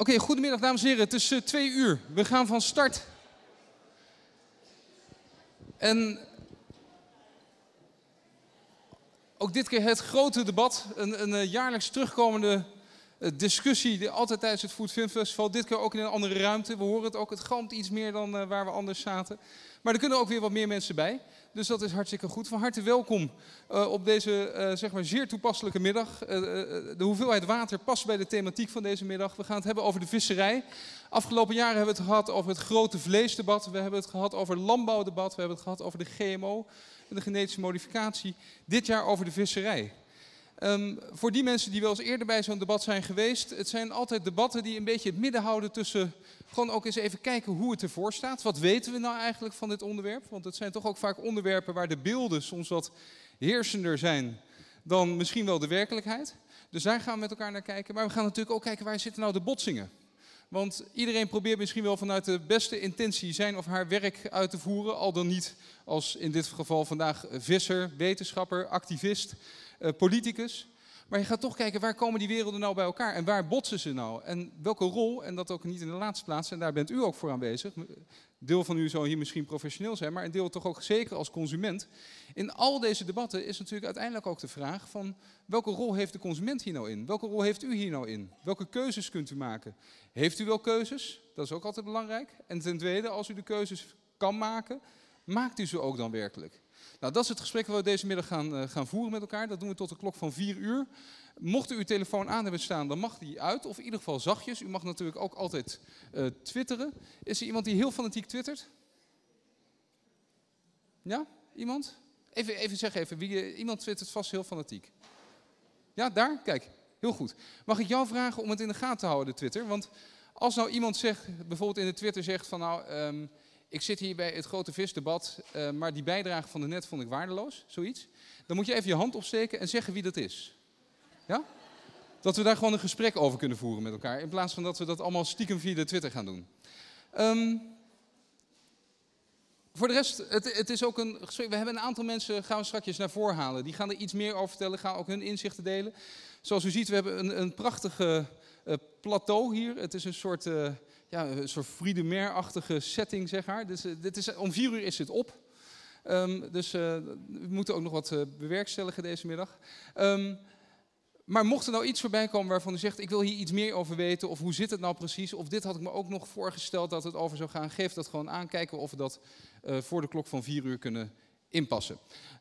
Oké, goedemiddag dames en heren. Het is uh, twee uur. We gaan van start. En ook dit keer het grote debat. Een, een uh, jaarlijks terugkomende uh, discussie, altijd tijdens het Food Film Festival. Dit keer ook in een andere ruimte. We horen het ook, het galmt iets meer dan waar we anders zaten. Maar er kunnen ook weer wat meer mensen bij. Dus dat is hartstikke goed. Van harte welkom uh, op deze zeg maar zeer toepasselijke middag. De hoeveelheid water past bij de thematiek van deze middag. We gaan het hebben over de visserij. Afgelopen jaren hebben we het gehad over het grote vleesdebat. We hebben het gehad over het landbouwdebat. We hebben het gehad over de GMO, de genetische modificatie. Dit jaar over de visserij. Um, voor die mensen die wel eens eerder bij zo'n debat zijn geweest, het zijn altijd debatten die een beetje het midden houden tussen gewoon ook eens even kijken hoe het ervoor staat. Wat weten we nou eigenlijk van dit onderwerp? Want het zijn toch ook vaak onderwerpen waar de beelden soms wat heersender zijn dan misschien wel de werkelijkheid. Dus daar gaan we met elkaar naar kijken. Maar we gaan natuurlijk ook kijken waar zitten nou de botsingen. Want iedereen probeert misschien wel vanuit de beste intentie zijn of haar werk uit te voeren. Al dan niet als in dit geval vandaag visser, wetenschapper, activist, uh, politicus. Maar je gaat toch kijken waar komen die werelden nou bij elkaar en waar botsen ze nou? En welke rol, en dat ook niet in de laatste plaats, en daar bent u ook voor aanwezig. Deel van u zal hier misschien professioneel zijn, maar een deel toch ook zeker als consument. In al deze debatten is natuurlijk uiteindelijk ook de vraag van welke rol heeft de consument hier nou in? Welke rol heeft u hier nou in? Welke keuzes kunt u maken? Heeft u wel keuzes? Dat is ook altijd belangrijk. En ten tweede, als u de keuzes kan maken, maakt u ze ook dan werkelijk? Nou, dat is het gesprek waar we deze middag gaan, uh, gaan voeren met elkaar. Dat doen we tot de klok van 4 uur. Mocht u uw telefoon aan hebben staan, dan mag die uit. Of in ieder geval zachtjes. U mag natuurlijk ook altijd uh, twitteren. Is er iemand die heel fanatiek twittert? Ja? Iemand? Even, even zeg even. Wie, iemand twittert vast heel fanatiek. Ja, daar? Kijk. Heel goed. Mag ik jou vragen om het in de gaten te houden, de Twitter? Want als nou iemand zegt, bijvoorbeeld in de Twitter zegt van nou... Um, ik zit hier bij het grote visdebat, uh, maar die bijdrage van de net vond ik waardeloos, zoiets. Dan moet je even je hand opsteken en zeggen wie dat is. Ja? Dat we daar gewoon een gesprek over kunnen voeren met elkaar, in plaats van dat we dat allemaal stiekem via de Twitter gaan doen. Um, voor de rest, het, het, is ook een. We hebben een aantal mensen, gaan we straks naar voren halen. Die gaan er iets meer over vertellen, gaan ook hun inzichten delen. Zoals u ziet, we hebben een, een prachtige uh, plateau hier. Het is een soort... Uh, ja, een soort Friedemer-achtige setting, zeg maar. Dus, uh, dit is, om vier uur is het op. Um, dus uh, we moeten ook nog wat bewerkstelligen deze middag. Um, maar mocht er nou iets voorbij komen waarvan u zegt, ik wil hier iets meer over weten, of hoe zit het nou precies, of dit had ik me ook nog voorgesteld dat het over zou gaan, geef dat gewoon aan, kijken of we dat voor de klok van vier uur kunnen inpassen.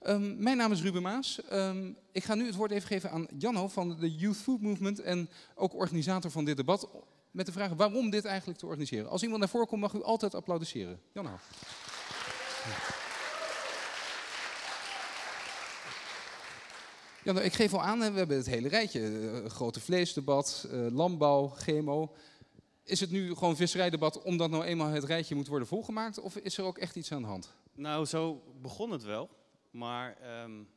Um, mijn naam is Ruben Maas. Ik ga nu het woord even geven aan Janno van de Youth Food Movement en ook organisator van dit debat met de vraag waarom dit eigenlijk te organiseren. Als iemand naar voren komt, mag u altijd applaudisseren. Jan Ja, nou, ik geef al aan, we hebben het hele rijtje. Uh, grote vleesdebat, uh, landbouw, GMO. Is het nu gewoon visserijdebat omdat nou eenmaal het rijtje moet worden volgemaakt? Of is er ook echt iets aan de hand? Nou, zo begon het wel. Maar um,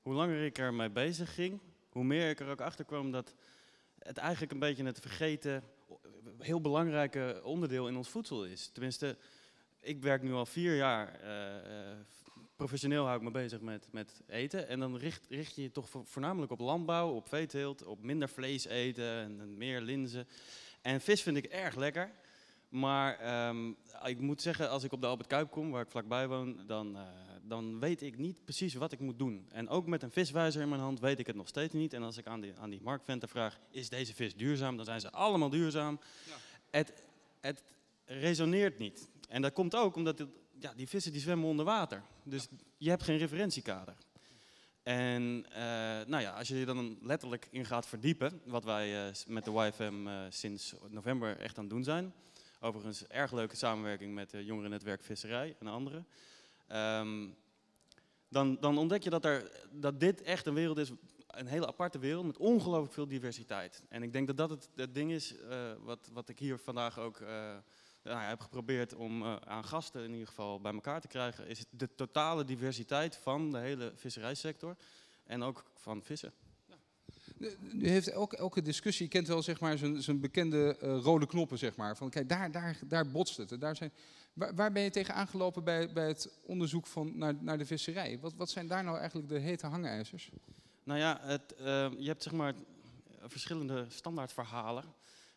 hoe langer ik ermee bezig ging, hoe meer ik er ook achter kwam dat het eigenlijk een beetje het vergeten heel belangrijke onderdeel in ons voedsel is. Tenminste, ik werk nu al vier jaar. Uh, professioneel hou ik me bezig met, met eten. En dan richt, richt je je toch voornamelijk op landbouw, op veeteelt, op minder vlees eten en, meer linzen. En vis vind ik erg lekker. Maar um, ik moet zeggen, als ik op de Albert Kuip kom, waar ik vlakbij woon, dan, uh, dan weet ik niet precies wat ik moet doen. En ook met een viswijzer in mijn hand weet ik het nog steeds niet. En als ik aan die, aan die marktventen vraag, is deze vis duurzaam? Dan zijn ze allemaal duurzaam. Ja. Het, het resoneert niet. En dat komt ook omdat het, ja, die vissen die zwemmen onder water. Dus je hebt geen referentiekader. En uh, nou ja, als je je dan letterlijk in gaat verdiepen, wat wij uh, met de YFM uh, sinds november echt aan het doen zijn. Overigens erg leuke samenwerking met het jongerennetwerk Visserij en anderen. Um, dan, dan, ontdek je dat, er, dat dit echt een wereld is, een hele aparte wereld met ongelooflijk veel diversiteit. En ik denk dat dat het, ding is uh, wat, wat ik hier vandaag ook uh, nou, heb geprobeerd om uh, aan gasten in ieder geval bij elkaar te krijgen, is de totale diversiteit van de hele visserijsector en ook van vissen. U heeft elke, elke discussie, kent wel zeg maar zijn bekende uh, rode knoppen, zeg maar. Van kijk, daar, daar, daar botst het. Daar zijn, waar, waar, ben je tegen aangelopen bij, bij het onderzoek van, naar, naar de visserij? Wat, wat zijn daar nou eigenlijk de hete hangijzers? Nou ja, het, uh, je hebt zeg maar verschillende standaardverhalen.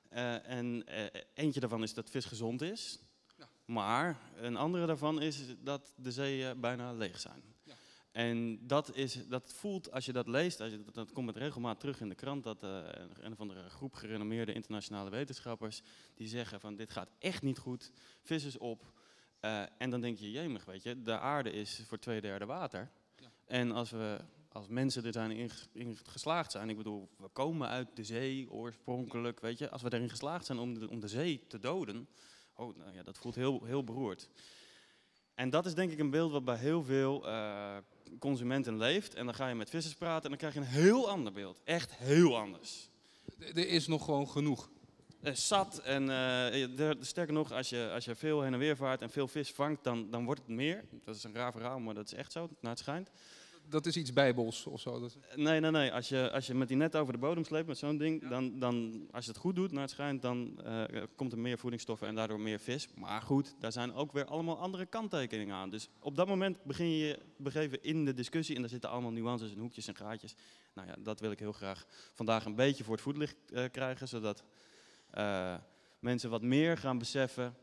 Eh, en eh, eentje daarvan is dat vis gezond is. Ja. Maar een andere daarvan is dat de zeeën bijna leeg zijn. En dat, is, dat voelt, als je dat leest, als je, dat komt met regelmaat terug in de krant, dat uh, een of andere groep gerenommeerde internationale wetenschappers, die zeggen van dit gaat echt niet goed, vis is op. en dan denk je, jemig, weet je, de aarde is voor twee derde water. Ja. En als we als mensen er zijn in, geslaagd zijn, ik bedoel, we komen uit de zee oorspronkelijk, weet je, als we erin geslaagd zijn om de, om de zee te doden, oh, nou ja, dat voelt heel, heel beroerd. En dat is denk ik een beeld wat bij heel veel uh, consumenten leeft. En dan ga je met vissers praten en dan krijg je een heel ander beeld. Echt heel anders. Er is nog gewoon genoeg. Uh, zat en uh, sterker nog, als je, als je veel heen en weer vaart en veel vis vangt, dan, dan wordt het meer. Dat is een raar verhaal, maar dat is echt zo, naar het schijnt dat is iets bijbels of zo? Dat... Nee, nee, nee. Als je, als je met die net over de bodem sleept met zo'n ding, dan, dan, als je het goed doet, naar het schijnt, dan uh, komt er meer voedingsstoffen en daardoor meer vis. Maar goed, daar zijn ook weer allemaal andere kanttekeningen aan. Dus op dat moment begin je je begeven in de discussie en daar zitten allemaal nuances en hoekjes en gaatjes. Nou ja, dat wil ik heel graag vandaag een beetje voor het voetlicht uh, krijgen, zodat uh, mensen wat meer gaan beseffen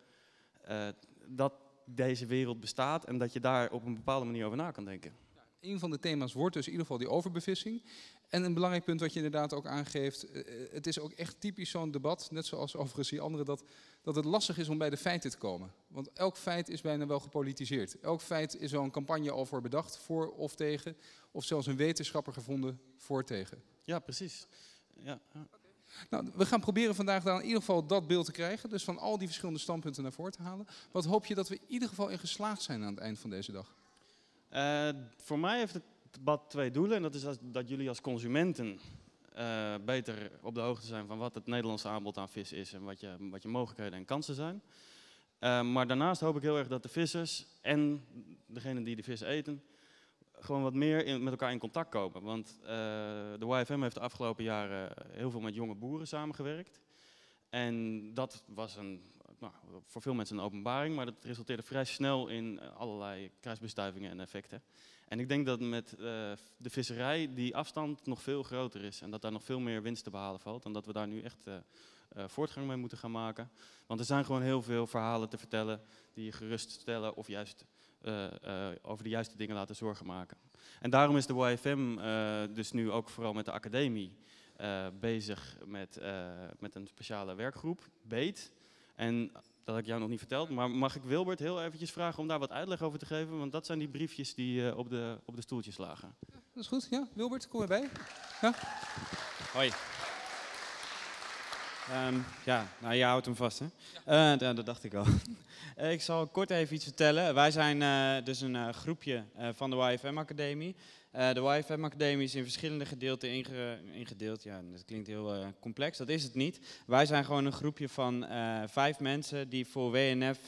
dat deze wereld bestaat en dat je daar op een bepaalde manier over na kan denken een van de thema's wordt dus in ieder geval die overbevissing. En een belangrijk punt wat je inderdaad ook aangeeft, eh, het is ook echt typisch zo'n debat, net zoals overigens die andere, dat, dat het lastig is om bij de feiten te komen. Want elk feit is bijna wel gepolitiseerd. Elk feit is wel een campagne al voor bedacht, voor of tegen, of zelfs een wetenschapper gevonden voor tegen. Ja, precies. Ja. Nou, we gaan proberen vandaag dan in ieder geval dat beeld te krijgen. Dus van al die verschillende standpunten naar voren te halen. Wat hoop je dat we in ieder geval in geslaagd zijn aan het eind van deze dag? Uh, voor mij heeft het debat twee doelen. En dat is dat jullie als consumenten uh, beter op de hoogte zijn van wat het Nederlandse aanbod aan vis is en wat je, wat je mogelijkheden en kansen zijn. Uh, maar daarnaast hoop ik heel erg dat de vissers en degenen die de vis eten gewoon wat meer met elkaar in contact komen. Want de YFM heeft de afgelopen jaren heel veel met jonge boeren samengewerkt. En dat was een nou, voor veel mensen een openbaring, maar dat resulteerde vrij snel in eh, allerlei kruisbestuivingen en effecten. En ik denk dat met uh, de visserij die afstand nog veel groter is en dat daar nog veel meer winst te behalen valt en dat we daar nu echt uh, voortgang mee moeten gaan maken. Want er zijn gewoon heel veel verhalen te vertellen die je geruststellen of juist over de juiste dingen laten zorgen maken. En daarom is de YFM dus nu ook vooral met de academie bezig met, met een speciale werkgroep, BEET. En dat heb ik jou nog niet verteld, maar mag ik Wilbert heel eventjes vragen om daar wat uitleg over te geven? Want dat zijn die briefjes die uh, op, de, op de stoeltjes lagen. Ja, dat is goed, ja. Wilbert, kom erbij. Ja. Hoi. Um, ja, nou je houdt hem vast hè? Ja. Uh, dat dacht ik al. uh, ik zal kort even iets vertellen. Wij zijn dus een groepje van de YFM Academie. De YFM Academie is in verschillende gedeelten ingedeeld. Ja, dat klinkt heel complex, dat is het niet. Wij zijn gewoon een groepje van vijf mensen die voor WNF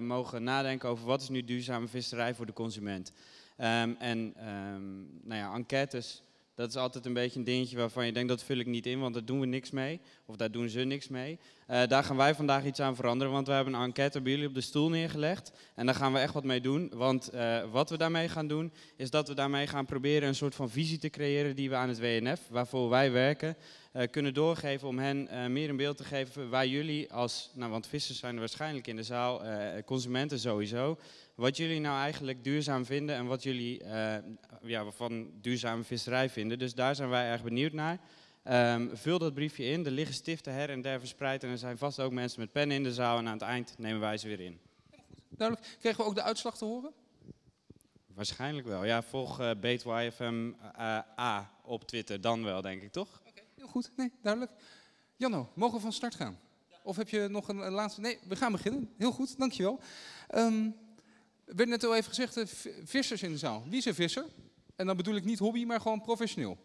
mogen nadenken over wat is nu duurzame visserij voor de consument. Um, en um, nou ja, enquêtes dat is altijd een beetje een dingetje waarvan je denkt dat vul ik niet in, want daar doen we niks mee. Of daar doen ze niks mee. Uh, daar gaan wij vandaag iets aan veranderen, want we hebben een enquête bij jullie op de stoel neergelegd. En daar gaan we echt wat mee doen. Want uh, wat we daarmee gaan doen, is dat we daarmee gaan proberen een soort van visie te creëren die we aan het WNF, waarvoor wij werken, uh, kunnen doorgeven om hen meer een beeld te geven waar jullie als, nou want vissers zijn er waarschijnlijk in de zaal, consumenten sowieso, wat jullie nou eigenlijk duurzaam vinden en wat jullie uh, ja, van duurzame visserij vinden. Dus daar zijn wij erg benieuwd naar. Um, vul dat briefje in. Er liggen stiften her en der verspreid en er zijn vast ook mensen met pennen in de zaal en aan het eind nemen wij ze weer in. Duidelijk. Kregen we ook de uitslag te horen? Waarschijnlijk wel. Ja, volg uh, BeetYFM uh, A op Twitter dan wel, denk ik, toch? Oké, okay, heel goed. Nee, duidelijk. Janno, mogen we van start gaan? Of heb je nog een, een, laatste... Nee, we gaan beginnen. Heel goed, dankjewel. Um, er werd net al even gezegd, uh, vissers in de zaal. Wie is een visser? En dan bedoel ik niet hobby, maar gewoon professioneel.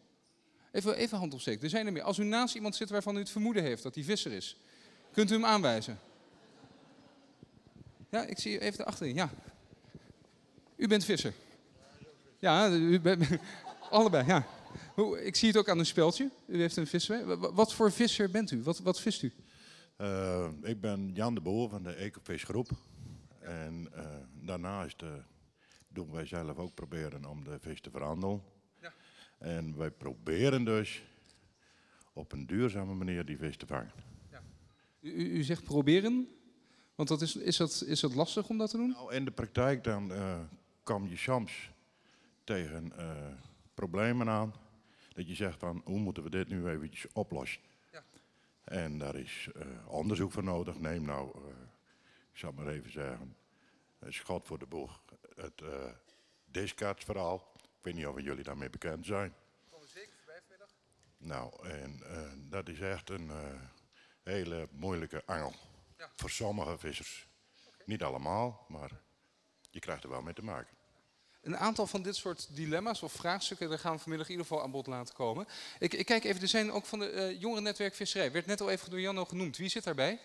Even, even hand opsteken. Er zijn er meer. Als u naast iemand zit waarvan u het vermoeden heeft dat hij visser is, kunt u hem aanwijzen. Ja, ik zie u even achterin. Ja. U bent visser. Ja, u bent, allebei, ja. Ik zie het ook aan een speldje. U heeft een visser. Wat voor visser bent u? Wat, wat vist u? Uh, ik ben Jan de Boer van de Ecofish Groep. En uh, daarnaast uh, doen wij zelf ook proberen om de vis te verhandelen. Ja. En wij proberen dus op een duurzame manier die vis te vangen. Ja. U, u zegt proberen, want dat is, is, dat, is dat lastig om dat te doen? Nou, in de praktijk dan uh, kom je soms tegen uh, problemen aan. Dat je zegt van, hoe moeten we dit nu eventjes oplossen? Ja. En daar is uh, onderzoek voor nodig. Neem nou, ik zal maar even zeggen, schot voor de boeg, het uh, verhaal. Ik weet niet of jullie daarmee bekend zijn. Zeker voorbij vanmiddag? Nou, en dat is echt een hele moeilijke angel. Ja. Voor sommige vissers. Niet allemaal, maar je krijgt er wel mee te maken. Een aantal van dit soort dilemma's of vraagstukken, daar gaan we vanmiddag in ieder geval aan bod laten komen. Ik, ik kijk even, er zijn ook van de uh, jongerennetwerk Visserij. Werd net al even door Jan genoemd. Wie zit daarbij?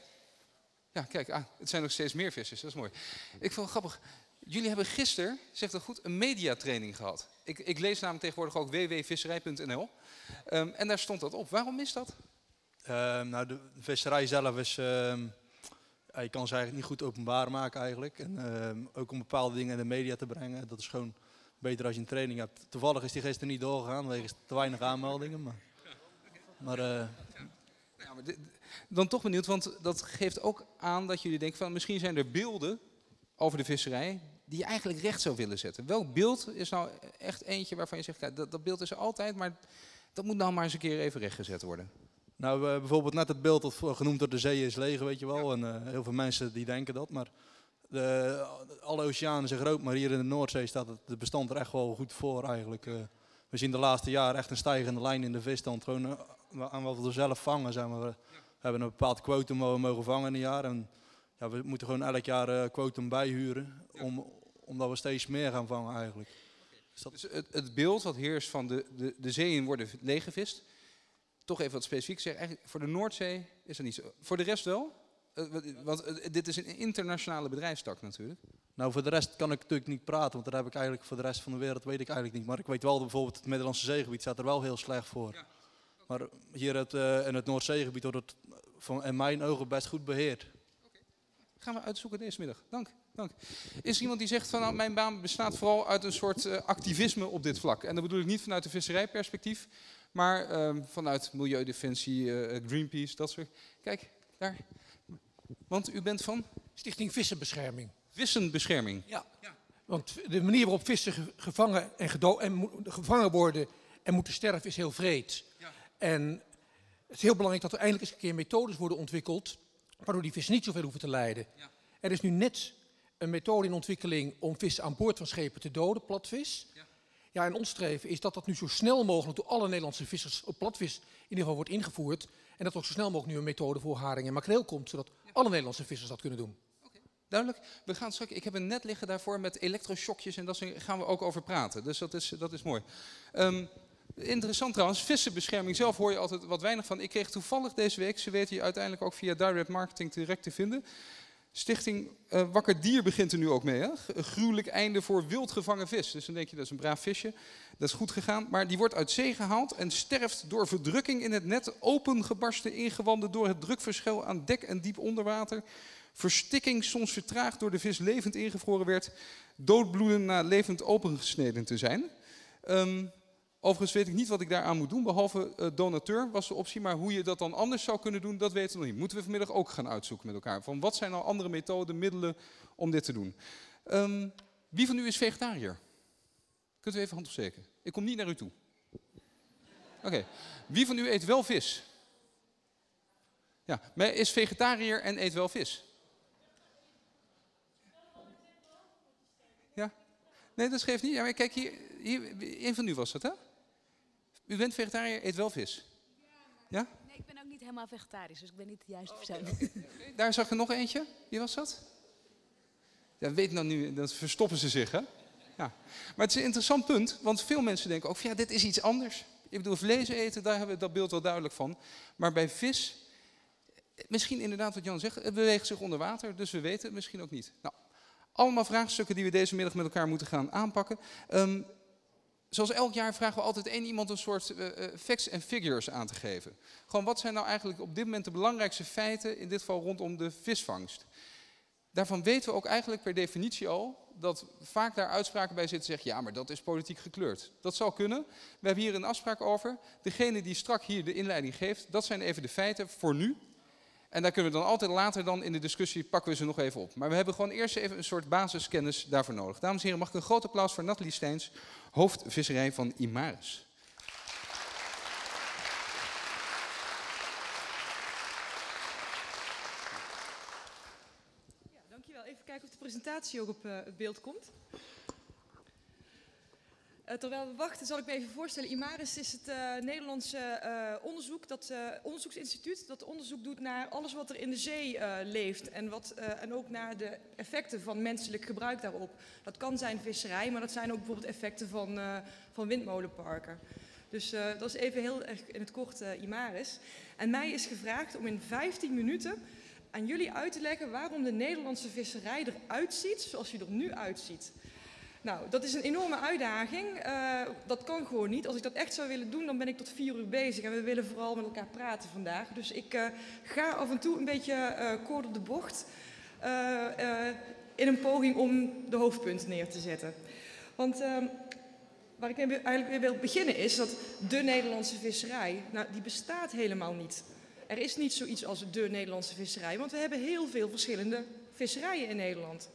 Ja, kijk, ah, het zijn nog steeds meer vissers, dat is mooi. Ik vond het grappig. Jullie hebben gisteren, zegt dat goed, een mediatraining gehad. Ik, ik lees namelijk tegenwoordig ook www.visserij.nl. Um, ehm, en daar stond dat op. Waarom is dat? Uh, nou, de visserij zelf is, uh, je kan ze eigenlijk niet goed openbaar maken eigenlijk. En uh, ook om bepaalde dingen in de media te brengen, dat is gewoon beter als je een training hebt. Toevallig is die gisteren niet doorgegaan, wegens te weinig aanmeldingen. Maar, maar, eh, ja, maar dan toch benieuwd, want dat geeft ook aan dat jullie denken van misschien zijn er beelden over de visserij die je eigenlijk recht zou willen zetten. Welk beeld is nou echt eentje waarvan je zegt, kijk, dat, dat beeld is er altijd, maar dat moet nou maar eens een keer even rechtgezet worden? Nou, uh, bijvoorbeeld net het beeld dat genoemd door de zee is leeg, weet je wel. En uh, heel veel mensen die denken dat. Maar de, alle oceanen zijn groot, maar hier in de Noordzee staat het bestand er echt wel goed voor eigenlijk. Uh, we zien de laatste jaren echt een stijgende lijn in de visstand. Gewoon aan wat we er zelf vangen. Zeg maar. We hebben een bepaald quotum waar we mogen vangen in een jaar. En ja, we moeten gewoon elk jaar quotum bijhuren. Om, omdat we steeds meer gaan vangen eigenlijk. Dus, dat... dus het, het, beeld wat heerst van de, de, de zeeën worden leeggevist toch even wat specifiek zeggen. Eigenlijk voor de Noordzee is dat niet zo. Voor de rest wel? Eh, want eh, dit is een internationale bedrijfstak natuurlijk. Nou, voor de rest kan ik natuurlijk niet praten, want daar heb ik eigenlijk voor de rest van de wereld weet ik eigenlijk niet. Maar ik weet wel dat bijvoorbeeld het Middellandse zeegebied staat er wel heel slecht voor. Ja. Maar hier het, uh, in het Noordzeegebied wordt het van, in mijn ogen best goed beheerd. Okay. Gaan we uitzoeken deze middag. Dank. Dank. Is er iemand die zegt van nou, mijn baan bestaat vooral uit een soort uh, activisme op dit vlak? En dat bedoel ik niet vanuit de visserijperspectief, maar ehm, vanuit Milieudefensie, uh, Greenpeace, dat soort. Kijk, daar. Want u bent van? Stichting Vissenbescherming. Vissenbescherming? Ja. ja. Want de manier waarop vissen gevangen, en en gevangen worden en moeten sterven is heel vreed. En het is heel belangrijk dat er eindelijk eens een keer methodes worden ontwikkeld, waardoor die vissen niet zoveel hoeven te lijden. Ja. Er is nu net een methode in ontwikkeling om vissen aan boord van schepen te doden, platvis. Ja. Ja, en ons streven is dat dat nu zo snel mogelijk door alle Nederlandse vissers op platvis in ieder geval wordt ingevoerd. En dat er ook zo snel mogelijk nu een methode voor haring en makreel komt, zodat alle Nederlandse vissers dat kunnen doen. Duidelijk. We gaan straks, ik heb een net liggen daarvoor met elektroshockjes en daar gaan we ook over praten. Dus dat is, dat is mooi. Um, interessant trouwens, vissenbescherming zelf hoor je altijd wat weinig van. Ik kreeg toevallig deze week, ze weten je uiteindelijk ook via direct marketing direct te vinden. Stichting uh, Wakker Dier begint er nu ook mee. Hè? Een gruwelijk einde voor wild gevangen vis. Dus dan denk je, dat is een braaf visje. Dat is goed gegaan. Maar die wordt uit zee gehaald en sterft door verdrukking in het net. Opengebarsten ingewanden door het drukverschil aan dek en diep onder water. Verstikking soms vertraagd door de vis levend ingevroren werd. Doodbloeden na levend opengesneden te zijn. Um, Overigens weet ik niet wat ik daaraan moet doen, behalve uh, donateur was de optie. Maar hoe je dat dan anders zou kunnen doen, dat weten we nog niet. Moeten we vanmiddag ook gaan uitzoeken met elkaar. Van wat zijn nou andere methoden, middelen om dit te doen. Um, wie van u is vegetariër? Kunt u even hand opsteken? Ik kom niet naar u toe. Oké. Wie van u eet wel vis? Ja, maar is vegetariër en eet wel vis? Ja? Nee, dat geeft niet. Ja, kijk, hier, hier, een van u was het, hè? U bent vegetariër, eet wel vis? Ja? Nee, ik ben ook niet helemaal vegetarisch, dus ik ben niet de juiste persoon. Daar zag je nog eentje. Wie was dat? Ja, weet nou nu, dan verstoppen ze zich, hè? Ja. Maar het is een interessant punt, want veel mensen denken ook van ja, dit is iets anders. Ik bedoel, vlees eten, daar hebben we dat beeld wel duidelijk van. Maar bij vis, misschien inderdaad wat Jan zegt, het beweegt zich onder water, dus we weten het misschien ook niet. Nou, allemaal vraagstukken die we deze middag met elkaar moeten gaan aanpakken. Um, zoals elk jaar vragen we altijd één iemand een soort uh, facts en figures aan te geven. Gewoon wat zijn nou eigenlijk op dit moment de belangrijkste feiten, in dit geval rondom de visvangst. Daarvan weten we ook eigenlijk per definitie al dat vaak daar uitspraken bij zitten zeggen, ja maar dat is politiek gekleurd. Dat zou kunnen. We hebben hier een afspraak over. Degene die strak hier de inleiding geeft, dat zijn even de feiten voor nu. En daar kunnen we dan altijd later dan in de discussie pakken we ze nog even op. Maar we hebben gewoon eerst even een soort basiskennis daarvoor nodig. Dames en heren, mag ik een groot applaus voor Nathalie Steens, hoofdvisserij van Imaris. Ja, dankjewel. Even kijken of de presentatie ook op het beeld komt. Uh, terwijl we wachten, zal ik me even voorstellen. IMARIS is het uh, Nederlandse uh, onderzoek, dat, onderzoeksinstituut dat onderzoek doet naar alles wat er in de zee leeft. En, wat, en ook naar de effecten van menselijk gebruik daarop. Dat kan zijn visserij, maar dat zijn ook bijvoorbeeld effecten van, van windmolenparken. Dus dat is even heel erg in het kort IMARIS. En mij is gevraagd om in 15 minuten aan jullie uit te leggen waarom de Nederlandse visserij eruit ziet zoals hij er nu uitziet. Nou, dat is een enorme uitdaging. Uh, dat kan gewoon niet. Als ik dat echt zou willen doen, dan ben ik tot vier uur bezig. En we willen vooral met elkaar praten vandaag. Dus ik uh, ga af en toe een beetje uh, kort op de bocht. in een poging om de hoofdpunten neer te zetten. Want ehm, waar ik eigenlijk weer wil beginnen is dat de Nederlandse visserij, nou, die bestaat helemaal niet. Er is niet zoiets als de Nederlandse visserij, want we hebben heel veel verschillende visserijen in Nederland.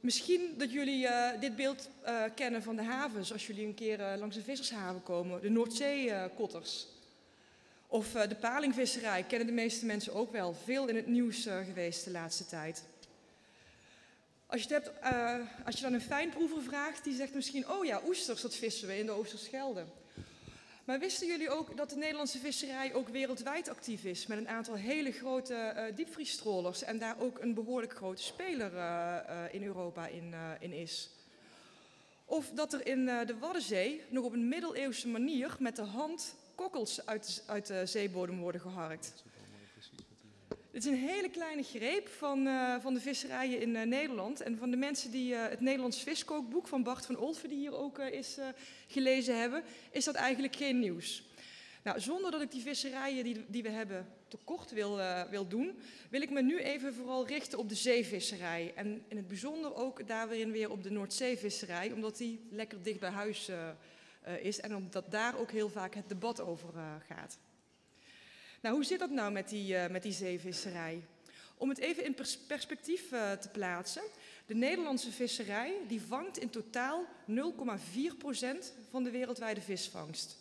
Misschien dat jullie uh, dit beeld uh, kennen van de havens als jullie een keer uh, langs een vissershaven komen, de Noordzeekotters. of de palingvisserij kennen de meeste mensen ook wel, veel in het nieuws geweest de laatste tijd. Als je, als je dan een fijnproever vraagt, die zegt misschien, oh ja, oesters, dat vissen we in de Oosterschelde. Maar wisten jullie ook dat de Nederlandse visserij ook wereldwijd actief is met een aantal hele grote uh, diepvriestrollers en daar ook een behoorlijk grote speler uh, uh, in Europa in, in, is? Of dat er in de Waddenzee nog op een middeleeuwse manier met de hand kokkels uit, uit de zeebodem worden geharkt. Dit is een hele kleine greep van, uh, van de visserijen in uh, Nederland. En van de mensen die uh, het Nederlands viskookboek van Bart van Olven, die hier ook is gelezen hebben, is dat eigenlijk geen nieuws. Nou, zonder dat ik die visserijen die, die we hebben tekort wil, wil doen, wil ik me nu even vooral richten op de zeevisserij. En in het bijzonder ook daar weer, weer op de Noordzeevisserij, omdat die lekker dicht bij huis is en omdat daar ook heel vaak het debat over gaat. Nou, hoe zit dat nou met die, uh, met die zeevisserij? Om het even in pers perspectief uh, te plaatsen. De Nederlandse visserij die vangt in totaal 0,4% van de wereldwijde visvangst.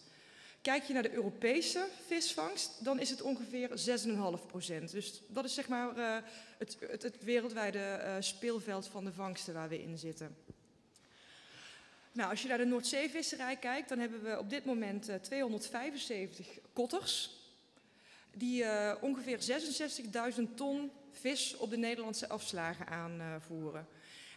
Kijk je naar de Europese visvangst, dan is het ongeveer 6,5%. Dus dat is zeg maar uh, het, het, het, wereldwijde speelveld van de vangsten waar we in zitten. Nou, als je naar de Noordzeevisserij kijkt, dan hebben we op dit moment uh, 275 kotters die uh, ongeveer 66.000 ton vis op de Nederlandse afslagen aanvoeren.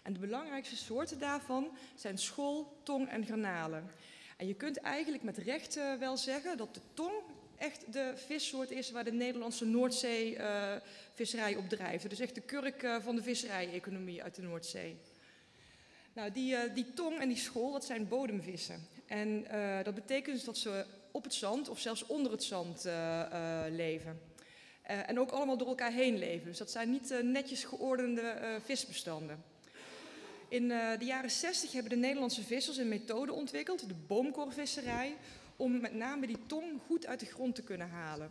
En de belangrijkste soorten daarvan zijn school, tong en garnalen. En je kunt eigenlijk met recht uh, wel zeggen dat de tong echt de vissoort is waar de Nederlandse Noordzee uh, visserij op drijft. Dus echt de kurk van de visserij-economie uit de Noordzee. Nou, die, die tong en die school, dat zijn bodemvissen. En dat betekent dus dat ze op het zand of zelfs onder het zand uh, uh, leven. Uh, en ook allemaal door elkaar heen leven. Dus dat zijn niet netjes geordende visbestanden. In de jaren 60 hebben de Nederlandse vissers een methode ontwikkeld, de boomkorvisserij, om met name die tong goed uit de grond te kunnen halen.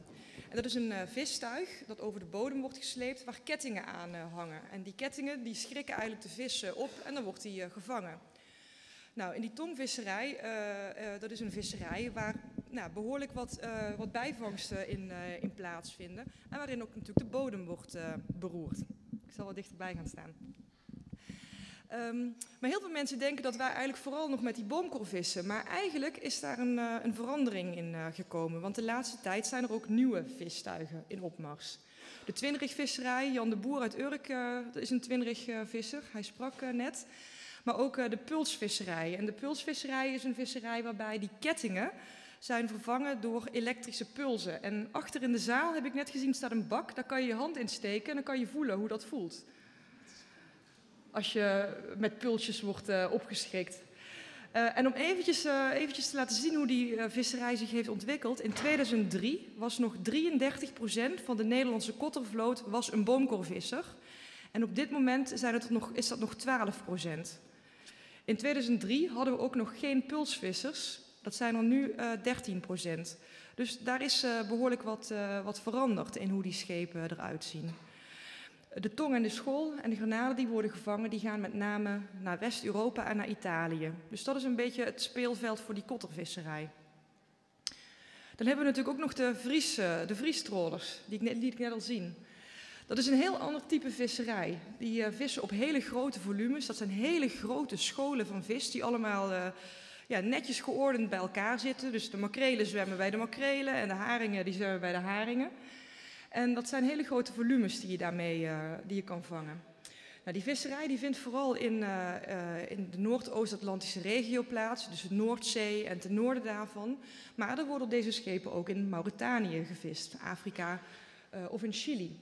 En dat is een vistuig dat over de bodem wordt gesleept, waar kettingen aan hangen. En die kettingen die schrikken eigenlijk de vissen op en dan wordt die gevangen. Nou, in die tongvisserij, dat is een visserij waar nou, behoorlijk wat, uh, wat bijvangsten in, in plaatsvinden. En waarin ook natuurlijk de bodem wordt beroerd. Ik zal wat dichterbij gaan staan. Um, maar heel veel mensen denken dat wij eigenlijk vooral nog met die boomkorf vissen. Maar eigenlijk is daar een, een verandering in gekomen. Want de laatste tijd zijn er ook nieuwe vistuigen in opmars. De twinrigvisserij, Jan de Boer uit Urk, dat is een twinrigvisser. Hij sprak net maar ook uh, de pulsvisserij. En de pulsvisserij is een visserij waarbij die kettingen zijn vervangen door elektrische pulsen. En achter in de zaal heb ik net gezien staat een bak, daar kan je je hand in steken en dan kan je voelen hoe dat voelt. Als je met pulsjes wordt uh, opgeschrikt. Uh, en om eventjes, uh, eventjes, te laten zien hoe die visserij zich heeft ontwikkeld. In 2003 was nog 33% van de Nederlandse kottervloot was een boomkorvisser. En op dit moment zijn het nog, is dat nog 12%. In 2003 hadden we ook nog geen pulsvissers. Dat zijn er nu uh, 13 procent. Dus daar is eh, behoorlijk wat, eh, wat veranderd in hoe die schepen eruit zien. De tong en de school en de granaten die worden gevangen, die gaan met name naar West-Europa en naar Italië. Dus dat is een beetje het speelveld voor die kottervisserij. Dan hebben we natuurlijk ook nog de, vries, eh, de vriestrollers, die ik, net, die ik net al zien. Dat is een heel ander type visserij. Die eh, vissen op hele grote volumes. Dat zijn hele grote scholen van vis die allemaal eh, ja, netjes geordend bij elkaar zitten. Dus de makrelen zwemmen bij de makrelen en de haringen die zwemmen bij de haringen. En dat zijn hele grote volumes die je daarmee eh, die je kan vangen. Nou, die visserij die vindt vooral in, eh, eh, in de Noordoost-Atlantische regio plaats, dus de Noordzee en ten noorden daarvan. Maar er worden op deze schepen ook in Mauritanië gevist, Afrika of in Chili.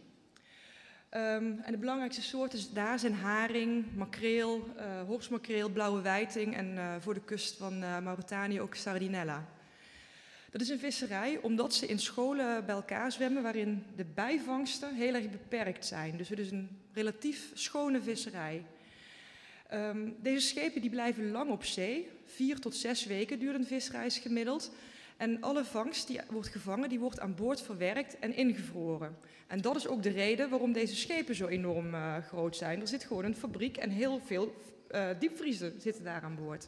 Ehm, en de belangrijkste soorten daar zijn haring, makreel, eh horsmakreel, blauwe wijting en eh, voor de kust van eh, Mauritanië ook sardinella. Dat is een visserij omdat ze in scholen bij elkaar zwemmen waarin de bijvangsten heel erg beperkt zijn. Dus het is een relatief schone visserij. Ehm, deze schepen die blijven lang op zee. Vier tot zes weken duurt een visreis gemiddeld. En alle vangst die wordt gevangen, die wordt aan boord verwerkt en ingevroren. En dat is ook de reden waarom deze schepen zo enorm eh, groot zijn. Er zit gewoon een fabriek en heel veel eh, diepvriezen zitten daar aan boord.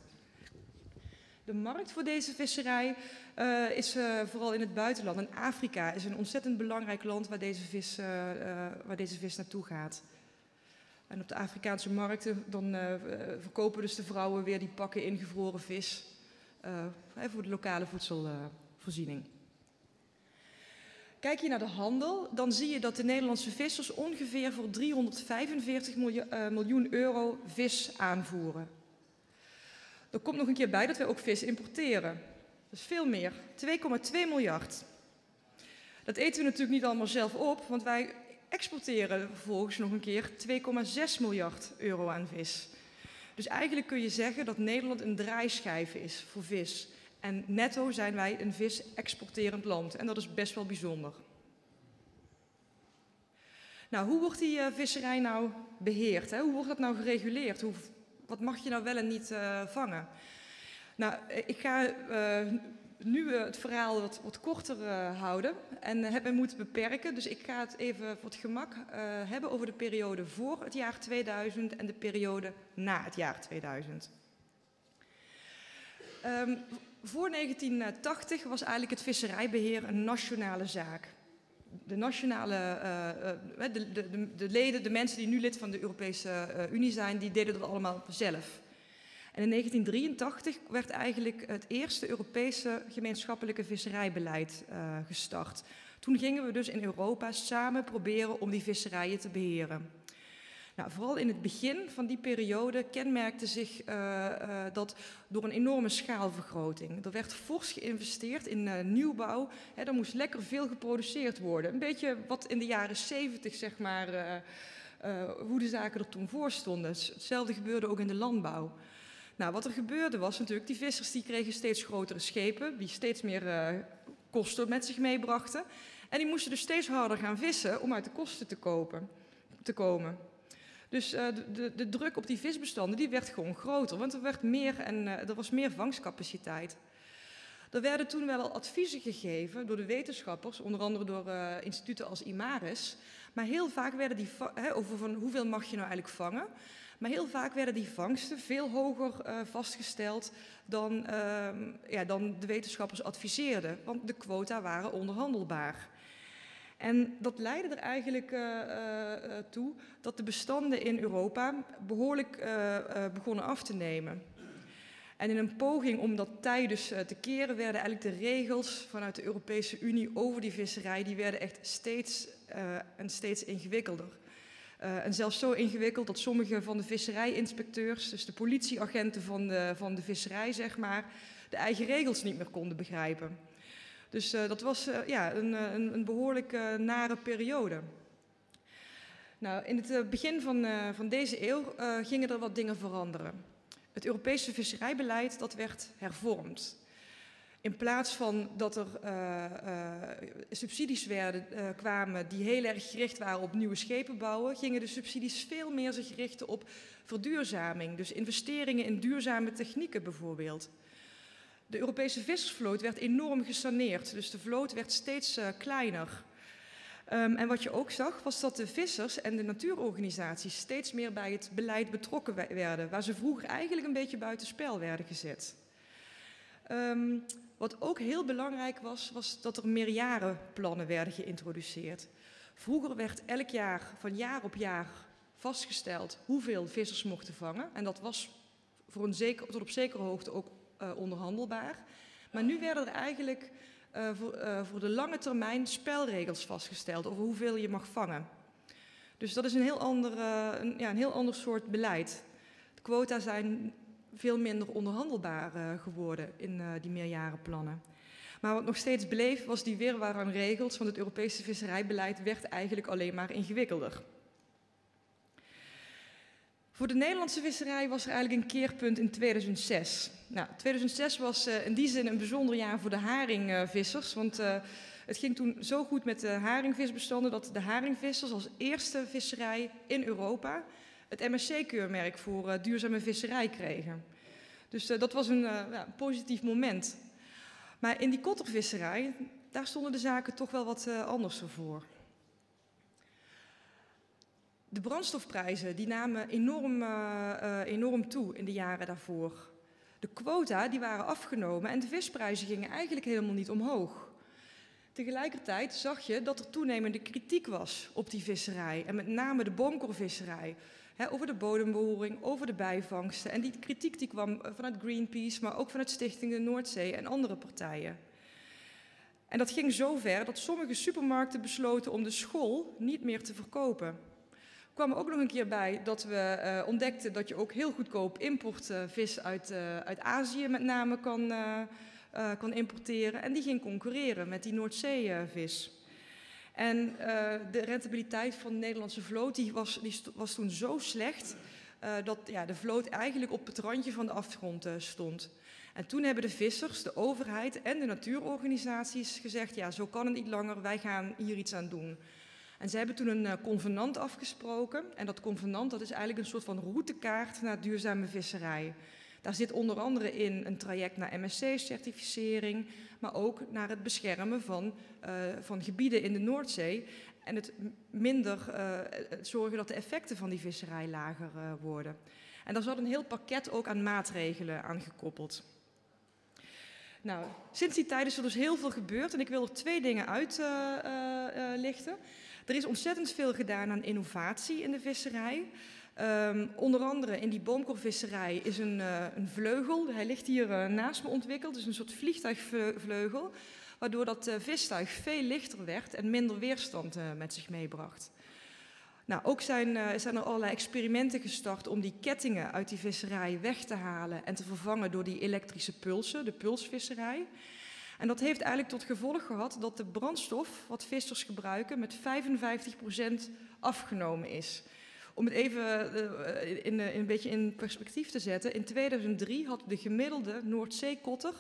De markt voor deze visserij eh, is vooral in het buitenland. En Afrika is een ontzettend belangrijk land waar deze vis, eh, waar deze vis naartoe gaat. En op de Afrikaanse markten dan, verkopen dus de vrouwen weer die pakken ingevroren vis voor de lokale voedselvoorziening. Kijk je naar de handel, dan zie je dat de Nederlandse vissers ongeveer voor 345 miljoen, eh, miljoen euro vis aanvoeren. Er komt nog een keer bij dat wij ook vis importeren. Dat is veel meer, 2,2 miljard. Dat eten we natuurlijk niet allemaal zelf op, want wij exporteren vervolgens nog een keer 2,6 miljard euro aan vis. Dus eigenlijk kun je zeggen dat Nederland een draaischijf is voor vis. En netto zijn wij een vis-exporterend land. En dat is best wel bijzonder. Nou, hoe wordt die eh, visserij nou beheerd? Hè? Hoe wordt dat nou gereguleerd? Hoe, wat mag je nou wel en niet eh, vangen? Nou, eh, ik ga nu het verhaal wat, wat korter eh, houden en eh, heb me moeten beperken. Dus ik ga het even voor het gemak eh, hebben over de periode voor het jaar 2000 en de periode na het jaar 2000. Ehm, voor 1980 was eigenlijk het visserijbeheer een nationale zaak. De nationale, de, de, de, de leden, de mensen die nu lid van de Europese Unie zijn, die deden dat allemaal zelf. En in 1983 werd eigenlijk het eerste Europese gemeenschappelijke visserijbeleid eh, gestart. Toen gingen we dus in Europa samen proberen om die visserijen te beheren. Nou, vooral in het begin van die periode kenmerkte zich eh, eh, dat door een enorme schaalvergroting. Er werd fors geïnvesteerd in nieuwbouw. Hè, er moest lekker veel geproduceerd worden. Een beetje wat in de jaren 70, zeg maar, hoe de zaken er toen voor stonden. Hetzelfde gebeurde ook in de landbouw. Nou, wat er gebeurde was natuurlijk, die vissers die kregen steeds grotere schepen, die steeds meer eh, kosten met zich meebrachten. En die moesten dus steeds harder gaan vissen om uit de kosten te, kopen, te komen. Dus eh, de, de, druk op die visbestanden die werd gewoon groter, want er, werd meer en, eh, er was meer vangstcapaciteit. Er werden toen wel al adviezen gegeven door de wetenschappers, onder andere door instituten als IMARIS. Maar heel vaak werden die over van hoeveel mag je nou eigenlijk vangen. Maar heel vaak werden die vangsten veel hoger eh, vastgesteld dan, ehm, ja, dan de wetenschappers adviseerden. Want de quota waren onderhandelbaar. En dat leidde er eigenlijk eh, eh, toe dat de bestanden in Europa behoorlijk eh, eh, begonnen af te nemen. En in een poging om dat tij eh, te keren, werden eigenlijk de regels vanuit de Europese Unie over die visserij, die werden echt steeds en steeds ingewikkelder. Eh, en zelfs zo ingewikkeld dat sommige van de visserijinspecteurs, dus de politieagenten van de, van de visserij, zeg maar, de eigen regels niet meer konden begrijpen. Dus eh, dat was eh, ja, een, een, een behoorlijk eh, nare periode. Nou, in het begin van, van deze eeuw gingen er wat dingen veranderen. Het Europese visserijbeleid dat werd hervormd. In plaats van dat er eh, eh, subsidies werden, eh, kwamen die heel erg gericht waren op nieuwe schepen bouwen, gingen de subsidies veel meer zich richten op verduurzaming. Dus investeringen in duurzame technieken bijvoorbeeld. De Europese vissersvloot werd enorm gesaneerd, dus de vloot werd steeds uh, kleiner. Um, en wat je ook zag, was dat de vissers en de natuurorganisaties steeds meer bij het beleid betrokken werden, waar ze vroeger eigenlijk een beetje buitenspel werden gezet. Um, wat ook heel belangrijk was, was dat er meerjarenplannen werden geïntroduceerd. Vroeger werd elk jaar, van jaar op jaar, vastgesteld hoeveel vissers mochten vangen. En dat was voor een tot op zekere hoogte ook uh, onderhandelbaar. Maar nu werden er eigenlijk uh, voor, uh, voor, de lange termijn spelregels vastgesteld over hoeveel je mag vangen. Dus dat is een heel ander, een, ja, een heel ander soort beleid. De quota zijn veel minder onderhandelbaar geworden in die meerjarenplannen. Maar wat nog steeds bleef, was die wirwar aan regels, want het Europese visserijbeleid werd eigenlijk alleen maar ingewikkelder. Voor de Nederlandse visserij was er eigenlijk een keerpunt in 2006. Nou, 2006 was uh, in die zin een bijzonder jaar voor de haringvissers, want uh, het ging toen zo goed met de haringvisbestanden dat de haringvissers als eerste visserij in Europa het MSC-keurmerk voor uh, duurzame visserij kregen. Dus dat was een ja, positief moment. Maar in die kottervisserij, daar stonden de zaken toch wel wat anders voor. De brandstofprijzen die namen enorm, enorm toe in de jaren daarvoor. De quota die waren afgenomen en de visprijzen gingen eigenlijk helemaal niet omhoog. Tegelijkertijd zag je dat er toenemende kritiek was op die visserij en met name de boomkorvisserij. Over de bodembehoring, over de bijvangsten. En die kritiek die kwam vanuit Greenpeace, maar ook vanuit Stichting de Noordzee en andere partijen. En dat ging zo ver dat sommige supermarkten besloten om de school niet meer te verkopen kwam er ook nog een keer bij dat we uh, ontdekten dat je ook heel goedkoop importvis uh, uit, uit Azië met name kan, kan importeren. En die ging concurreren met die Noordzeevis. En de rentabiliteit van de Nederlandse vloot die was, was toen zo slecht dat ja, de vloot eigenlijk op het randje van de afgrond stond. En toen hebben de vissers, de overheid en de natuurorganisaties gezegd: ja, zo kan het niet langer, wij gaan hier iets aan doen. En ze hebben toen een uh, convenant afgesproken. En dat convenant dat is eigenlijk een soort van routekaart naar duurzame visserij. Daar zit onder andere in een traject naar MSC-certificering, maar ook naar het beschermen van, uh, van gebieden in de Noordzee. En het minder het zorgen dat de effecten van die visserij lager worden. En daar zat een heel pakket ook aan maatregelen aan gekoppeld. Nou, sinds die tijd is er dus heel veel gebeurd en ik wil er twee dingen uitlichten. Er is ontzettend veel gedaan aan innovatie in de visserij. Um, onder andere in die boomkorvisserij is een, uh, een vleugel, hij ligt hier uh, naast me ontwikkeld, dus een soort vliegtuigvleugel, waardoor dat uh, vistuig veel lichter werd en minder weerstand met zich meebracht. Nou, ook zijn, zijn er allerlei experimenten gestart om die kettingen uit die visserij weg te halen en te vervangen door die elektrische pulsen, de pulsvisserij. En dat heeft eigenlijk tot gevolg gehad dat de brandstof wat vissers gebruiken met 55% afgenomen is. Om het even uh, in, in, een beetje in perspectief te zetten. In 2003 had de gemiddelde Noordzeekotter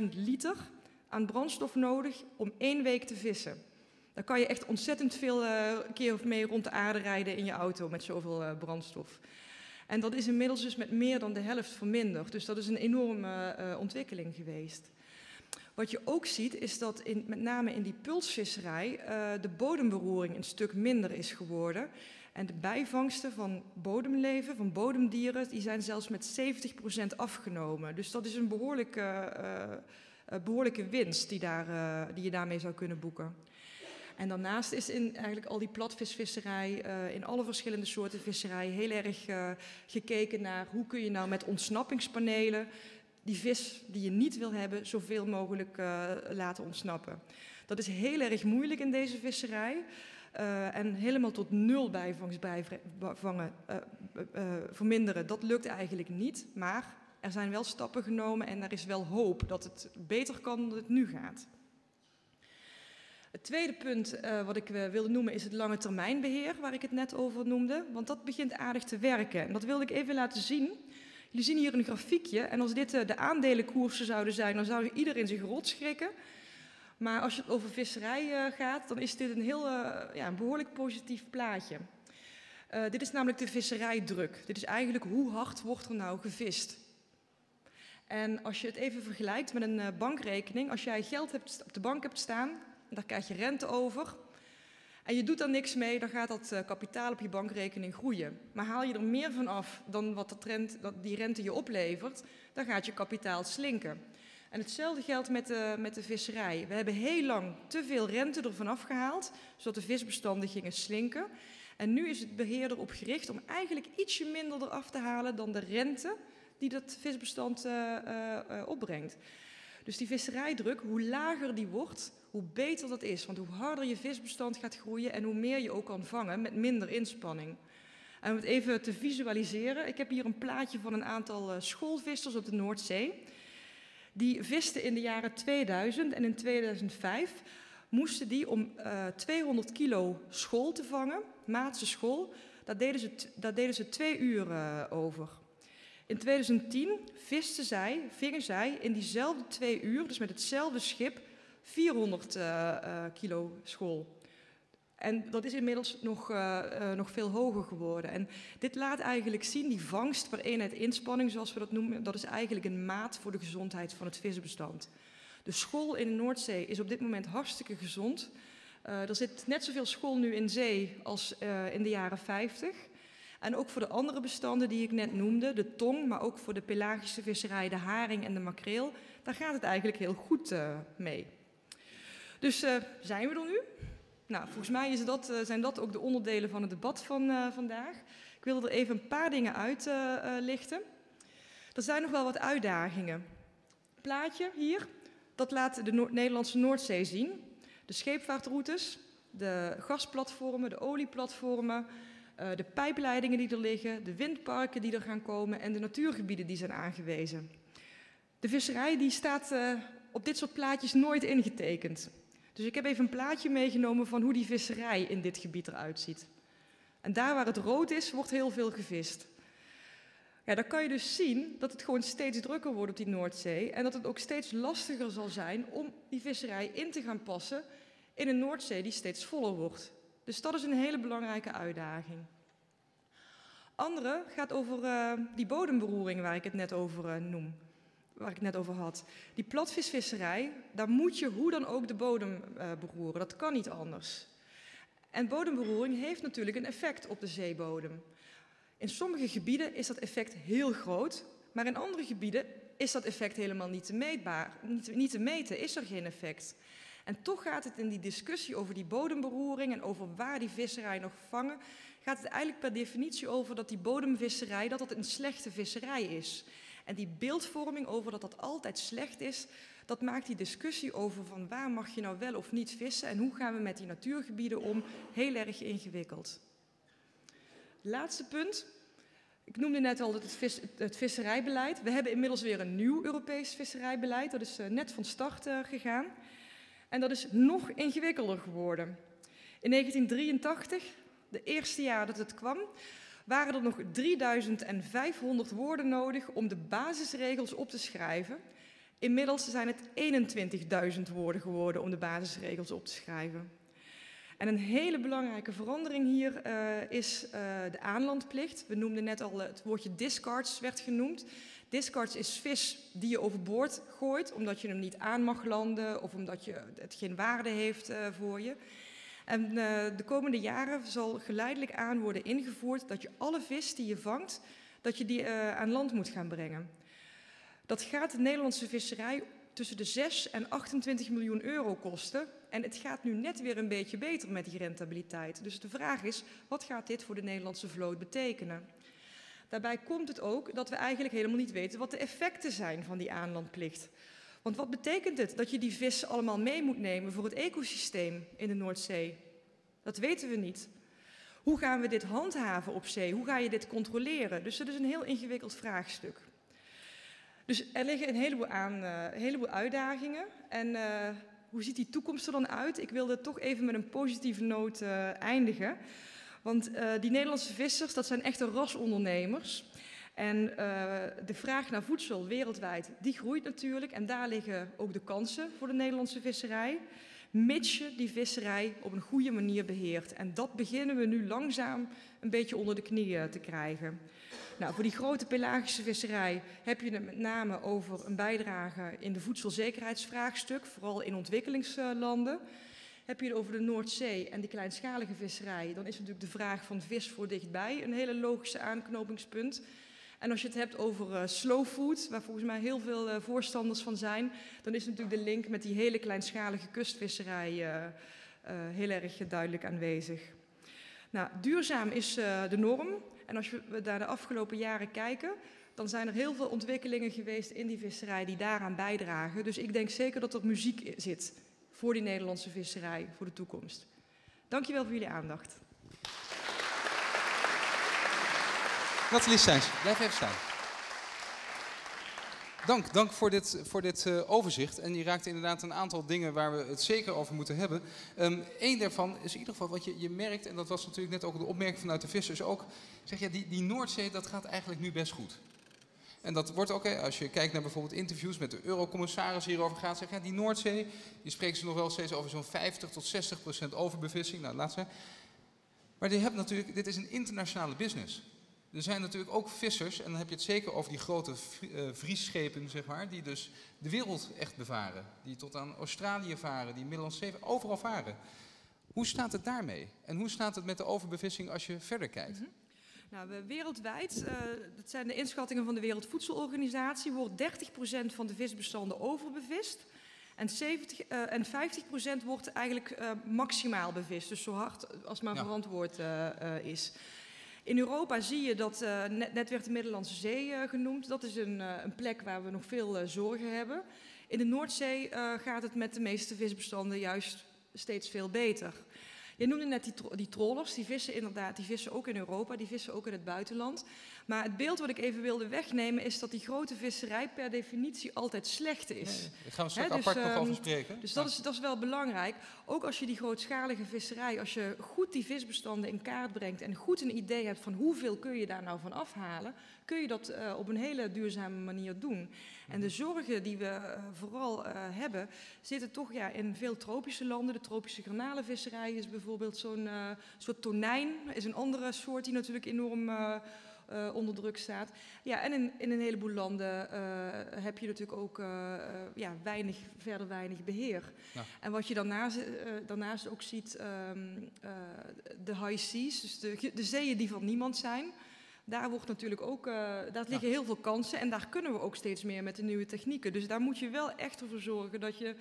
45.000 liter aan brandstof nodig om één week te vissen. Daar kan je echt ontzettend veel uh, keer mee rond de aarde rijden in je auto met zoveel brandstof. En dat is inmiddels dus met meer dan de helft verminderd. Dus dat is een enorme uh, ontwikkeling geweest. Wat je ook ziet is dat in, met name in die pulsvisserij uh, de bodemberoering een stuk minder is geworden. En de bijvangsten van bodemleven, van bodemdieren, die zijn zelfs met 70% afgenomen. Dus dat is een behoorlijke, uh, behoorlijke winst die, daar, die je daarmee zou kunnen boeken. En daarnaast is in eigenlijk al die platvisvisserij, uh, in alle verschillende soorten visserij, heel erg uh, gekeken naar hoe kun je nou met ontsnappingspanelen die vis die je niet wil hebben, zoveel mogelijk uh, laten ontsnappen. Dat is heel erg moeilijk in deze visserij. en helemaal tot nul bijvangst bijvangen, verminderen, dat lukt eigenlijk niet. Maar er zijn wel stappen genomen en er is wel hoop dat het beter kan dan het nu gaat. Het tweede punt uh, wat ik uh, wilde noemen is het lange termijnbeheer, waar ik het net over noemde. Want dat begint aardig te werken. En dat wilde ik even laten zien. Jullie zien hier een grafiekje. En als dit uh, de aandelenkoersen zouden zijn, dan zou iedereen zich rot schrikken. Maar als het over visserij gaat, dan is dit een, heel, ja, een behoorlijk positief plaatje. dit is namelijk de visserijdruk. Dit is eigenlijk hoe hard wordt er nou gevist. En als je het even vergelijkt met een eh, bankrekening, als jij geld hebt, op de bank hebt staan, daar krijg je rente over, en je doet daar niks mee, dan gaat dat eh, kapitaal op je bankrekening groeien. Maar haal je er meer van af dan wat die rente je oplevert, dan gaat je kapitaal slinken. En hetzelfde geldt met de, met de visserij. We hebben heel lang te veel rente ervan afgehaald, zodat de visbestanden gingen slinken. En nu is het beheer erop gericht om eigenlijk ietsje minder eraf te halen dan de rente die dat visbestand uh, uh, opbrengt. Dus die visserijdruk, hoe lager die wordt, hoe beter dat is. Want hoe harder je visbestand gaat groeien en hoe meer je ook kan vangen met minder inspanning. En om het even te visualiseren, ik heb hier een plaatje van een aantal schoolvissers op de Noordzee. Die visten in de jaren 2000 en in 2005 moesten die om uh, 200 kilo school te vangen, maatse school, daar deden ze, daar deden ze twee uur uh, over. In 2010 visten zij, vingen zij in diezelfde twee uur, dus met hetzelfde schip, 400 uh, uh, kilo school. En dat is inmiddels nog, uh, nog veel hoger geworden. En dit laat eigenlijk zien, die vangst per eenheid inspanning, zoals we dat noemen, dat is eigenlijk een maat voor de gezondheid van het visbestand. De school in de Noordzee is op dit moment hartstikke gezond. Uh, er zit net zoveel school nu in zee als in de jaren 50. En ook voor de andere bestanden die ik net noemde, de tong, maar ook voor de pelagische visserij, de haring en de makreel, daar gaat het eigenlijk heel goed mee. Dus zijn we er nu? Nou, volgens mij is dat, uh, zijn dat ook de onderdelen van het debat van uh, vandaag. Ik wil er even een paar dingen uitlichten. Er zijn nog wel wat uitdagingen. Het plaatje hier, dat laat de Nederlandse Noordzee zien. De scheepvaartroutes, de gasplatformen, de olieplatformen, de pijpleidingen die er liggen, de windparken die er gaan komen en de natuurgebieden die zijn aangewezen. De visserij die staat op dit soort plaatjes nooit ingetekend. Dus ik heb even een plaatje meegenomen van hoe die visserij in dit gebied eruit ziet. En daar waar het rood is, wordt heel veel gevist. Ja, dan kan je dus zien dat het gewoon steeds drukker wordt op die Noordzee en dat het ook steeds lastiger zal zijn om die visserij in te gaan passen in een Noordzee die steeds voller wordt. Dus dat is een hele belangrijke uitdaging. Andere gaat over uh, die bodemberoering waar ik het net over uh, noem waar ik net over had. Die platvisvisserij, daar moet je hoe dan ook de bodem uh, beroeren. Dat kan niet anders. En bodemberoering heeft natuurlijk een effect op de zeebodem. In sommige gebieden is dat effect heel groot, maar in andere gebieden is dat effect helemaal niet te, meetbaar, niet, niet te meten, is er geen effect. En toch gaat het in die discussie over die bodemberoering en over waar die visserij nog vangen, gaat het eigenlijk per definitie over dat die bodemvisserij dat dat een slechte visserij is. En die beeldvorming over dat dat altijd slecht is, dat maakt die discussie over van waar mag je nou wel of niet vissen en hoe gaan we met die natuurgebieden om heel erg ingewikkeld. Laatste punt. Ik noemde net al het, vis, het visserijbeleid. We hebben inmiddels weer een nieuw Europees visserijbeleid. Dat is uh, net van start uh, gegaan. En dat is nog ingewikkelder geworden. In 1983, de eerste jaar dat het kwam, waren er nog 3500 woorden nodig om de basisregels op te schrijven. Inmiddels zijn het 21.000 woorden geworden om de basisregels op te schrijven. En een hele belangrijke verandering hier uh, is uh, de aanlandplicht. We noemden net al het woordje discards werd genoemd. Discards is vis die je overboord gooit omdat je hem niet aan mag landen of omdat je, het geen waarde heeft voor je. En uh, de komende jaren zal geleidelijk aan worden ingevoerd dat je alle vis die je vangt, dat je die uh, aan land moet gaan brengen. Dat gaat de Nederlandse visserij tussen de 6 en 28 miljoen euro kosten. En het gaat nu net weer een beetje beter met die rentabiliteit. Dus de vraag is, wat gaat dit voor de Nederlandse vloot betekenen? Daarbij komt het ook dat we eigenlijk helemaal niet weten wat de effecten zijn van die aanlandplicht. Want wat betekent het dat je die vis allemaal mee moet nemen voor het ecosysteem in de Noordzee? Dat weten we niet. Hoe gaan we dit handhaven op zee? Hoe ga je dit controleren? Dus dat is een heel ingewikkeld vraagstuk. Dus er liggen een heleboel, aan, een heleboel uitdagingen. En uh, hoe ziet die toekomst er dan uit? Ik wilde toch even met een positieve noot uh, eindigen. Want die Nederlandse vissers, dat zijn echte rasondernemers. En uh, de vraag naar voedsel wereldwijd, die groeit natuurlijk. En daar liggen ook de kansen voor de Nederlandse visserij. mits je die visserij op een goede manier beheert. En dat beginnen we nu langzaam een beetje onder de knieën te krijgen. Nou, voor die grote pelagische visserij heb je het met name over een bijdrage in de voedselzekerheidsvraagstuk, vooral in ontwikkelingslanden. Heb je het over de Noordzee en die kleinschalige visserij, dan is natuurlijk de vraag van vis voor dichtbij een hele logische aanknopingspunt. En als je het hebt over uh, slow food, waar volgens mij heel veel uh, voorstanders van zijn, dan is natuurlijk de link met die hele kleinschalige kustvisserij uh, heel erg duidelijk aanwezig. Nou, duurzaam is de norm. En als we naar de afgelopen jaren kijken, dan zijn er heel veel ontwikkelingen geweest in die visserij die daaraan bijdragen. Dus ik denk zeker dat er muziek zit voor die Nederlandse visserij voor de toekomst. Dankjewel voor jullie aandacht. Nathalie Steins, blijf even staan. Dank, dank voor dit, voor dit uh, overzicht. En je raakt inderdaad een aantal dingen waar we het zeker over moeten hebben. Eén daarvan is in ieder geval wat je, je merkt, en dat was natuurlijk net ook de opmerking vanuit de vissers ook. Zeg je, die, die Noordzee, dat gaat eigenlijk nu best goed. En dat wordt ook, als je kijkt naar bijvoorbeeld interviews met de eurocommissaris hierover gaat, zeg ja, die Noordzee, die spreken ze nog wel steeds over zo'n 50 tot 60 procent overbevissing. Nou, laat ze. Maar je hebt natuurlijk, dit is een internationale business. Er zijn natuurlijk ook vissers, en dan heb je het zeker over die grote uh, vriesschepen, zeg maar, die dus de wereld echt bevaren. Die tot aan Australië varen, die Middellandse Zee, overal varen. Hoe staat het daarmee? En hoe staat het met de overbevissing als je verder kijkt? Mm -hmm. Nou, wereldwijd, uh, dat zijn de inschattingen van de Wereldvoedselorganisatie, wordt 30% van de visbestanden overbevist. En, 70, uh, en 50% wordt eigenlijk uh, maximaal bevist, dus zo hard als maar ja. verantwoord is. In Europa zie je dat, uh, net, net, werd de Middellandse Zee uh, genoemd, dat is een, uh, een, plek waar we nog veel zorgen hebben. In de Noordzee gaat het met de meeste visbestanden juist steeds veel beter. Je noemde net die, die trollers, die vissen inderdaad, die vissen ook in Europa, die vissen ook in het buitenland. Maar het beeld wat ik even wilde wegnemen is dat die grote visserij per definitie altijd slecht is. Nee, daar gaan we straks apart dus, nog over spreken. Dus dat, is, dat is wel belangrijk. Ook als je die grootschalige visserij, als je goed die visbestanden in kaart brengt en goed een idee hebt van hoeveel kun je daar nou van afhalen, kun je dat uh, op een hele duurzame manier doen. En de zorgen die we uh, vooral uh, hebben, zitten toch ja, in veel tropische landen. De tropische garnalenvisserij is bijvoorbeeld zo'n soort tonijn, is een andere soort die natuurlijk enorm uh, onder druk staat. Ja, en in, in een heleboel landen uh, heb je natuurlijk ook uh, ja, weinig, verder weinig beheer. Ja. En wat je daarnaast, daarnaast ook ziet, um, de high seas, dus de, de zeeën die van niemand zijn. Daar, wordt natuurlijk ook, daar liggen ja. heel veel kansen en daar kunnen we ook steeds meer met de nieuwe technieken. Dus daar moet je wel echt voor zorgen dat je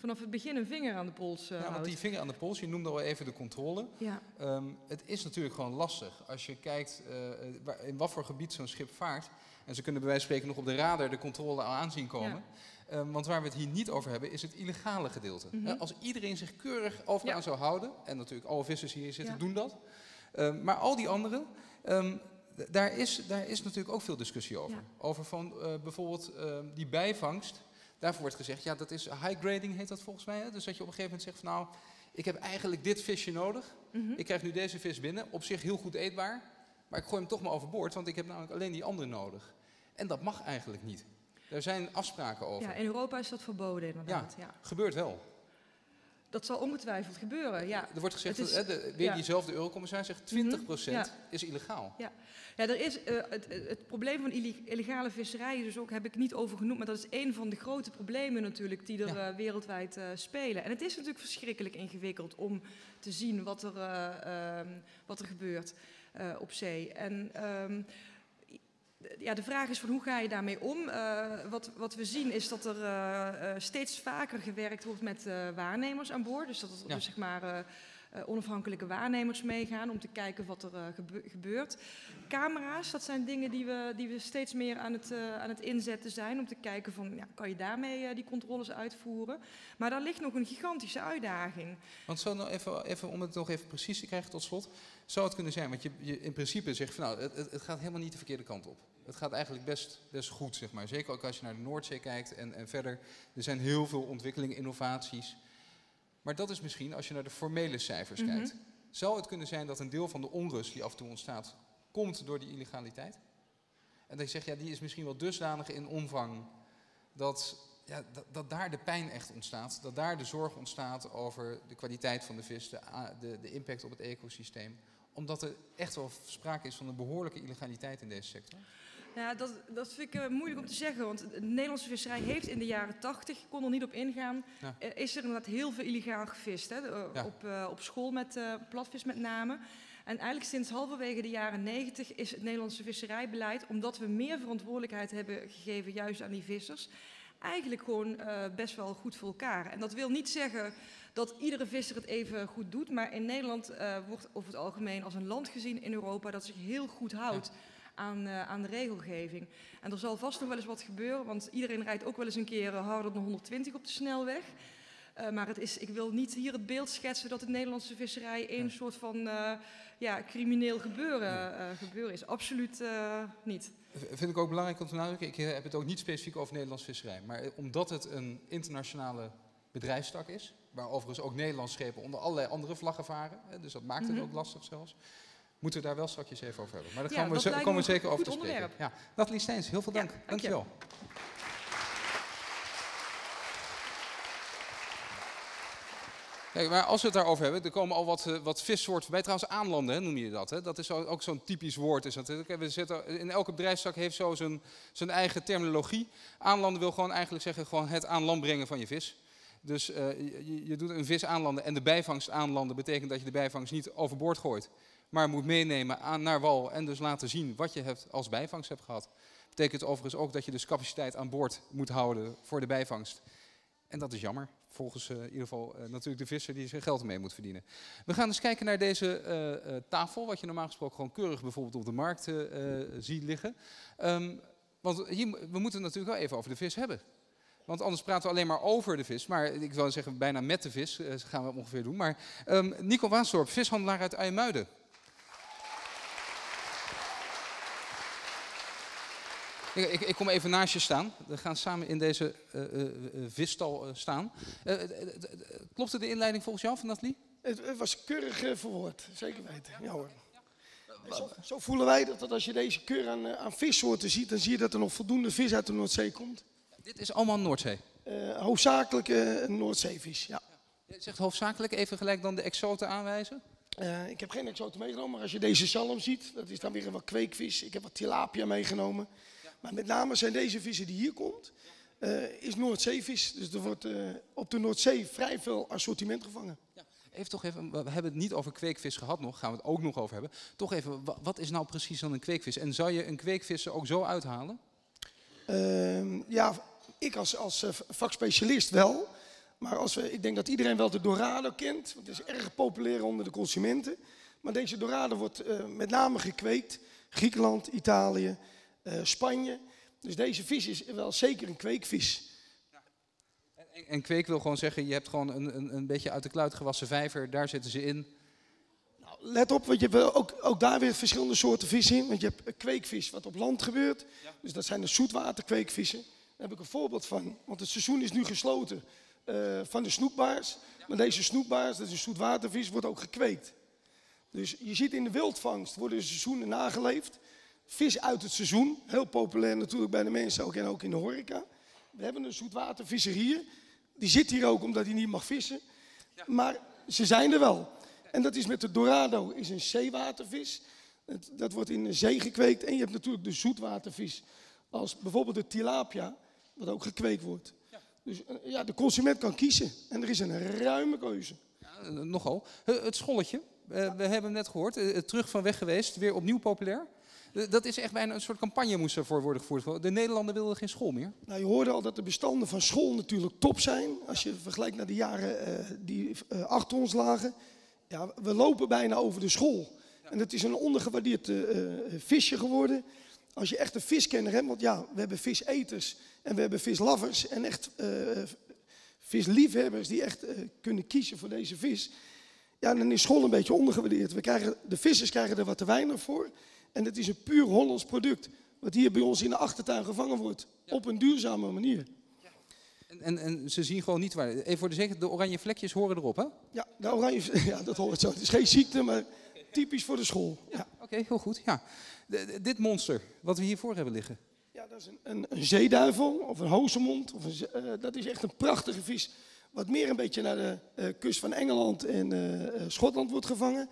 vanaf het begin een vinger aan de pols uh, Ja, want die vinger aan de pols, je noemde al even de controle. Ja. Um, het is natuurlijk gewoon lastig als je kijkt uh, in wat voor gebied zo'n schip vaart. En ze kunnen bij wijze van spreken nog op de radar de controle al aanzien komen. Ja. Um, want waar we het hier niet over hebben, is het illegale gedeelte. Mm -hmm. Als iedereen zich keurig overaan ja. zou houden, en natuurlijk alle vissers hier zitten doen dat. Um, maar al die anderen, daar, is, daar is natuurlijk ook veel discussie over. Over van uh, bijvoorbeeld die bijvangst. Daarvoor wordt gezegd, ja, dat is high grading, heet dat volgens mij. Hè? Dus dat je op een gegeven moment zegt van nou, ik heb eigenlijk dit visje nodig. Mm -hmm. Ik krijg nu deze vis binnen, op zich heel goed eetbaar. Maar ik gooi hem toch maar overboord, want ik heb namelijk alleen die andere nodig. En dat mag eigenlijk niet. Er zijn afspraken over. Ja, in Europa is dat verboden inderdaad. Ja, ja. gebeurt wel. Dat zal ongetwijfeld gebeuren, ja. Er wordt gezegd, is, dat, de, weer ja. diezelfde eurocommissaris zegt 20% mm -hmm. ja. is illegaal. Ja, ja er is, uh, het, het, probleem van illegale visserij, dus ook heb ik niet over genoemd, maar dat is een van de grote problemen natuurlijk die er ja. uh, wereldwijd uh, spelen. En het is natuurlijk verschrikkelijk ingewikkeld om te zien wat er, um, wat er gebeurt op zee. En... Um, ja, de vraag is van hoe ga je daarmee om? Uh, wat, wat, we zien is dat er uh, uh, steeds vaker gewerkt wordt met waarnemers aan boord. Dus dat er ja. dus, zeg maar onafhankelijke waarnemers meegaan om te kijken wat er gebe gebeurt. Camera's, dat zijn dingen die we, die we steeds meer aan het, aan het inzetten zijn. Om te kijken van, ja, kan je daarmee die controles uitvoeren? Maar daar ligt nog een gigantische uitdaging. Want zo nou even, even, om het nog even precies te krijgen tot slot. Zou het kunnen zijn, want je, je in principe zegt van nou, het, het gaat helemaal niet de verkeerde kant op. Het gaat eigenlijk best, best goed, zeg maar. Zeker ook als je naar de Noordzee kijkt en, en verder. Er zijn heel veel ontwikkelingen, innovaties. Maar dat is misschien, als je naar de formele cijfers mm -hmm. kijkt. Zou het kunnen zijn dat een deel van de onrust die af en toe ontstaat, komt door die illegaliteit? En dat je zegt, ja, die is misschien wel dusdanig in omvang dat ja, dat, dat daar de pijn echt ontstaat. Dat daar de zorg ontstaat over de kwaliteit van de vis, de, de, de impact op het ecosysteem. Omdat er echt wel sprake is van een behoorlijke illegaliteit in deze sector. Ja, dat, dat vind ik eh, moeilijk om te zeggen, want de Nederlandse visserij heeft in de jaren 80, ik kon er niet op ingaan, Ja. eh, is er inderdaad heel veel illegaal gevist. Hè? eh, Ja. op, op school met platvis met name. En eigenlijk sinds halverwege de jaren 90 is het Nederlandse visserijbeleid, omdat we meer verantwoordelijkheid hebben gegeven juist aan die vissers, eigenlijk gewoon best wel goed voor elkaar. En dat wil niet zeggen dat iedere visser het even goed doet, maar in Nederland eh, wordt over het algemeen als een land gezien in Europa dat zich heel goed houdt aan, eh, aan de regelgeving. En er zal vast nog wel eens wat gebeuren, want iedereen rijdt ook wel eens een keer harder dan 120 op de snelweg. Eh, maar het is, ik wil niet hier het beeld schetsen dat de Nederlandse visserij een soort van ja, crimineel gebeuren, gebeuren is. Absoluut niet. Vind ik ook belangrijk om te benadrukken. Ik heb het ook niet specifiek over Nederlandse visserij. Maar omdat het een internationale bedrijfstak is, waar overigens ook Nederlandse schepen onder allerlei andere vlaggen varen, hè, dus dat maakt het Mhm. ook lastig zelfs, moeten we daar wel straks even over hebben. Maar daar Ja, gaan we, komen me we zeker over te spreken. Ja. Nathalie Steens, heel veel dank. Ja, dank je. Dankjewel. Kijk, maar als we het daarover hebben, er komen al wat, eh, wat vissoorten voorbij. Trouwens, aanlanden hè, noem je dat. Hè? Dat is ook zo'n typisch woord. Is dat? We zitten, in elke bedrijfstak heeft zo zijn, zijn eigen terminologie. Aanlanden wil gewoon eigenlijk zeggen gewoon het aan land brengen van je vis. Dus eh, je, doet een vis aanlanden en de bijvangst aanlanden betekent dat je de bijvangst niet overboord gooit. Maar moet meenemen aan, naar wal en dus laten zien wat je hebt als bijvangst hebt gehad. Betekent overigens ook dat je dus capaciteit aan boord moet houden voor de bijvangst. En dat is jammer. Volgens eh, in ieder geval eh, natuurlijk de visser die zijn geld ermee moet verdienen. We gaan eens kijken naar deze tafel, wat je normaal gesproken gewoon keurig bijvoorbeeld op de markt ziet liggen. Ehm, want hier, we moeten het natuurlijk wel even over de vis hebben. Want anders praten we alleen maar over de vis. Maar ik wil zeggen, bijna met de vis eh, gaan we ongeveer doen. Maar ehm, Nico Waansdorp, vishandelaar uit IJmuiden. Ik, ik, ik kom even naast je staan. We gaan samen in deze eh, eh, visstal staan. Klopte de inleiding volgens jou van Nathalie? Het, het was keurig verwoord, zeker weten. Ja hoor. Zo, zo voelen wij dat, dat als je deze keur aan, aan vissoorten ziet, dan zie je dat er nog voldoende vis uit de Noordzee komt. Dit is allemaal Noordzee. Eh, hoofdzakelijk eh, Noordzeevis, ja. Je zegt hoofdzakelijk even gelijk dan de exoten aanwijzen. Eh, ik heb geen exoten meegenomen, maar als je deze zalm ziet, dat is dan weer een wat kweekvis. Ik heb wat tilapia meegenomen. Maar met name zijn deze vissen die hier komt, eh, is Noordzeevis. Dus er wordt op de Noordzee vrij veel assortiment gevangen. Even toch even, we hebben het niet over kweekvis gehad nog, gaan we het ook nog over hebben. Toch even, wa- wat is nou precies dan een kweekvis? En zou je een kweekvis ook zo uithalen? Ehm, ja, ik als, als eh, vakspecialist wel. Maar als we, ik denk dat iedereen wel de Dorado kent. Want het is erg populair onder de consumenten. Maar deze Dorado wordt eh, met name gekweekt. Griekenland, Italië, eh, Spanje. Dus deze vis is wel zeker een kweekvis. En, en kweek wil gewoon zeggen, je hebt gewoon een, een, een beetje uit de kluit gewassen vijver, daar zitten ze in. Let op, want je hebt ook, ook daar weer verschillende soorten vis in. Want je hebt kweekvis wat op land gebeurt. Dus dat zijn de zoetwaterkweekvissen. Daar heb ik een voorbeeld van. Want het seizoen is nu gesloten eh, van de snoekbaars. Maar deze snoekbaars, dat is een zoetwatervis, wordt ook gekweekt. Dus je ziet in de wildvangst worden de seizoenen nageleefd. Vis uit het seizoen, heel populair natuurlijk bij de mensen ook en ook in de horeca. We hebben een zoetwatervisser hier. Die zit hier ook omdat hij niet mag vissen. Maar ze zijn er wel. En dat is met de Dorado, is een zeewatervis. Dat wordt in de zee gekweekt. En je hebt natuurlijk de zoetwatervis. Als bijvoorbeeld de tilapia, wat ook gekweekt wordt. Dus eh, ja, de consument kan kiezen. En er is een ruime keuze. Ja, eh, nogal. Eh, het scholletje, we hebben net gehoord, eh, terug van weg geweest, weer opnieuw populair. Dat is echt bijna een soort campagne moest ervoor worden gevoerd. De Nederlander wilden geen school meer. Nou, je hoorde al dat de bestanden van school natuurlijk top zijn. Als je vergelijkt naar de jaren die achter ons lagen. Ja, we lopen bijna over de school. En het is een ondergewaardeerd visje geworden. Als je echt een viskenner hebt, want ja, we hebben viseters en we hebben vislovers. En echt eh, visliefhebbers die echt eh, kunnen kiezen voor deze vis. Ja, dan is school een beetje ondergewaardeerd. We krijgen, de vissers krijgen er wat te weinig voor. En het is een puur Hollands product. Wat hier bij ons in de achtertuin gevangen wordt. Op een duurzame manier. En, en, en ze zien gewoon niet waar. Even voor de zekerheid, de oranje vlekjes horen erop, hè? Ja, de oranje, ja, dat hoort zo. Het is geen ziekte, maar typisch voor de school. Ja. Oké, heel goed. Ja. Dit monster, wat we hiervoor hebben liggen. Ja, dat is een, een, zeeduivel of een hozemond. Of een, eh, dat is echt een prachtige vis. Wat meer een beetje naar de eh, kust van Engeland en eh, Schotland wordt gevangen.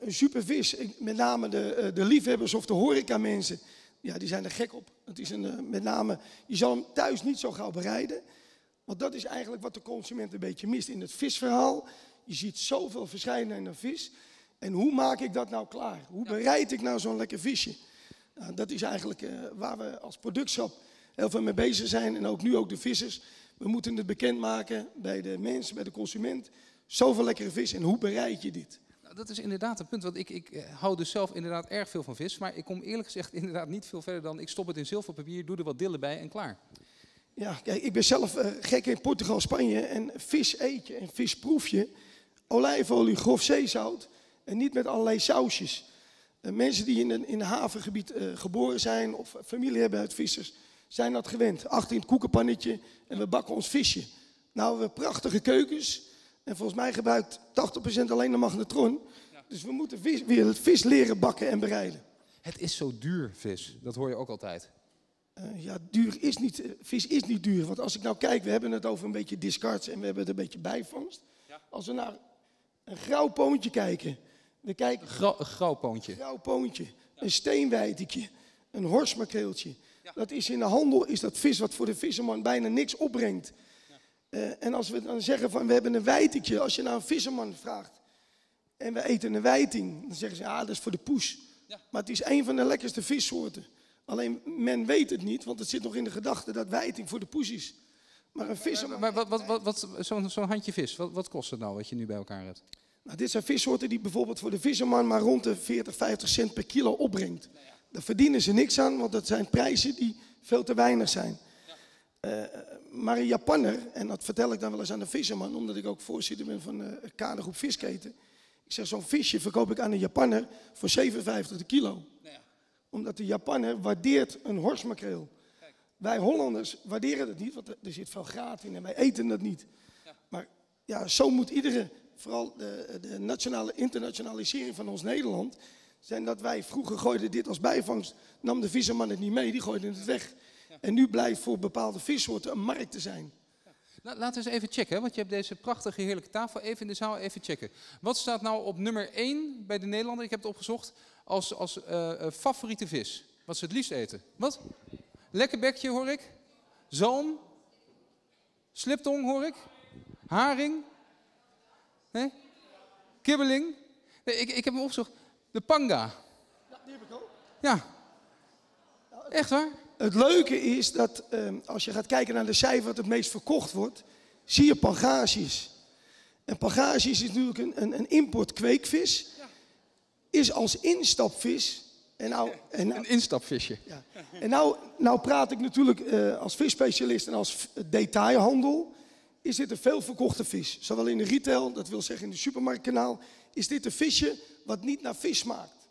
Een- super vis. Met name de, de liefhebbers of de horecamensen. Ja, die zijn er gek op. Het is een, met name, je zal hem thuis niet zo gauw bereiden. Want dat is eigenlijk wat de consument een beetje mist in het visverhaal. Je ziet zoveel verschijnen aan vis. En hoe maak ik dat nou klaar? Hoe bereid ik nou zo'n lekker visje? Nou, dat is eigenlijk eh, waar we als productschap heel veel mee bezig zijn. En ook nu ook de vissers. We moeten het bekendmaken bij de mensen, bij de consument. Zoveel lekkere vis en hoe bereid je dit? Nou, dat is inderdaad een punt, want ik, ik eh, hou dus zelf inderdaad erg veel van vis. Maar ik kom eerlijk gezegd inderdaad niet veel verder dan ik stop het in zilverpapier, doe er wat dillen bij en klaar. Ja, kijk, ik ben zelf eh, gek in Portugal, Spanje. En vis eet je en vis proef je. Olijfolie, grof zeezout. En niet met allerlei sausjes. Eh, mensen die in een, in een havengebied eh, geboren zijn of familie hebben uit vissers, zijn dat gewend. Achter in het koekenpannetje en we bakken ons visje. Nou, we hebben prachtige keukens. En volgens mij gebruikt 80% alleen de magnetron. Dus we moeten vis, weer het vis leren bakken en bereiden. Het is zo duur, vis. Dat hoor je ook altijd. Eh, ja, duur is niet, vis is niet duur. Want als ik nou kijk, we hebben het over een beetje discards en we hebben het een beetje bijvangst. Als we naar een grauw poontje kijken. We kijken een grauw poontje. een grauw poontje, een steenwijtje, een horsmakreeltje. Dat is in de handel is dat vis wat voor de visserman bijna niks opbrengt. Eh, en als we dan zeggen van we hebben een wijtje, als je naar een visserman vraagt en we eten een wijting, dan zeggen ze ja dat is voor de poes. Maar het is een van de lekkerste vissoorten. Alleen men weet het niet, want het zit nog in de gedachte dat wijting voor de poes is. Maar een visserman... Maar wat, wat, wat, wat, zo'n zo'n handje vis, wat, wat kost het nou wat je nu bij elkaar hebt? Nou, dit zijn vissoorten die bijvoorbeeld voor de visserman maar rond de 40, 50 cent per kilo opbrengt. Daar verdienen ze niks aan, want dat zijn prijzen die veel te weinig zijn. Eh, maar een Japanner, en dat vertel ik dan wel eens aan de visserman, omdat ik ook voorzitter ben van de kadergroep Visketen. Ik zeg, zo'n visje verkoop ik aan een Japanner voor 57 de kilo. Omdat de Japanner waardeert een horsmakreel. Wij Hollanders waarderen dat niet, want er zit veel graat in en wij eten dat niet. Maar ja, zo moet iedere, vooral de, de nationale internationalisering van ons Nederland, zijn dat wij vroeger gooiden dit als bijvangst, nam de visserman het niet mee, die gooide het weg. En nu blijft voor bepaalde vissoorten een markt te zijn. Nou, laten we eens even checken, want je hebt deze prachtige, heerlijke tafel. Even in de zaal even checken. Wat staat nou op nummer 1 bij de Nederlander? Ik heb het opgezocht als, als eh, eh, favoriete vis. Wat ze het liefst eten. Wat? Lekkerbekje hoor ik. Zalm. Sliptong hoor ik. Haring. Nee? Kibbeling. Nee, ik, ik heb hem opgezocht. De panga. die heb ik ook. Ja. Echt waar? Het leuke is dat ehm, als je gaat kijken naar de cijfer wat het meest verkocht wordt, zie je pangasius. En pangasius is natuurlijk een, een, een importkweekvis. Is als instapvis. En nou, en nou, Een instapvisje. ja. en nou, nou praat ik natuurlijk eh, als visspecialist en als detailhandel. Is dit een veel verkochte vis? Zowel in de retail, dat wil zeggen in de supermarktkanaal, is dit een visje wat niet naar vis smaakt.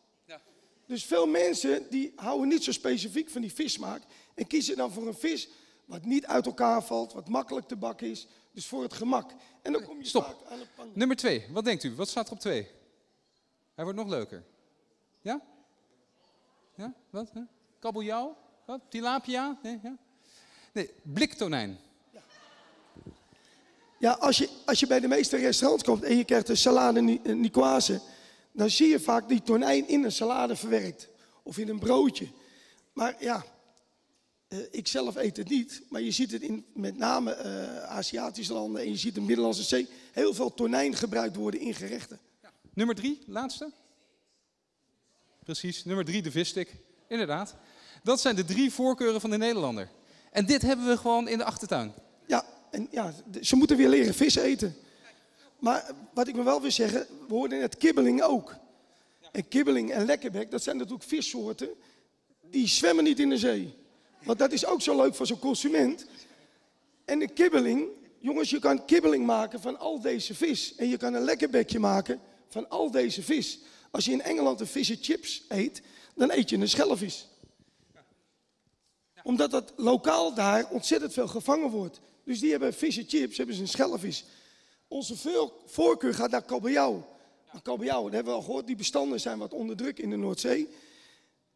Dus veel mensen die houden niet zo specifiek van die vissmaak en kiezen dan voor een vis wat niet uit elkaar valt, wat makkelijk te bakken is, dus voor het gemak. En dan kom je Stop. vaak aan een pan. Nummer 2. Wat denkt u? Wat staat er op 2? Hij wordt nog leuker. Ja? Ja? Wat? Hè? Kabeljauw? Wat? Tilapia? Nee, ja? nee bliktonijn. Ja, als je, als je bij de meeste restaurants komt en je krijgt een salade ni- nicoise, dan zie je vaak die tonijn in een salade verwerkt. Of in een broodje. Maar ja, eh, ik zelf eet het niet. Maar je ziet het in met name eh, Aziatische landen en je ziet de Middellandse Zee heel veel tonijn gebruikt worden in gerechten. Nummer 3, laatste. Precies, nummer 3, de visstik. Inderdaad. Dat zijn de drie voorkeuren van de Nederlander. En dit hebben we gewoon in de achtertuin. En ja, ze moeten weer leren vis eten. Maar wat ik me wel wil zeggen, we hoorden net kibbeling ook. En kibbeling en lekkerbek, dat zijn natuurlijk vissoorten, die zwemmen niet in de zee. Want dat is ook zo leuk voor zo'n consument. En de kibbeling, jongens, je kan kibbeling maken van al deze vis. En je kan een lekkerbekje maken van al deze vis. Als je in Engeland een and chips eet, dan eet je een schelvis omdat dat lokaal daar ontzettend veel gevangen wordt. Dus die hebben fish and chips, hebben ze een schelvis. Onze voorkeur gaat naar kabeljauw. Maar kabeljauw, dat hebben we al gehoord, die bestanden zijn wat onder druk in de Noordzee.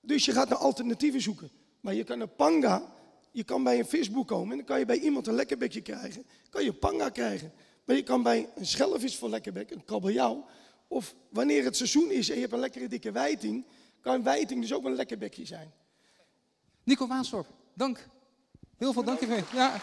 Dus je gaat naar alternatieven zoeken. Maar je kan een panga, je kan bij een visboer komen en dan kan je bij iemand een lekkerbekje krijgen. Kan je panga krijgen. Maar je kan bij een schelvis voor lekkerbek, een kabeljauw. Of wanneer het seizoen is en je hebt een lekkere dikke wijting, kan een wijting dus ook een lekkerbekje zijn. Nico Waansdorp, dank. Heel veel dank je Ja.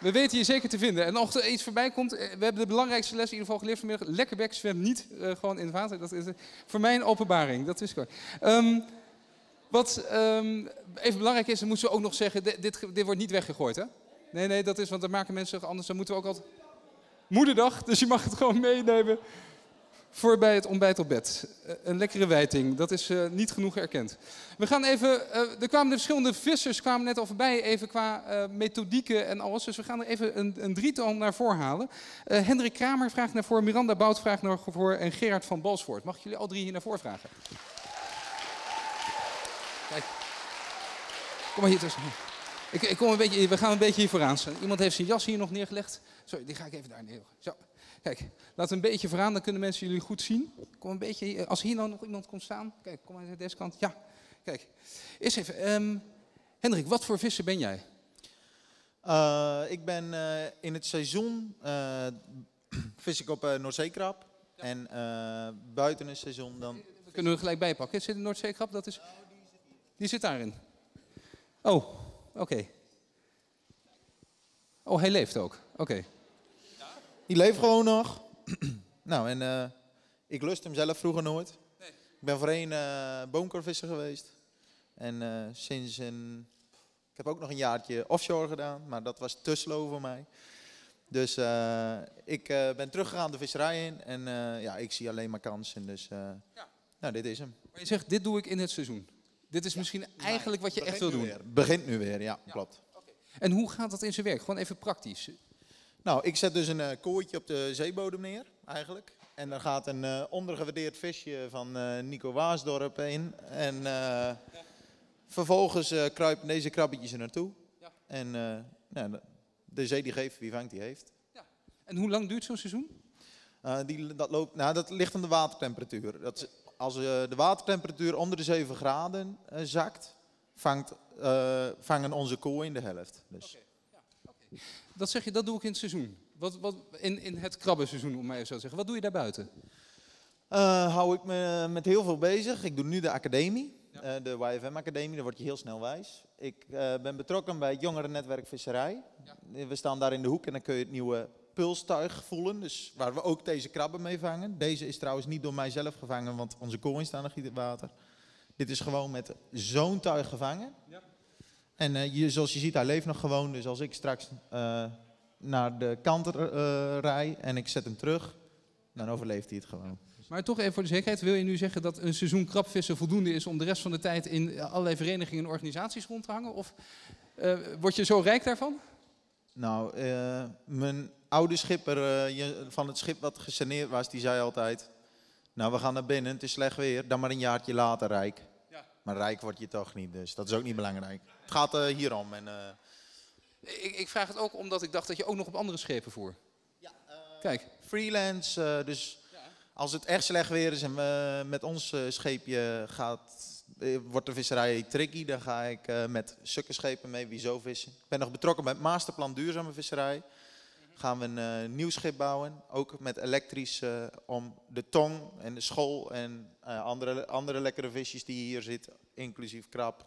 We weten je zeker te vinden. En als er iets voorbij komt, eh, we hebben de belangrijkste les in ieder geval geleerd vanmiddag. Lekkerbek zwemt niet uh, gewoon in het water. Dat is uh, voor mij een openbaring, dat is goed. Um, wat um, even belangrijk is, dan moeten we ook nog zeggen, dit, dit, dit, wordt niet weggegooid hè? Nee, nee, dat is, want dan maken mensen anders, dan moeten we ook altijd... Moederdag, dus je mag het gewoon meenemen voor bij het ontbijt op bed. Eh, een lekkere wijting, dat is uh, niet genoeg erkend. We gaan even, uh, er kwamen de verschillende vissers kwamen net al voorbij, even qua uh, methodieken en alles. Dus we gaan er even een, een drietal naar voren halen. Hendrik Kramer vraagt naar voren, Miranda Bout vraagt naar voren en Gerard van Balsvoort. Mag jullie al drie hier naar voren vragen? Kijk. Kom maar hier tussen. Ik, ik kom een beetje, we gaan een beetje hier vooraan staan. Iemand heeft zijn jas hier nog neergelegd. Sorry, die ga ik even daar neer. Zo. Kijk, laat een beetje vooraan, dan kunnen mensen jullie goed zien. Kom een beetje, hier. als hier nou nog iemand komt staan. Kijk, kom aan deze kant. Ja, kijk. Eerst even, um, Hendrik, wat voor visser ben jij? Uh, ik ben uh, in het seizoen, uh, vis ik op Noordzeekrab. Ja. En buiten het seizoen dan... We kunnen we gelijk bijpakken. Zit een Noordzeekrab? Dat is... Die zit daarin. Oh, oké. Okay. Oh, hij leeft ook. Oké. Okay. Die leeft gewoon nog. nou, en uh, ik lust hem zelf vroeger nooit. Nee. Ik ben voorheen uh, boomkorvisser geweest. En uh, sinds een... Ik heb ook nog een jaartje offshore gedaan, maar dat was te slow voor mij. Dus ik ben teruggegaan de visserij in en ja, ik zie alleen maar kansen. Dus ja. nou, dit is hem. Maar je zegt, dit doe ik in het seizoen. Dit is misschien eigenlijk wat je echt wil doen. Weer. Begint nu weer, ja, ja. klopt. Okay. En hoe gaat dat in zijn werk? Gewoon even praktisch. Nou, ik zet dus een uh, kooitje op de zeebodem neer, eigenlijk. En daar gaat een uh, ondergewaardeerd visje van uh, Nico Waasdorp in. En ja. vervolgens kruipen deze krabbetjes er naartoe. Ja. En nou, de zee die geeft, wie vangt die heeft. Ja. En hoe lang duurt zo'n seizoen? die, dat, loopt, nou, dat ligt aan de watertemperatuur. Dat, als de watertemperatuur onder de 7 graden zakt, vangt, vangen onze koeien in de helft. Dus. Okay. Dat zeg je, dat doe ik in het seizoen. Wat, wat, in, in het krabbenseizoen, om maar even zo te zeggen. Wat doe je daarbuiten? hou ik me met heel veel bezig. Ik doe nu de academie, ja. de YFM Academie, daar word je heel snel wijs. Ik ben betrokken bij het jongerennetwerk Visserij. Ja. We staan daar in de hoek en dan kun je het nieuwe pulstuig voelen, dus waar we ook deze krabben mee vangen. Deze is trouwens niet door mij zelf gevangen, want onze koolin staan nog in het water. Dit is gewoon met zo'n tuig gevangen. Ja. En uh, je, zoals je ziet, hij leeft nog gewoon. Dus als ik straks uh, naar de kant uh, rij en ik zet hem terug, dan overleeft hij het gewoon. Maar toch even voor de zekerheid, wil je nu zeggen dat een seizoen krabvissen voldoende is om de rest van de tijd in allerlei verenigingen en organisaties rond te hangen? Of word je zo rijk daarvan? Nou, mijn oude schipper van het schip wat gesaneerd was, die zei altijd... Nou, we gaan naar binnen, het is slecht weer, dan maar een jaartje later rijk. Ja. Maar rijk word je toch niet, dus dat is ook niet belangrijk. Het gaat uh, hierom. En, uh... ik, ik, vraag het ook omdat ik dacht dat je ook nog op andere schepen voer. Ja, Kijk. Freelance, dus als het echt slecht weer is en we met ons scheepje gaat wordt de visserij tricky, dan ga ik uh, met sukkenschepen mee wie zo vissen. Ik ben nog betrokken bij het masterplan duurzame visserij gaan we een uh, nieuw schip bouwen. Ook met elektrisch uh, om de tong en de school en andere, andere lekkere visjes die hier zitten, inclusief krab,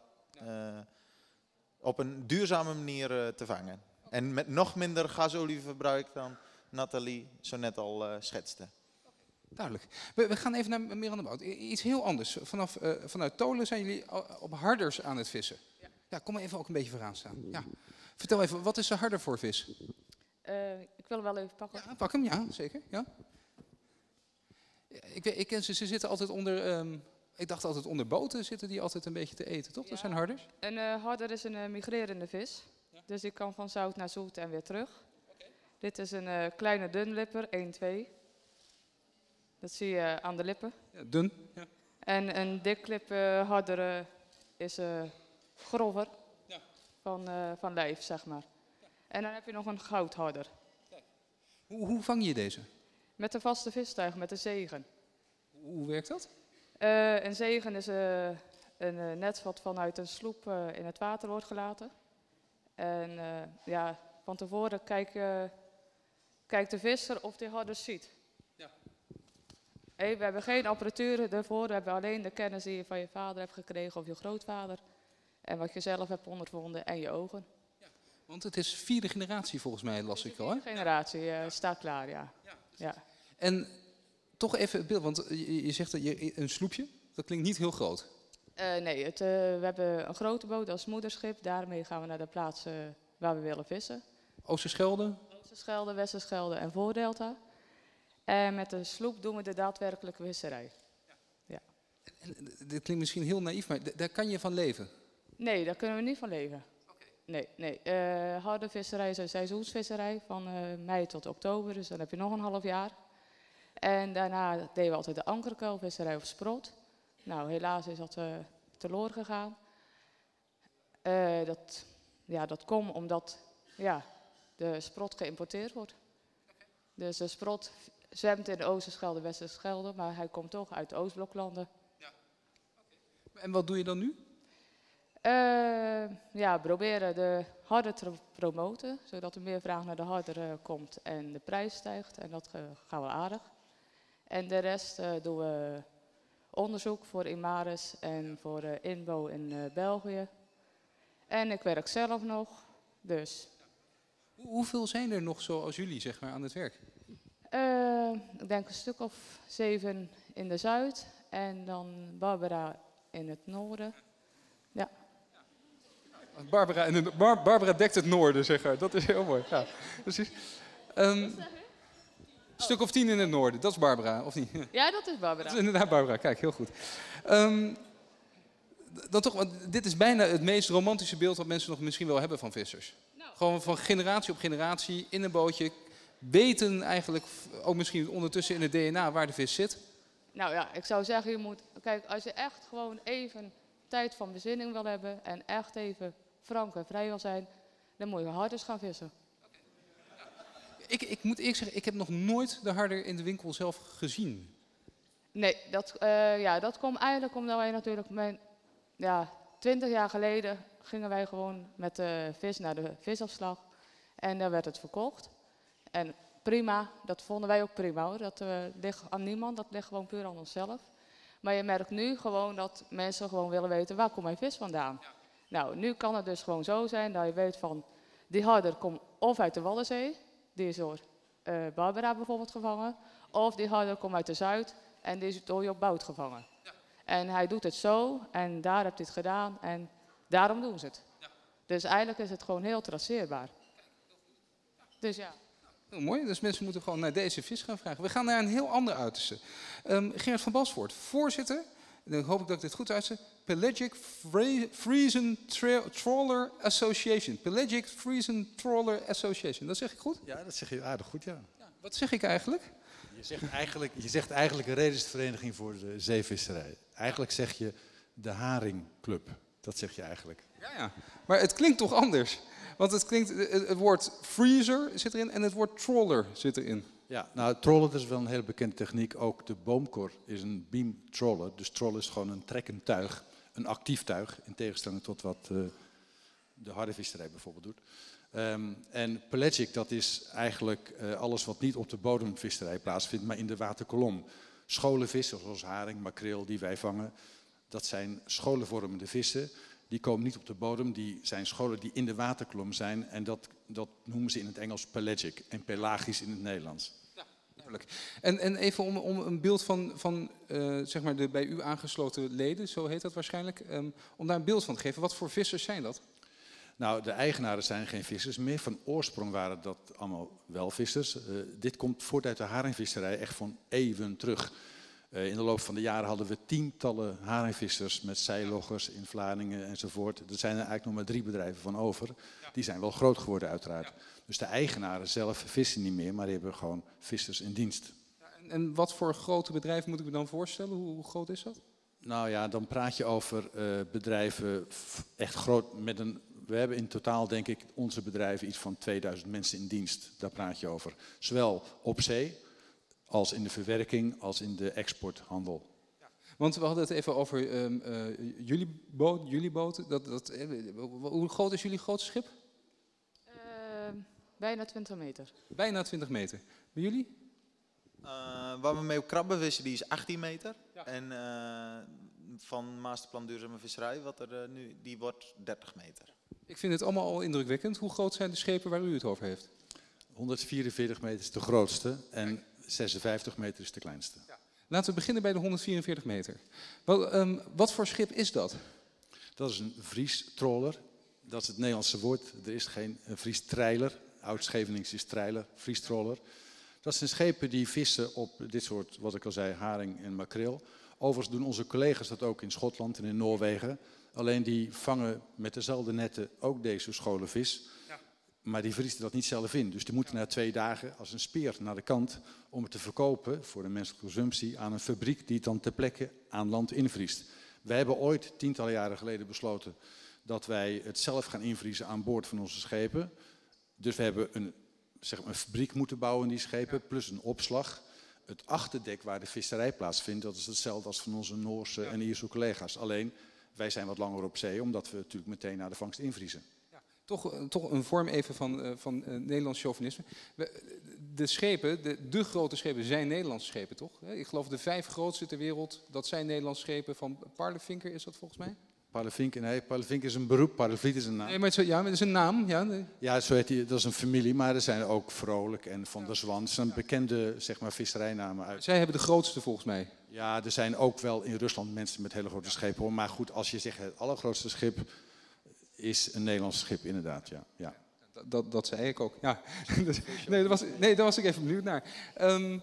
op een duurzame manier te vangen. En met nog minder gasolieverbruik dan Nathalie zo net al schetste. Duidelijk. We, we, gaan even naar Miranda Bout. Iets heel anders. Vanaf, vanuit Tolen zijn jullie op harders aan het vissen. Ja. ja, kom even ook een beetje vooraan staan. Ja. Vertel even, wat is er harder voor vis? Uh, ik wil hem wel even pakken. Ja, pak hem, ja, zeker. Ja. Ik, ik ken ze, ze zitten altijd onder, um, ik dacht altijd onder boten zitten die altijd een beetje te eten, toch? Ja. Dat zijn harders? Een uh, harder is een uh, migrerende vis. Ja. Dus die kan van zout naar zoet en weer terug. Okay. Dit is een uh, kleine dunlipper, 1-2. Dat zie je aan de lippen. Ja, dun. Ja. En een diklip harder is grover van, van lijf, zeg maar. En dan heb je nog een goudharder. Hoe, hoe vang je deze? Met een vaste vistuig, met een zegen. Hoe werkt dat? Eh, een zegen is eh, een eh, net wat vanuit een sloep in het water wordt gelaten. En ja, van tevoren kijkt kijkt de visser of hij harder ziet. Ja. Hey, we hebben geen apparatuur ervoor, we hebben alleen de kennis die je van je vader hebt gekregen of je grootvader. En wat je zelf hebt ondervonden en je ogen. Want het is vierde generatie volgens mij, las ik wel. Hè? Generatie eh, staat klaar, ja. ja. En toch even het beeld, want je, je zegt dat je een sloepje, dat klinkt niet heel groot. Eh, nee, het, eh, we hebben een grote boot als moederschip. Daarmee gaan we naar de plaatsen waar we willen vissen. Oosterschelde, Oosterschelde, Westerschelde en Voordelta. En met de sloep doen we de daadwerkelijke visserij. en, dit klinkt misschien heel naïef, maar daar kan je van leven. Nee, daar kunnen we niet van leven. Nee, nee. Eh, harde visserij is een seizoensvisserij van eh, mei tot oktober, dus dan heb je nog een half jaar. En daarna deden we altijd de ankerkuilvisserij of sprot. Nou, helaas is dat eh teloor gegaan. Eh, dat, ja, dat komt omdat ja, de sprot geïmporteerd wordt. Dus de sprot zwemt in de Oosterschelde, Westerschelde, maar hij komt toch uit de Oostbloklanden. En wat doe je dan nu? Eh, ja, proberen de harder te promoten, zodat er meer vraag naar de harder komt en de prijs stijgt. En dat gaan we aardig. En de rest eh, doen we onderzoek voor Imaris en voor eh, Inbo in eh, België. En ik werk zelf nog, dus Hoe- Hoeveel zijn er nog zoals jullie zeg maar, aan het werk? eh, ik denk een stuk of zeven in de Zuid en dan Barbara in het noorden. Ja. Barbara, en de, Bar- Barbara dekt het noorden, zeg maar. Dat is heel mooi. Ja, precies. Ehm, stuk of tien in het noorden, dat is Barbara, of niet? ja, dat is Barbara. Dat is inderdaad Barbara, kijk, heel goed. Ehm, dan toch, want dit is bijna het meest romantische beeld wat mensen nog misschien wel hebben van vissers. Gewoon van generatie op generatie in een bootje, weten eigenlijk, ook misschien ondertussen in het DNA, waar de vis zit. Nou ja, ik zou zeggen, je moet, kijk, als je echt gewoon even tijd van bezinning wil hebben en echt even frank en vrij wil zijn, dan moet je harders gaan vissen. Ik, ik moet eerlijk zeggen, ik heb nog nooit de harder in de winkel zelf gezien. Nee, dat, eh, ja, dat komt eigenlijk omdat wij natuurlijk, mijn, ja, twintig jaar geleden gingen wij gewoon met de vis naar de visafslag en daar werd het verkocht. En prima, dat vonden wij ook prima hoor. Dat eh, ligt aan niemand, dat ligt gewoon puur aan onszelf. Maar je merkt nu gewoon dat mensen gewoon willen weten, waar komt mijn vis vandaan? Nou, nu kan het dus gewoon zo zijn dat je weet van, die harder komt of uit de Waddenzee, die is door eh, Barbara bijvoorbeeld gevangen, of die harder komt uit de Zuid en die is door Job Bout gevangen. En hij doet het zo en daar heb hij het gedaan en daarom doen ze het. Dus eigenlijk is het gewoon heel traceerbaar. Dus ja. Heel mooi, dus mensen moeten gewoon naar deze vis gaan vragen. We gaan naar een heel ander uiterste. Ehm Gerard van Basvoort, voorzitter, en dan hoop ik dat ik dit goed uitzeg, Pelagic Fre- Friesen Tra- Trawler Association. Pelagic Friesen Trawler Association, dat zeg ik goed? Ja, dat zeg je aardig goed, ja. Wat zeg ik eigenlijk? Je zegt eigenlijk, je zegt eigenlijk een redensvereniging voor de zeevisserij. Eigenlijk zeg je de Haringclub. Dat zeg je eigenlijk. Ja, ja. Maar het klinkt toch anders? Want het klinkt, het woord freezer zit erin en het woord trawler zit erin. Ja, nou, trollen is wel een hele bekende techniek. Ook de boomkor is een beam troller. Dus trollen is gewoon een trekkend tuig, een actief tuig, in tegenstelling tot wat eh, de harde visserij bijvoorbeeld doet. Ehm, en pelagic, dat is eigenlijk eh, alles wat niet op de bodemvisserij plaatsvindt, maar in de waterkolom. Scholenvissen, zoals haring, makreel, die wij vangen, dat zijn scholenvormende vissen. Die komen niet op de bodem, die zijn scholen die in de waterkolom zijn. En dat, dat noemen ze in het Engels pelagic en pelagisch in het Nederlands. En, en even om, om een beeld van, van eh, zeg maar de bij u aangesloten leden, zo heet dat waarschijnlijk, ehm, om daar een beeld van te geven. Wat voor vissers zijn dat? Nou, de eigenaren zijn geen vissers meer. Van oorsprong waren dat allemaal wel vissers. Eh, dit komt voort uit de haringvisserij, echt van eeuwen terug. Eh, in de loop van de jaren hadden we tientallen haringvissers met zeiloggers in Vlaardingen enzovoort. Er zijn er eigenlijk nog maar drie bedrijven van over. Die zijn wel groot geworden uiteraard. Dus de eigenaren zelf vissen niet meer, maar die hebben gewoon vissers in dienst. En, en wat voor grote bedrijven moet ik me dan voorstellen? Hoe, hoe groot is dat? Nou ja, dan praat je over eh, bedrijven echt groot met een. We hebben in totaal, denk ik, onze bedrijven iets van 2000 mensen in dienst. Daar praat je over. Zowel op zee als in de verwerking, als in de exporthandel. Want we hadden het even over ehm, eh, jullie, boot, jullie boot. Dat, dat, eh, hoe groot is jullie grootste schip? Bijna 20 meter. Bijna 20 meter. Bij jullie? Eh, waar we mee op krabben vissen, die is 18 meter. En eh, van Masterplan Duurzame Visserij, wat er eh, nu, die wordt 30 meter. Ik vind het allemaal al indrukwekkend. Hoe groot zijn de schepen waar u het over heeft? 144 meter is de grootste en 56 meter is de kleinste. Laten we beginnen bij de 144 meter. Wat, ehm, wat voor schip is dat? Dat is een vriestroller. Dat is het Nederlandse woord. Er is geen een vriestreiler. Oud-Schevenings is treiler, vriestroller. Dat zijn schepen die vissen op dit soort, wat ik al zei, haring en makreel. Overigens doen onze collega's dat ook in Schotland en in Noorwegen. Alleen die vangen met dezelfde netten ook deze scholen vis. Maar die vriezen dat niet zelf in. Dus die moeten na twee dagen als een speer naar de kant om het te verkopen voor de menselijke consumptie aan een fabriek die het dan ter plekke aan land invriest. Wij hebben ooit, tientallen jaren geleden, besloten dat wij het zelf gaan invriezen aan boord van onze schepen. Dus we hebben een, zeg maar, een fabriek moeten bouwen in die schepen, plus een opslag. Het achterdek waar de visserij plaatsvindt, dat is hetzelfde als van onze Noorse en Ierse collega's. Alleen, wij zijn wat langer op zee, omdat we natuurlijk meteen naar de vangst invriezen. Toch, eh, toch een vorm even van, eh, van eh, Nederlands chauvinisme. De schepen, de, de grote schepen, zijn Nederlandse schepen, toch? Ik geloof de vijf grootste ter wereld, dat zijn Nederlandse schepen van Parlevinker, is dat volgens mij? Parlevink, nee, Parlevink is een beroep, Parleviet is een naam. Nee, maar het is, ja, maar het is een naam. Ja, nee. Ja, zo heet die, dat is een familie, maar er zijn ook Vrolijk en Van der Zwan. Zijn bekende zeg maar, visserijnamen uit. Zij hebben de grootste volgens mij. Ja, er zijn ook wel in Rusland mensen met hele grote schepen. Hoor. Maar goed, als je zegt het allergrootste schip is een Nederlands schip, inderdaad. Ja. Ja. Dat, dat, dat zei ik ook. Ja. Nee, daar was, nee, daar was ik even benieuwd naar. Ehm,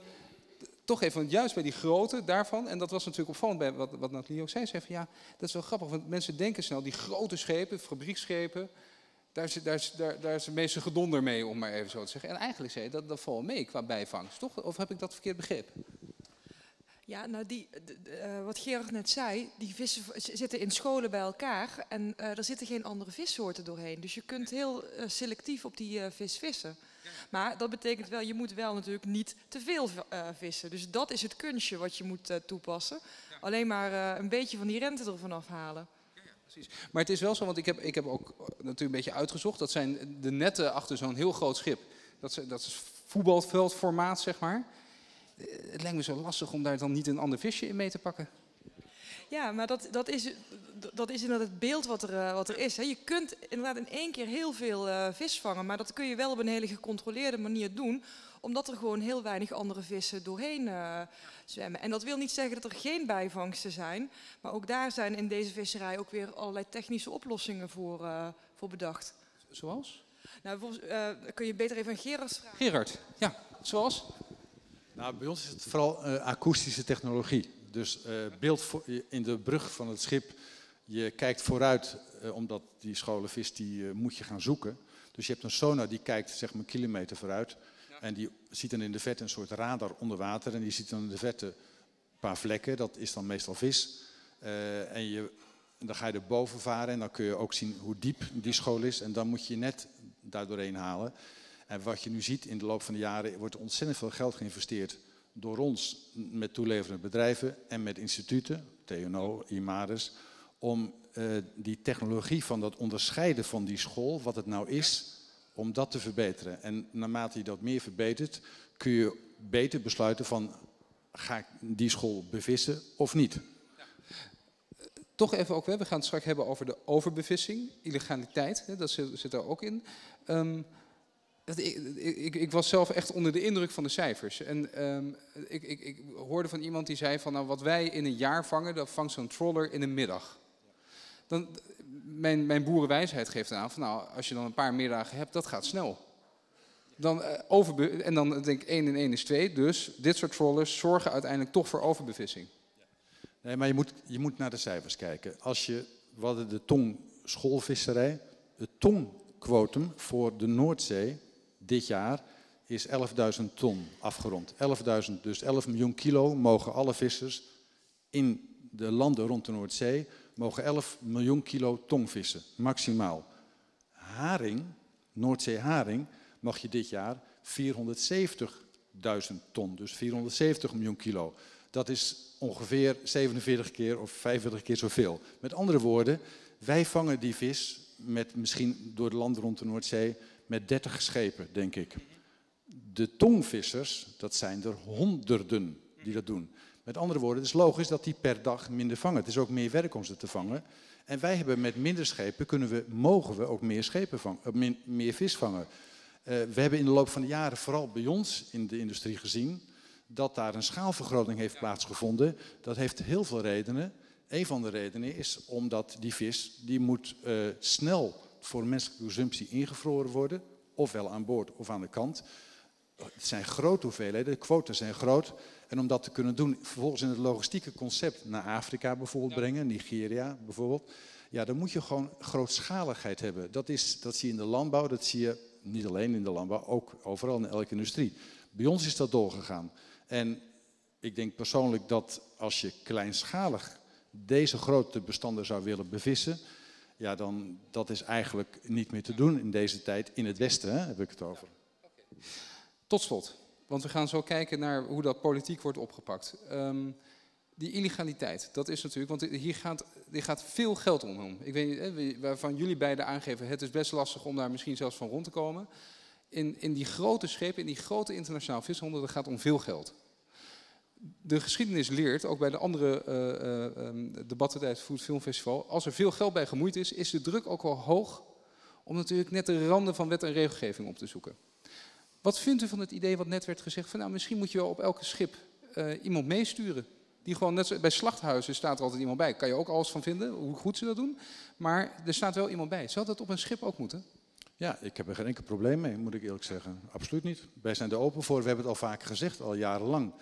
toch even, juist bij die grote daarvan, en dat was natuurlijk opvallend bij wat, wat Nathalie ook zei, zei van ja, dat is wel grappig, want mensen denken snel, die grote schepen, fabrieksschepen, daar is, daar, daar, daar is het meeste gedonder mee, om maar even zo te zeggen. En eigenlijk zei je, dat, dat valt mee qua bijvangst, toch? Of heb ik dat verkeerd begrepen? Ja, nou die, eh, wat Gerard net zei, die vissen zitten in scholen bij elkaar en eh, er zitten geen andere vissoorten doorheen. Dus je kunt heel eh, selectief op die vis vissen. Maar dat betekent wel, je moet wel natuurlijk niet te veel eh, vissen. Dus dat is het kunstje wat je moet eh, toepassen. Alleen maar eh, een beetje van die rente ervan afhalen. Maar het is wel zo, want ik heb, ik heb ook natuurlijk een beetje uitgezocht. Dat zijn de netten achter zo'n heel groot schip. Dat is, dat is voetbalveldformaat, zeg maar. Het lijkt me zo lastig om daar dan niet een ander visje in mee te pakken. Ja, maar dat, dat, is, dat is inderdaad het beeld wat er, eh, wat er is. Hè. Je kunt inderdaad in één keer heel veel eh, vis vangen, maar dat kun je wel op een hele gecontroleerde manier doen, omdat er gewoon heel weinig andere vissen doorheen eh, zwemmen. En dat wil niet zeggen dat er geen bijvangsten zijn, maar ook daar zijn in deze visserij ook weer allerlei technische oplossingen voor, eh, voor bedacht. Zoals? Nou, bijvoorbeeld, eh, kun je beter even aan Gerard vragen. Gerard, ja, zoals? Nou, bij ons is het vooral eh, akoestische technologie. Dus eh, beeld in de brug van het schip. Je kijkt vooruit, eh, omdat die scholen vis die eh, moet je gaan zoeken. Dus je hebt een sonar die kijkt zeg maar een kilometer vooruit. En die ziet dan in de verte een soort radar onder water. En die ziet dan in de verte een paar vlekken. Dat is dan meestal vis. En, je, en dan ga je er boven varen en dan kun je ook zien hoe diep die school is. En dan moet je je net daar doorheen halen. En wat je nu ziet in de loop van de jaren, wordt ontzettend veel geld geïnvesteerd door ons met toeleverende bedrijven en met instituten, TNO, IMARES, om eh, die technologie van dat onderscheiden van die school, wat het nou is, om dat te verbeteren. En naarmate je dat meer verbetert, kun je beter besluiten van ga ik die school bevissen of niet. Toch even ook, we gaan het straks hebben over de overbevissing, illegaliteit, dat zit, zit daar ook in. Ehm, dat, ik, ik, ik was zelf echt onder de indruk van de cijfers. En ehm, ik, ik, hoorde van iemand die zei van nou, wat wij in een jaar vangen, dat vangt zo'n troller in een middag. Dan, mijn, mijn boerenwijsheid geeft aan van nou, als je dan een paar middagen hebt, dat gaat snel. Dan, eh, en dan denk ik 1 en 1 is 2, dus dit soort trollers zorgen uiteindelijk toch voor overbevissing. Nee, maar je moet, je moet naar de cijfers kijken. Als je, we hadden de tong schoolvisserij. Het tongquotum voor de Noordzee dit jaar is 11.000 ton afgerond. 11.000, dus 11 miljoen kilo mogen alle vissers in de landen rond de Noordzee mogen 11 miljoen kilo tong vissen, maximaal. Haring, Noordzee haring, mag je dit jaar 470 ton, dus 470 miljoen kilo. Dat is ongeveer 47 keer of 45 keer zoveel. Met andere woorden, wij vangen die vis met misschien door de landen rond de Noordzee met 30 schepen, denk ik. De tongvissers, dat zijn er honderden die dat doen. Met andere woorden, het is logisch dat die per dag minder vangen. Het is ook meer werk om ze te vangen. En wij hebben met minder schepen, kunnen we, mogen we ook meer, schepen vangen, eh, meer, meer vis vangen. Uh, we hebben in de loop van de jaren, vooral bij ons in de industrie gezien, dat daar een schaalvergroting heeft plaatsgevonden. Dat heeft heel veel redenen. Een van de redenen is omdat die vis, die moet uh, snel voor menselijke consumptie ingevroren worden, ofwel aan boord of aan de kant. Het zijn grote hoeveelheden, de quoten zijn groot. En om dat te kunnen doen, vervolgens in het logistieke concept naar Afrika bijvoorbeeld brengen, Nigeria bijvoorbeeld. Ja, dan moet je gewoon grootschaligheid hebben. Dat, is, dat zie je in de landbouw, dat zie je niet alleen in de landbouw, ook overal in elke industrie. Bij ons is dat doorgegaan. En ik denk persoonlijk dat als je kleinschalig deze grote bestanden zou willen bevissen, ja, dan dat is eigenlijk niet meer te doen in deze tijd. In het Westen heb ik het over. Tot slot, want we gaan zo kijken naar hoe dat politiek wordt opgepakt. Um, die illegaliteit, dat is natuurlijk, want hier gaat, hier gaat veel geld om. Ik weet niet, waarvan jullie beiden aangeven, het is best lastig om daar misschien zelfs van rond te komen. In, in die grote schepen, in die grote internationale vishonden, dat gaat om veel geld. De geschiedenis leert, ook bij de andere uh, debatten tijdens het Food Film Festival, als er veel geld bij gemoeid is, is de druk ook wel hoog om natuurlijk net de randen van wet en regelgeving op te zoeken. Wat vindt u van het idee wat net werd gezegd van nou misschien moet je wel op elke schip uh, iemand meesturen? Die gewoon net bij slachthuizen staat er altijd iemand bij. Kan je ook alles van vinden, hoe goed ze dat doen. Maar er staat wel iemand bij. Zou dat op een schip ook moeten? Ja, ik heb er geen enkel probleem mee, moet ik eerlijk zeggen. Absoluut niet. Wij zijn er open voor. We hebben het al vaker gezegd, al jarenlang.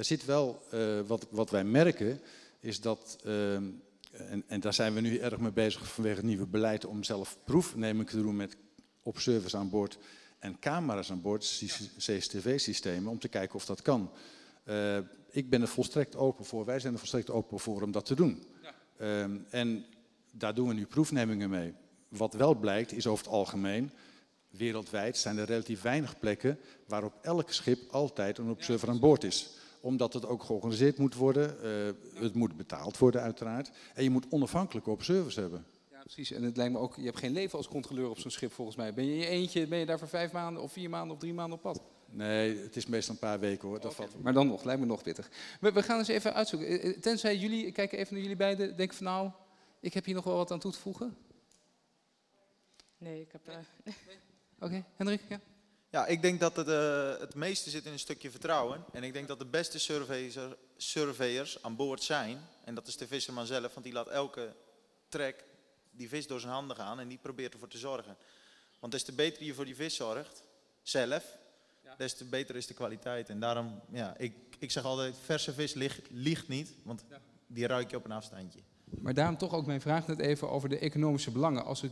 Daar zit wel, uh, wat, wat wij merken, is dat, uh, en, en daar zijn we nu erg mee bezig vanwege het nieuwe beleid, om zelf proefneming te doen met op service aan boord en camera's aan boord, CCTV-systemen, om te kijken of dat kan. Uh, ik ben er volstrekt open voor, wij zijn er volstrekt open voor om dat te doen. Ja. Um, en daar doen we nu proefnemingen mee. Wat wel blijkt, is over het algemeen, wereldwijd zijn er relatief weinig plekken waarop elk schip altijd een observer aan boord is omdat het ook georganiseerd moet worden. Uh, het moet betaald worden uiteraard. En je moet onafhankelijke observers hebben precies. En het lijkt me ook, je hebt geen leven als controleur op zo'n schip volgens mij. Ben je in je eentje, ben je daar voor vijf maanden of vier maanden of drie maanden op pad? Nee, het is meestal een paar weken hoor. Dat valt... Maar dan nog, lijkt me nog pittig. We, we gaan eens even uitzoeken. Eh, eh, tenzij jullie, ik kijk even naar jullie beiden, denk van nou, ik heb hier nog wel wat aan toe te voegen. Nee, ik heb... Uh... Oké, okay. Hendrik, ja? Ja, ik denk dat het, uh, het meeste zit in een stukje vertrouwen. En ik denk dat de beste surveyors, surveyors aan boord zijn. En dat is de visserman zelf, want die laat elke trek die vis door zijn handen gaan en die probeert ervoor te zorgen. Want des te beter je voor die vis zorgt, zelf, ja. des te beter is de kwaliteit. En daarom, ja, ik, ik zeg altijd, verse vis ligt, liegt niet, want ja. die ruik je op een afstandje. Maar daarom toch ook mijn vraag net even over de economische belangen. Als de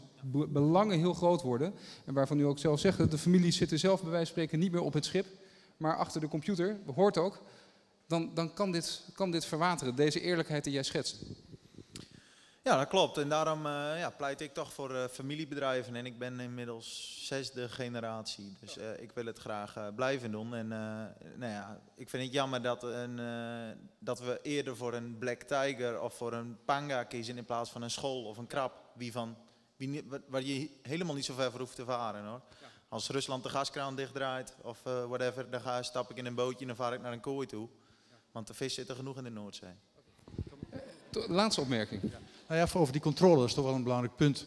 belangen heel groot worden, en waarvan u ook zelf zegt, dat de families zitten zelf bij wijze van spreken niet meer op het schip, maar achter de computer, hoort ook, dan, dan kan, dit, kan dit verwateren, deze eerlijkheid die jij schetst. Ja, dat klopt. En daarom uh, ja, pleit ik toch voor uh, familiebedrijven. En ik ben inmiddels zesde generatie. Dus uh, ik wil het graag blijven doen. En nou ja, ik vind het jammer dat, een, dat we eerder voor een Black Tiger of voor een Panga kiezen in plaats van een school of een krab. Wie van, wie, waar je helemaal niet zo ver voor hoeft te varen hoor. Ja. Als Rusland de gaskraan dichtdraait of whatever, dan ga, stap ik in een bootje en dan vaar ik naar een kooi toe. Want de vis zit er genoeg in de Noordzee. Laatste opmerking. Ja. Nou ja, over die controle is toch wel een belangrijk punt.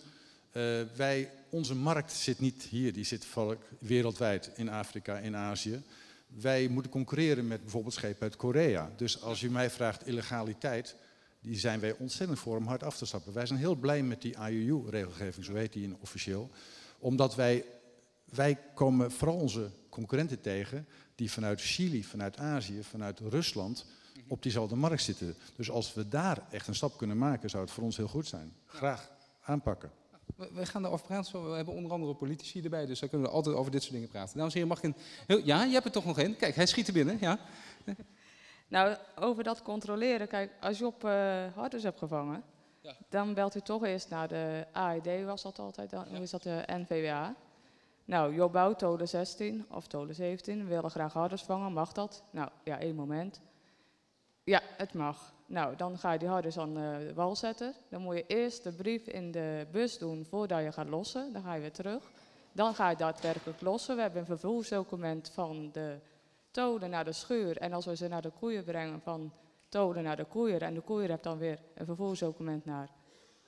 Uh, wij, onze markt zit niet hier, die zit wereldwijd in Afrika, in Azië. Wij moeten concurreren met bijvoorbeeld schepen uit Korea. Dus als u mij vraagt illegaliteit, die zijn wij ontzettend voor om hard af te stappen. Wij zijn heel blij met die IUU-regelgeving, zo heet die in officieel. Omdat wij, wij komen vooral onze concurrenten tegen die vanuit Chili, vanuit Azië, vanuit Rusland op diezelfde markt zitten. Dus als we daar echt een stap kunnen maken, zou het voor ons heel goed zijn. Graag aanpakken. We gaan daarover praten. We hebben onder andere politici erbij, dus daar kunnen we altijd over dit soort dingen praten. Dames en heren, mag ik een... Ja, je hebt er toch nog één. Kijk, hij schiet er binnen. Ja. Nou, over dat controleren. Kijk, als je op uh, harders hebt gevangen, ja. dan belt u toch eerst naar de AED, was dat altijd, dan ja. is dat de NVWA. Nou, Job Bouw, tolen 16 of tolen 17. We willen graag harders vangen, mag dat? Nou, ja, één moment. Ja, het mag. Nou, dan ga je die harders aan de wal zetten. Dan moet je eerst de brief in de bus doen voordat je gaat lossen. Dan ga je weer terug. Dan ga je daadwerkelijk lossen. We hebben een vervoersdocument van de tolen naar de schuur. En als we ze naar de koeien brengen, van tolen naar de koeier. En de koeier hebt dan weer een vervoersdocument naar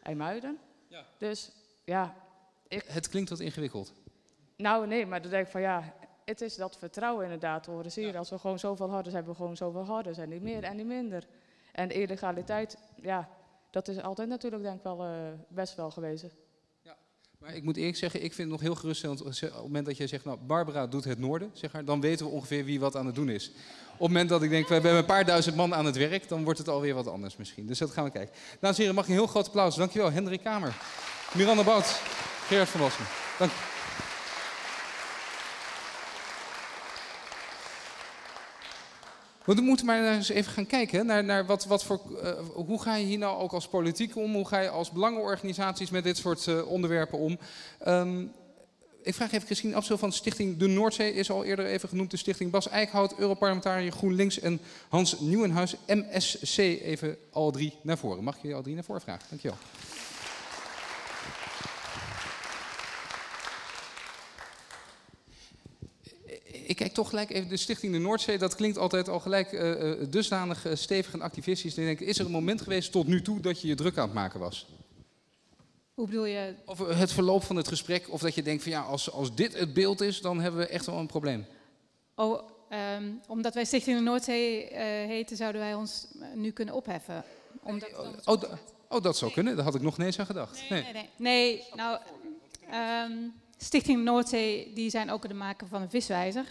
IJmuiden. Ja. Dus ja, ik, Het klinkt wat ingewikkeld. nou nee, maar dan denk ik van ja, het is dat vertrouwen inderdaad horen zien. Als we gewoon zoveel harders hebben, we gewoon zoveel harders. En niet meer en niet minder. En de illegaliteit, ja, dat is altijd natuurlijk denk ik wel eh, best wel geweest. Maar ik moet eerlijk zeggen, ik vind het nog heel geruststellend op het moment dat jij zegt, nou, Barbara doet het noorden, zeg maar, dan weten we ongeveer wie wat aan het doen is. Op het moment dat ik denk, we hebben een paar duizend man aan het werk, dan wordt het alweer wat anders misschien. Dus dat gaan we kijken. Dames en heren, mag ik een heel groot applaus. Dankjewel, Hendrik Kamer, Miranda Bout, Gerard van Basten. Dank. We moeten maar eens even gaan kijken naar, naar wat, wat voor, eh, hoe ga je hier nou ook als politiek om? Hoe ga je als belangenorganisaties met dit soort eh, onderwerpen om? Ehm, ik vraag even Christine Absel van Stichting De Noordzee, is al eerder even genoemd. De Stichting Bas Eickhout, Europarlementariër GroenLinks en Hans Nieuwenhuis, MSC. Even al drie naar voren. Mag ik je al drie naar voren vragen? Dankjewel. Ik kijk toch gelijk even de Stichting de Noordzee. Dat klinkt altijd al gelijk eh, eh, dusdanig eh, stevig en activistisch. Dan denk ik, is er een moment geweest tot nu toe dat je je druk aan het maken was? Hoe bedoel je? Of het verloop van het gesprek, of dat je denkt van ja, als, als dit het beeld is, dan hebben we echt wel een probleem. Oh, ehm, omdat wij Stichting de Noordzee eh, heten, zouden wij ons nu kunnen opheffen. Omdat Oh, da- oh, dat zou kunnen. Daar had ik nog niet eens aan gedacht. Nee. Nee, nee. Nee, nou, ehm, Stichting Noordzee, die zijn ook de maker van een viswijzer.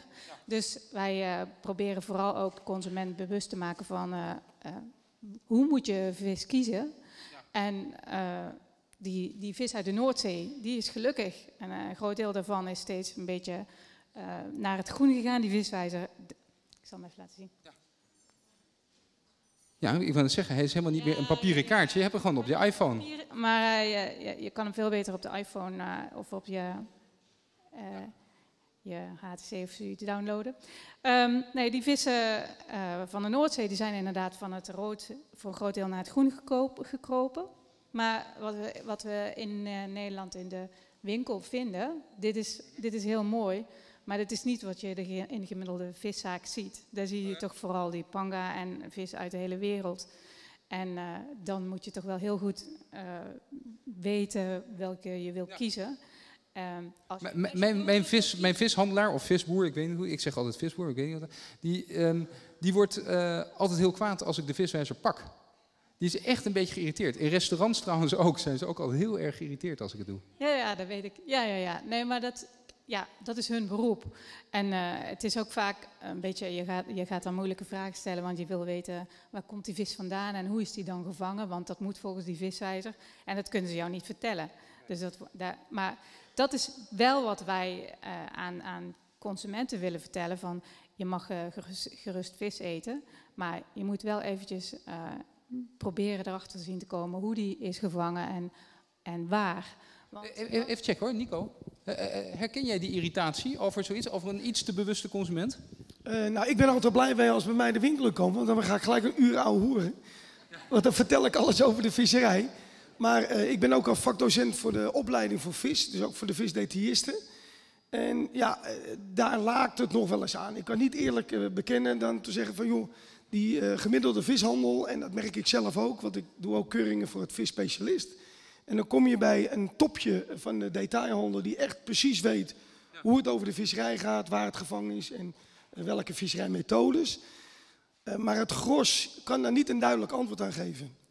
Dus wij eh, proberen vooral ook de consument bewust te maken van eh, eh, hoe moet je vis kiezen. En die, die vis uit de Noordzee, die is gelukkig. En een groot deel daarvan is steeds een beetje naar het groen gegaan, die viswijzer. Ik zal hem even laten zien. Ja, ik wil het zeggen, hij is helemaal niet meer een papieren kaartje. Je hebt hem gewoon op je iPhone. Maar je, je, je kan hem veel beter op de iPhone of op je, je HTC of zoiets downloaden. Ehm, nee, die vissen eh, van de Noordzee die zijn inderdaad van het rood voor een groot deel naar het groen gekropen. Maar wat we, wat we in eh, Nederland in de winkel vinden, dit is, dit is heel mooi. Maar dit is niet wat je in de gemiddelde viszaak ziet. Daar zie je toch vooral die panga en vis uit de hele wereld. En eh, dan moet je toch wel heel goed eh, weten welke je wil kiezen. Ehm, als mijn, mijn, vis, mijn vishandelaar of visboer, ik weet niet hoe, ik zeg altijd visboer, ik weet niet wat, die, ehm, die wordt eh, altijd heel kwaad als ik de viswijzer pak. Die is echt een beetje geïrriteerd. In restaurants trouwens ook, zijn ze ook altijd heel erg geïrriteerd als ik het doe. Ja, ja, dat weet ik. Ja, ja, ja. Nee, maar dat, ja, dat is hun beroep. En eh, het is ook vaak een beetje, je gaat, je gaat dan moeilijke vragen stellen, want je wil weten waar komt die vis vandaan en hoe is die dan gevangen, want dat moet volgens die viswijzer. En dat kunnen ze jou niet vertellen. Dus dat, daar, maar dat is wel wat wij eh, aan, aan consumenten willen vertellen, van je mag eh, gerust, gerust vis eten, maar je moet wel eventjes eh, proberen erachter te zien te komen hoe die is gevangen en, en waar. Want- Even, even checken hoor, Nico. Herken jij die irritatie over zoiets, over een iets te bewuste consument? Eh, nou, ik ben altijd blij bij als bij mij de winkelen komen, want dan ga ik gelijk een uur ouwe hoeren. Want dan vertel ik alles over de visserij. Maar eh, ik ben ook al vakdocent voor de opleiding voor vis, dus ook voor de visdetailisten. En ja, eh, daar laakt het nog wel eens aan. Ik kan niet eerlijk eh, bekennen dan te zeggen van joh, die gemiddelde vishandel, en dat merk ik zelf ook, want ik doe ook keuringen voor het visspecialist. En dan kom je bij een topje van de detailhandel die echt precies weet hoe het over de visserij gaat, waar het gevangen is en welke visserijmethodes. Maar het gros kan daar niet een duidelijk antwoord aan geven.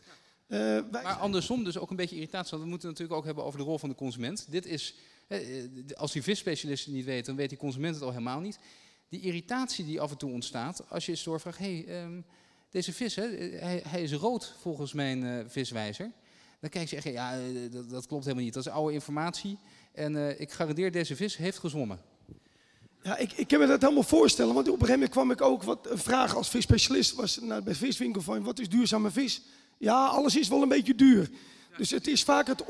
Wij- Maar andersom dus ook een beetje irritatie. Want we moeten het natuurlijk ook hebben over de rol van de consument. Dit is, eh, als die visspecialisten niet weten, dan weet die consument het al helemaal niet. Die irritatie die af en toe ontstaat als je eens doorvraagt... Hey, ehm, deze vis, hè, eh, hij, hij is rood volgens mijn viswijzer. Dan kijken ze echt, ja, dat, dat klopt helemaal niet. Dat is oude informatie. En ik garandeer, deze vis heeft gezwommen. Ja, ik, ik kan me dat helemaal voorstellen, want op een gegeven moment kwam ik ook wat een vraag als visspecialist was naar bij de viswinkel van wat is duurzame vis? Ja, alles is wel een beetje duur. Dus het is vaak het,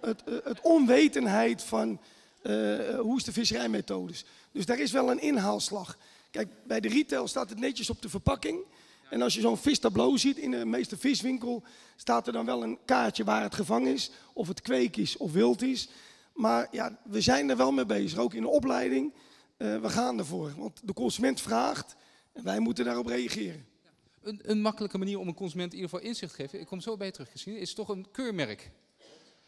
het, eh, het onwetendheid van eh, hoe is de visserijmethodes. Dus daar is wel een inhaalslag. Kijk, bij de retail staat het netjes op de verpakking. En als je zo'n vistableau ziet in de meeste viswinkel, staat er dan wel een kaartje waar het gevangen is. Of het kweek is of wild is. Maar ja, we zijn er wel mee bezig, ook in de opleiding. Eh, we gaan ervoor, want de consument vraagt en wij moeten daarop reageren. Een, een makkelijke manier om een consument in ieder geval inzicht te geven, ik kom zo bij je terug gezien, is toch een keurmerk.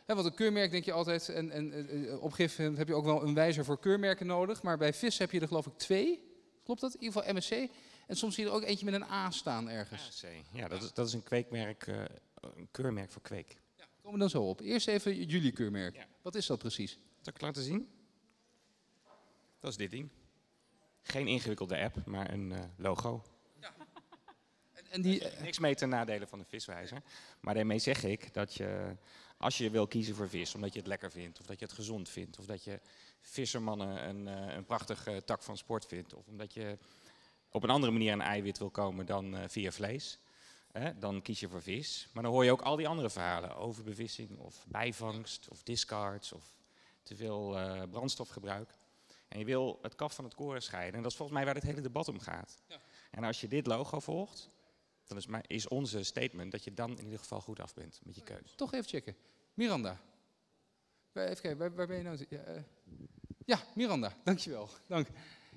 Want een keurmerk denk je altijd, en, en, en op een moment heb je ook wel een wijzer voor keurmerken nodig, maar bij vis heb je er geloof ik twee, klopt dat? In ieder geval MSC. En soms zie je er ook eentje met een A staan ergens. MSC, ja, dat is, dat is een kweekmerk, eh, een keurmerk voor kweek. Ja, komen we dan zo op. Eerst even jullie keurmerk. Wat is dat precies? Zal ik laten zien? Dat is dit ding. Geen ingewikkelde app, maar een eh, logo. En die, Niks mee ten nadele van de viswijzer. Maar daarmee zeg ik dat je, als je wil kiezen voor vis, omdat je het lekker vindt, of dat je het gezond vindt, of dat je vissermannen een, eh, een prachtige tak van sport vindt, of omdat je op een andere manier aan eiwit wil komen dan eh, via vlees, hè, dan kies je voor vis. Maar dan hoor je ook al die andere verhalen over bevissing, of bijvangst, of discards, of te veel eh, brandstofgebruik. En je wil het kaf van het koren scheiden. En dat is volgens mij waar het hele debat om gaat. En als je dit logo volgt, dan is, mijn- is onze statement dat je dan in ieder geval goed af bent met je keuze. Toch even checken. Miranda. Even kijken, waar, waar ben je nou? Ja, eh, ja, Miranda, dankjewel. Dank.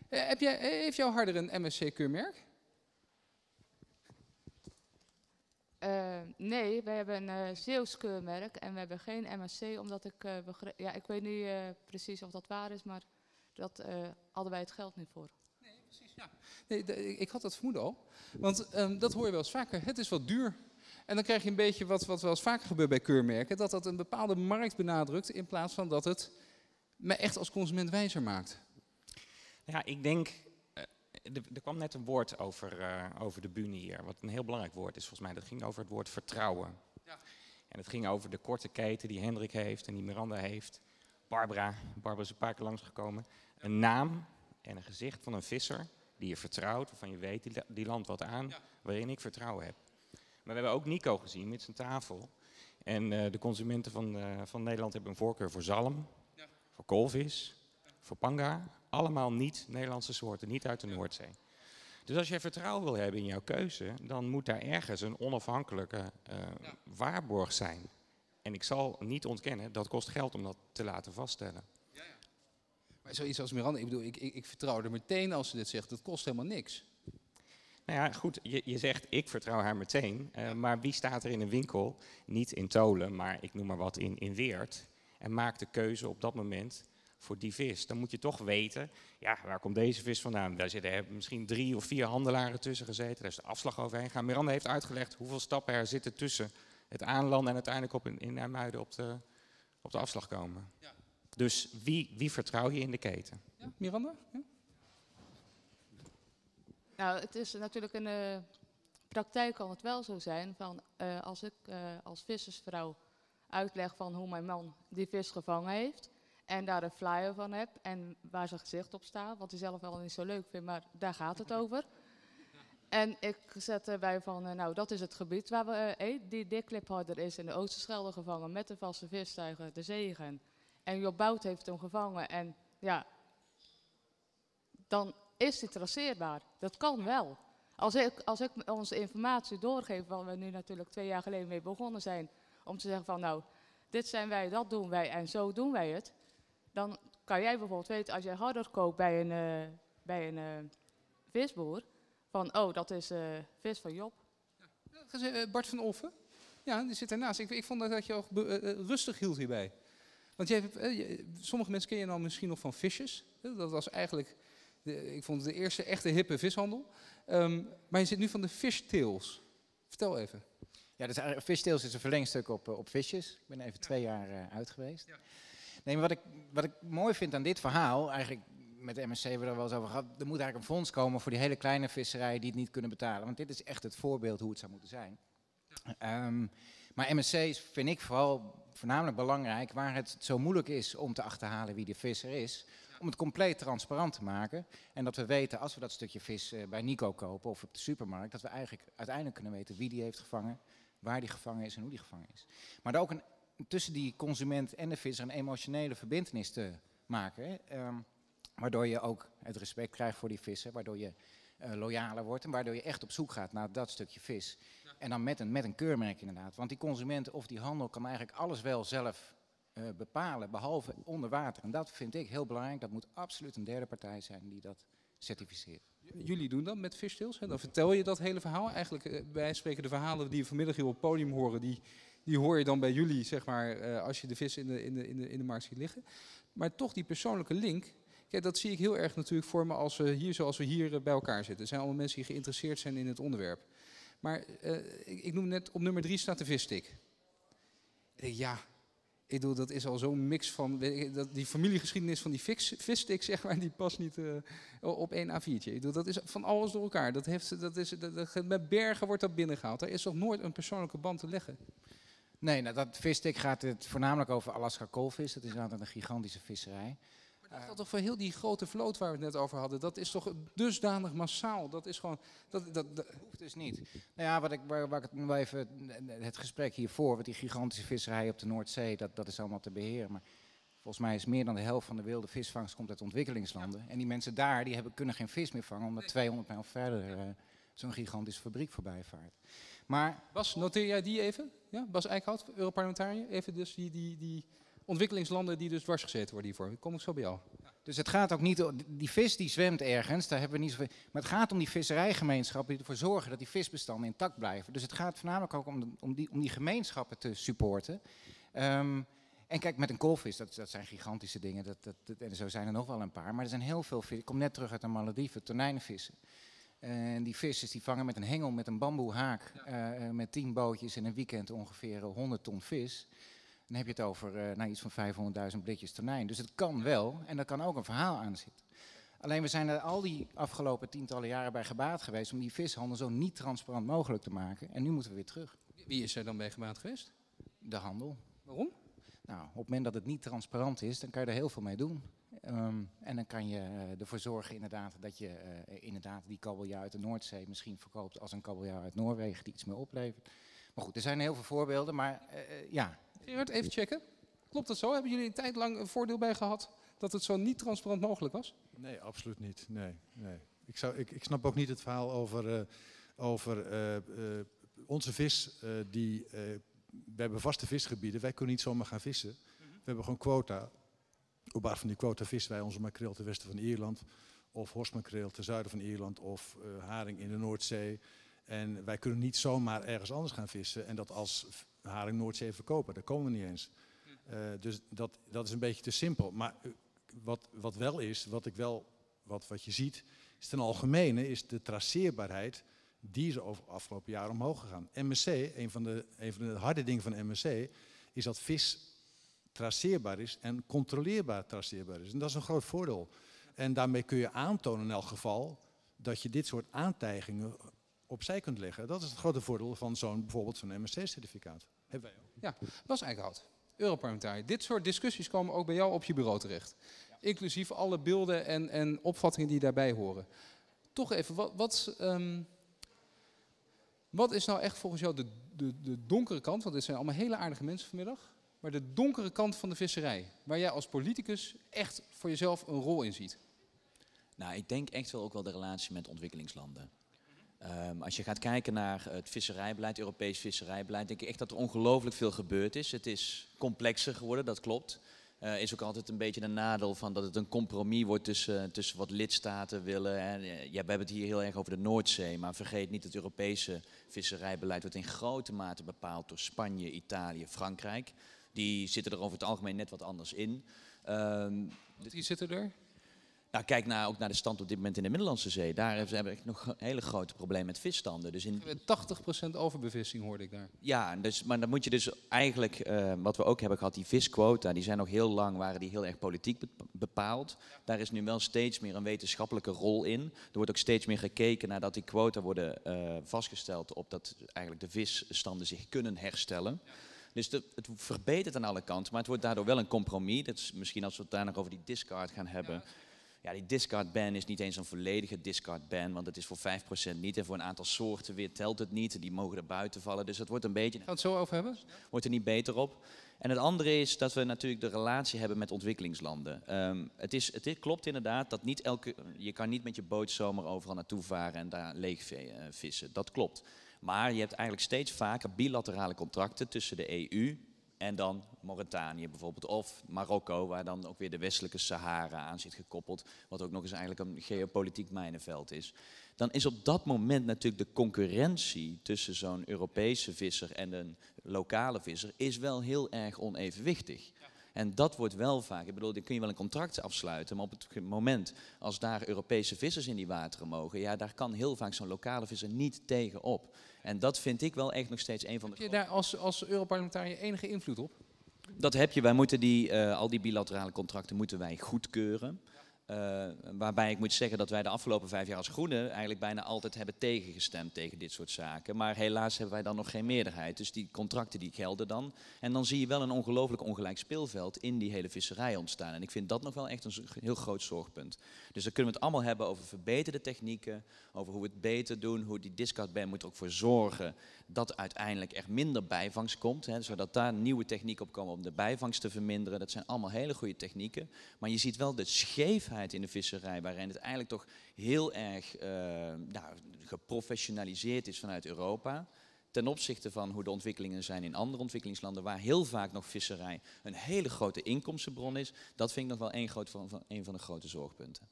Eh, heb jij, eh, heeft jouw harder een MSC-keurmerk? Nee, wij hebben een uh, Zeeuws keurmerk en we hebben geen MSC, omdat ik eh, ja, ik weet niet eh, precies of dat waar is, maar dat eh, hadden wij het geld niet voor. Nee, de- ik had dat vermoeden al. Want ehm, dat hoor je wel eens vaker. Het is wat duur. En dan krijg je een beetje wat, wat wel eens vaker gebeurt bij keurmerken. Dat dat een bepaalde markt benadrukt in plaats van dat het me echt als consument wijzer maakt. Ja, ik denk. eh, er, kwam net een woord over, eh, over de bühne hier, wat een heel belangrijk woord is volgens mij. Dat ging over het woord vertrouwen. En het ging over de korte keten die Hendrik heeft en die Miranda heeft. Barbara, Barbara is een paar keer langsgekomen. Een naam en een gezicht van een visser die je vertrouwt, waarvan je weet, die, die landt wat aan, waarin ik vertrouwen heb. Maar we hebben ook Nico gezien met zijn tafel. En eh, de consumenten van, eh, van Nederland hebben een voorkeur voor zalm, voor koolvis, voor panga. Allemaal niet Nederlandse soorten, niet uit de Noordzee. Dus als jij vertrouwen wil hebben in jouw keuze, dan moet daar ergens een onafhankelijke eh, waarborg zijn. En ik zal niet ontkennen, dat kost geld om dat te laten vaststellen. Maar zoiets als Miranda, ik bedoel, ik, ik, ik vertrouw er meteen als ze dit zegt. Dat kost helemaal niks. Nou ja, goed, je, je zegt ik vertrouw haar meteen. eh, maar wie staat er in een winkel, niet in Tolen, maar ik noem maar wat in, in Weert, en maakt de keuze op dat moment voor die vis? Dan moet je toch weten, ja, waar komt deze vis vandaan? Daar zitten er misschien drie of vier handelaren tussen gezeten, daar is de afslag overheen gegaan. Miranda heeft uitgelegd hoeveel stappen er zitten tussen het aanlanden en uiteindelijk op in, in op de, op de afslag komen. Dus wie, wie vertrouw je in de keten? Ja, Miranda? Ja? Nou, het is natuurlijk in de praktijk kan het wel zo zijn van eh, als ik eh, als vissersvrouw uitleg van hoe mijn man die vis gevangen heeft en daar een flyer van heb en waar zijn gezicht op staat, wat hij zelf wel niet zo leuk vindt, maar daar gaat het over. En ik zet erbij van, eh, nou dat is het gebied waar we, die dikliphouder is in de Oosterschelde gevangen met de vaste vistuigen, de zegen. En Job Bout heeft hem gevangen en ja, dan is die traceerbaar. Dat kan wel. Als ik, als ik onze informatie doorgeef, waar we nu natuurlijk twee jaar geleden mee begonnen zijn, om te zeggen van nou, dit zijn wij, dat doen wij en zo doen wij het, dan kan jij bijvoorbeeld weten als jij harder koopt bij een, eh, bij een eh, visboer, van oh, dat is eh, vis van Job. Bart van Olven? Ja, die zit ernaast. Ik, ik vond dat, dat je ook rustig hield hierbij. Want hebt, eh, je- sommige mensen ken je dan misschien nog van visjes. Eh, Dat was eigenlijk, de, ik vond het de eerste echte hippe vishandel. Ehm, maar je zit nu van de fishtails. Vertel even. Ja, dus eigenlijk- Fishtails is een verlengstuk op, eh, op visjes. Ik ben even twee jaar eh, uit geweest. Nee, maar wat ik, wat ik mooi vind aan dit verhaal, eigenlijk met de MSC hebben we er wel eens over gehad, er moet eigenlijk een fonds komen voor die hele kleine visserijen die het niet kunnen betalen. Want dit is echt het voorbeeld hoe het zou moeten zijn. Ehm, maar MSC vind ik vooral voornamelijk belangrijk waar het zo moeilijk is om te achterhalen wie de visser is. Om het compleet transparant te maken. En dat we weten, als we dat stukje vis eh, bij Nico kopen of op de supermarkt, dat we eigenlijk uiteindelijk kunnen weten wie die heeft gevangen, waar die gevangen is en hoe die gevangen is. Maar ook een, tussen die consument en de visser een emotionele verbindenis te maken. Hè? Ehm, waardoor je ook het respect krijgt voor die vissen, waardoor je eh, loyaler wordt en waardoor je echt op zoek gaat naar dat stukje vis. En dan met een, met een keurmerk inderdaad. Want die consument of die handel kan eigenlijk alles wel zelf eh, bepalen, behalve onder water. En dat vind ik heel belangrijk. Dat moet absoluut een derde partij zijn die dat certificeert. Jullie doen dat met fishtails. Hè? Dan vertel je dat hele verhaal. Eigenlijk, eh, wij spreken de verhalen die we vanmiddag hier op het podium horen, die, die hoor je dan bij jullie, zeg maar, als je de vis in de, in, de, in, de, in de markt ziet liggen. Maar toch die persoonlijke link, kijk, dat zie ik heel erg natuurlijk voor me als we hier, zoals we hier eh, bij elkaar zitten. Er zijn allemaal mensen die geïnteresseerd zijn in het onderwerp. Maar eh, ik, noem net, op nummer drie staat de visstick. Ja, ik bedoel, dat is al zo'n mix van, dat, die familiegeschiedenis van die vis, visstick, zeg maar, die past niet eh, op één A4'tje. Ik bedoel, dat is van alles door elkaar. Dat heeft, dat is, dat, met bergen wordt dat binnengehaald. Daar is toch nooit een persoonlijke band te leggen? Nee, nou, dat visstick gaat het voornamelijk over Alaska koolvis. Dat is inderdaad een gigantische visserij. Dat geldt toch voor heel die grote vloot waar we het net over hadden. Dat is toch dusdanig massaal. Dat is gewoon. Dat, dat, dat hoeft dus niet. Nou ja, wat ik, waar, waar ik het nog even, het gesprek hiervoor, wat die gigantische visserij op de Noordzee, dat, dat is allemaal te beheren. Maar volgens mij is meer dan de helft van de wilde visvangst komt uit ontwikkelingslanden. En die mensen daar, die hebben, kunnen geen vis meer vangen, omdat 200 mijl verder eh, zo'n gigantische fabriek voorbij vaart. Maar Bas, noteer jij die even? Ja, Bas Eickhout, Europarlementariër. Even dus die, die, die ontwikkelingslanden die dus dwars gezeten worden hiervoor. Kom ik zo bij jou. Dus het gaat ook niet om, die vis die zwemt ergens, daar hebben we niet zoveel. Maar het gaat om die visserijgemeenschappen die ervoor zorgen dat die visbestanden intact blijven. Dus het gaat voornamelijk ook om, de- om, die, om die gemeenschappen te supporten. Ehm, en kijk, met een koolvis, dat, dat zijn gigantische dingen. Dat, dat, dat- en zo zijn er nog wel een paar. Maar er zijn heel veel vissen. Ik kom net terug uit de Malediven, tonijnenvissen. En die vissers die vangen met een hengel, met een bamboehaak, eh, eh, met tien bootjes in een weekend ongeveer eh, 100 ton vis. Dan heb je het over nou, iets van 500.000 blikjes tonijn. Dus het kan wel en er kan ook een verhaal aan zitten. Alleen we zijn er al die afgelopen tientallen jaren bij gebaat geweest om die vishandel zo niet transparant mogelijk te maken. En nu moeten we weer terug. Wie is er dan bij gebaat geweest? De handel. Waarom? Nou, op het moment dat het niet transparant is, dan kan je er heel veel mee doen. Ehm, en dan kan je eh, ervoor zorgen inderdaad dat je eh, inderdaad die kabeljauw uit de Noordzee misschien verkoopt als een kabeljauw uit Noorwegen die iets meer oplevert. Maar goed, er zijn heel veel voorbeelden, maar ja, Gerard, even checken. Klopt dat zo? Hebben jullie een tijd lang een voordeel bij gehad dat het zo niet transparant mogelijk was? Nee, absoluut niet. Nee, nee. Ik, zou, ik, ik snap ook niet het verhaal over, eh, over eh, eh, onze vis. die, we hebben vaste visgebieden, wij kunnen niet zomaar gaan vissen. We hebben gewoon quota. Op basis van die quota vissen wij onze makreel ten westen van Ierland. Of horsmakreel ten zuiden van Ierland. Of haring in de Noordzee. En wij kunnen niet zomaar ergens anders gaan vissen. En dat als haring Noordzee verkopen. Daar komen we niet eens. Eh, dus dat, dat is een beetje te simpel. Maar eh, wat, wat wel is, wat, ik wel, wat, wat je ziet, is ten algemene is de traceerbaarheid. Die is over de afgelopen jaren omhoog gegaan. MSC, een van, de, een van de harde dingen van MSC, is dat vis traceerbaar is en controleerbaar traceerbaar is. En dat is een groot voordeel. En daarmee kun je aantonen in elk geval dat je dit soort aantijgingen opzij kunt leggen. Dat is het grote voordeel van zo'n bijvoorbeeld zo'n MSC-certificaat. Hebben wij ook. Ja, Bas Eickhout, Europarlementariër. Dit soort discussies komen ook bij jou op je bureau terecht. Inclusief alle beelden en, en opvattingen die daarbij horen. Toch even, wat, wat, ehm, wat is nou echt volgens jou de, de, de donkere kant? Want dit zijn allemaal hele aardige mensen vanmiddag. Maar de donkere kant van de visserij. Waar jij als politicus echt voor jezelf een rol in ziet. Nou, ik denk echt wel ook wel de relatie met ontwikkelingslanden. Ehm, als je gaat kijken naar het visserijbeleid, Europees visserijbeleid, denk ik echt dat er ongelooflijk veel gebeurd is. Het is complexer geworden, dat klopt. Eh is ook altijd een beetje een nadeel van dat het een compromis wordt tussen, tussen wat lidstaten willen. En, eh, ja, we hebben het hier heel erg over de Noordzee, maar vergeet niet het Europese visserijbeleid wordt in grote mate bepaald door Spanje, Italië, Frankrijk. Die zitten er over het algemeen net wat anders in. Ehm, Die zitten er? Nou, kijk naar, ook naar de stand op dit moment in de Middellandse Zee. Daar hebben we echt nog een hele grote probleem met visstanden. Dus in, 80% overbevissing hoorde ik daar. ja, dus, maar dan moet je dus eigenlijk, eh, wat we ook hebben gehad, die visquota, die zijn nog heel lang, waren die heel erg politiek be- bepaald. Daar is nu wel steeds meer een wetenschappelijke rol in. Er wordt ook steeds meer gekeken naar dat die quota worden eh, vastgesteld op dat eigenlijk de visstanden zich kunnen herstellen. Dus de- het verbetert aan alle kanten, maar het wordt daardoor wel een compromis. Dat is misschien als we het daar nog over die discard gaan hebben. Ja, die discard ban is niet eens een volledige discard ban, want het is voor 5% niet. En voor een aantal soorten weer telt het niet. Die mogen er buiten vallen. Dus het wordt een beetje. Gaan we het zo over hebben? Wordt er niet beter op. En het andere is dat we natuurlijk de relatie hebben met ontwikkelingslanden. Ehm, het, is, het klopt inderdaad dat niet elke, je kan niet met je boot zomaar overal naartoe varen en daar leeg eh, vissen. Dat klopt. Maar je hebt eigenlijk steeds vaker bilaterale contracten tussen de EU en dan Mauritanië bijvoorbeeld. Of Marokko, waar dan ook weer de westelijke Sahara aan zit gekoppeld. Wat ook nog eens eigenlijk een geopolitiek mijnenveld is. Dan is op dat moment natuurlijk de concurrentie tussen zo'n Europese visser en een lokale visser is wel heel erg onevenwichtig. En dat wordt wel vaak, ik bedoel, dan kun je wel een contract afsluiten, maar op het moment als daar Europese vissers in die wateren mogen, ja, daar kan heel vaak zo'n lokale visser niet tegen op. En dat vind ik wel echt nog steeds een van de Heb je daar als, als Europarlementariër enige invloed op? dat heb je. Wij moeten die, eh, al die bilaterale contracten moeten wij goedkeuren. Eh, waarbij ik moet zeggen dat wij de afgelopen vijf jaar als Groenen eigenlijk bijna altijd hebben tegengestemd tegen dit soort zaken. Maar helaas hebben wij dan nog geen meerderheid. Dus die contracten die gelden dan. En dan zie je wel een ongelooflijk ongelijk speelveld in die hele visserij ontstaan. En ik vind dat nog wel echt een heel groot zorgpunt. Dus dan kunnen we het allemaal hebben over verbeterde technieken, over hoe we het beter doen, hoe die discard ban moet er ook voor zorgen dat uiteindelijk er minder bijvangst komt. Hè, zodat daar nieuwe technieken op komen om de bijvangst te verminderen. Dat zijn allemaal hele goede technieken. Maar je ziet wel de scheefheid in de visserij, waarin het eigenlijk toch heel erg eh, nou, geprofessionaliseerd is vanuit Europa. Ten opzichte van hoe de ontwikkelingen zijn in andere ontwikkelingslanden, waar heel vaak nog visserij een hele grote inkomstenbron is. Dat vind ik nog wel een, groot van, van, een van de grote zorgpunten.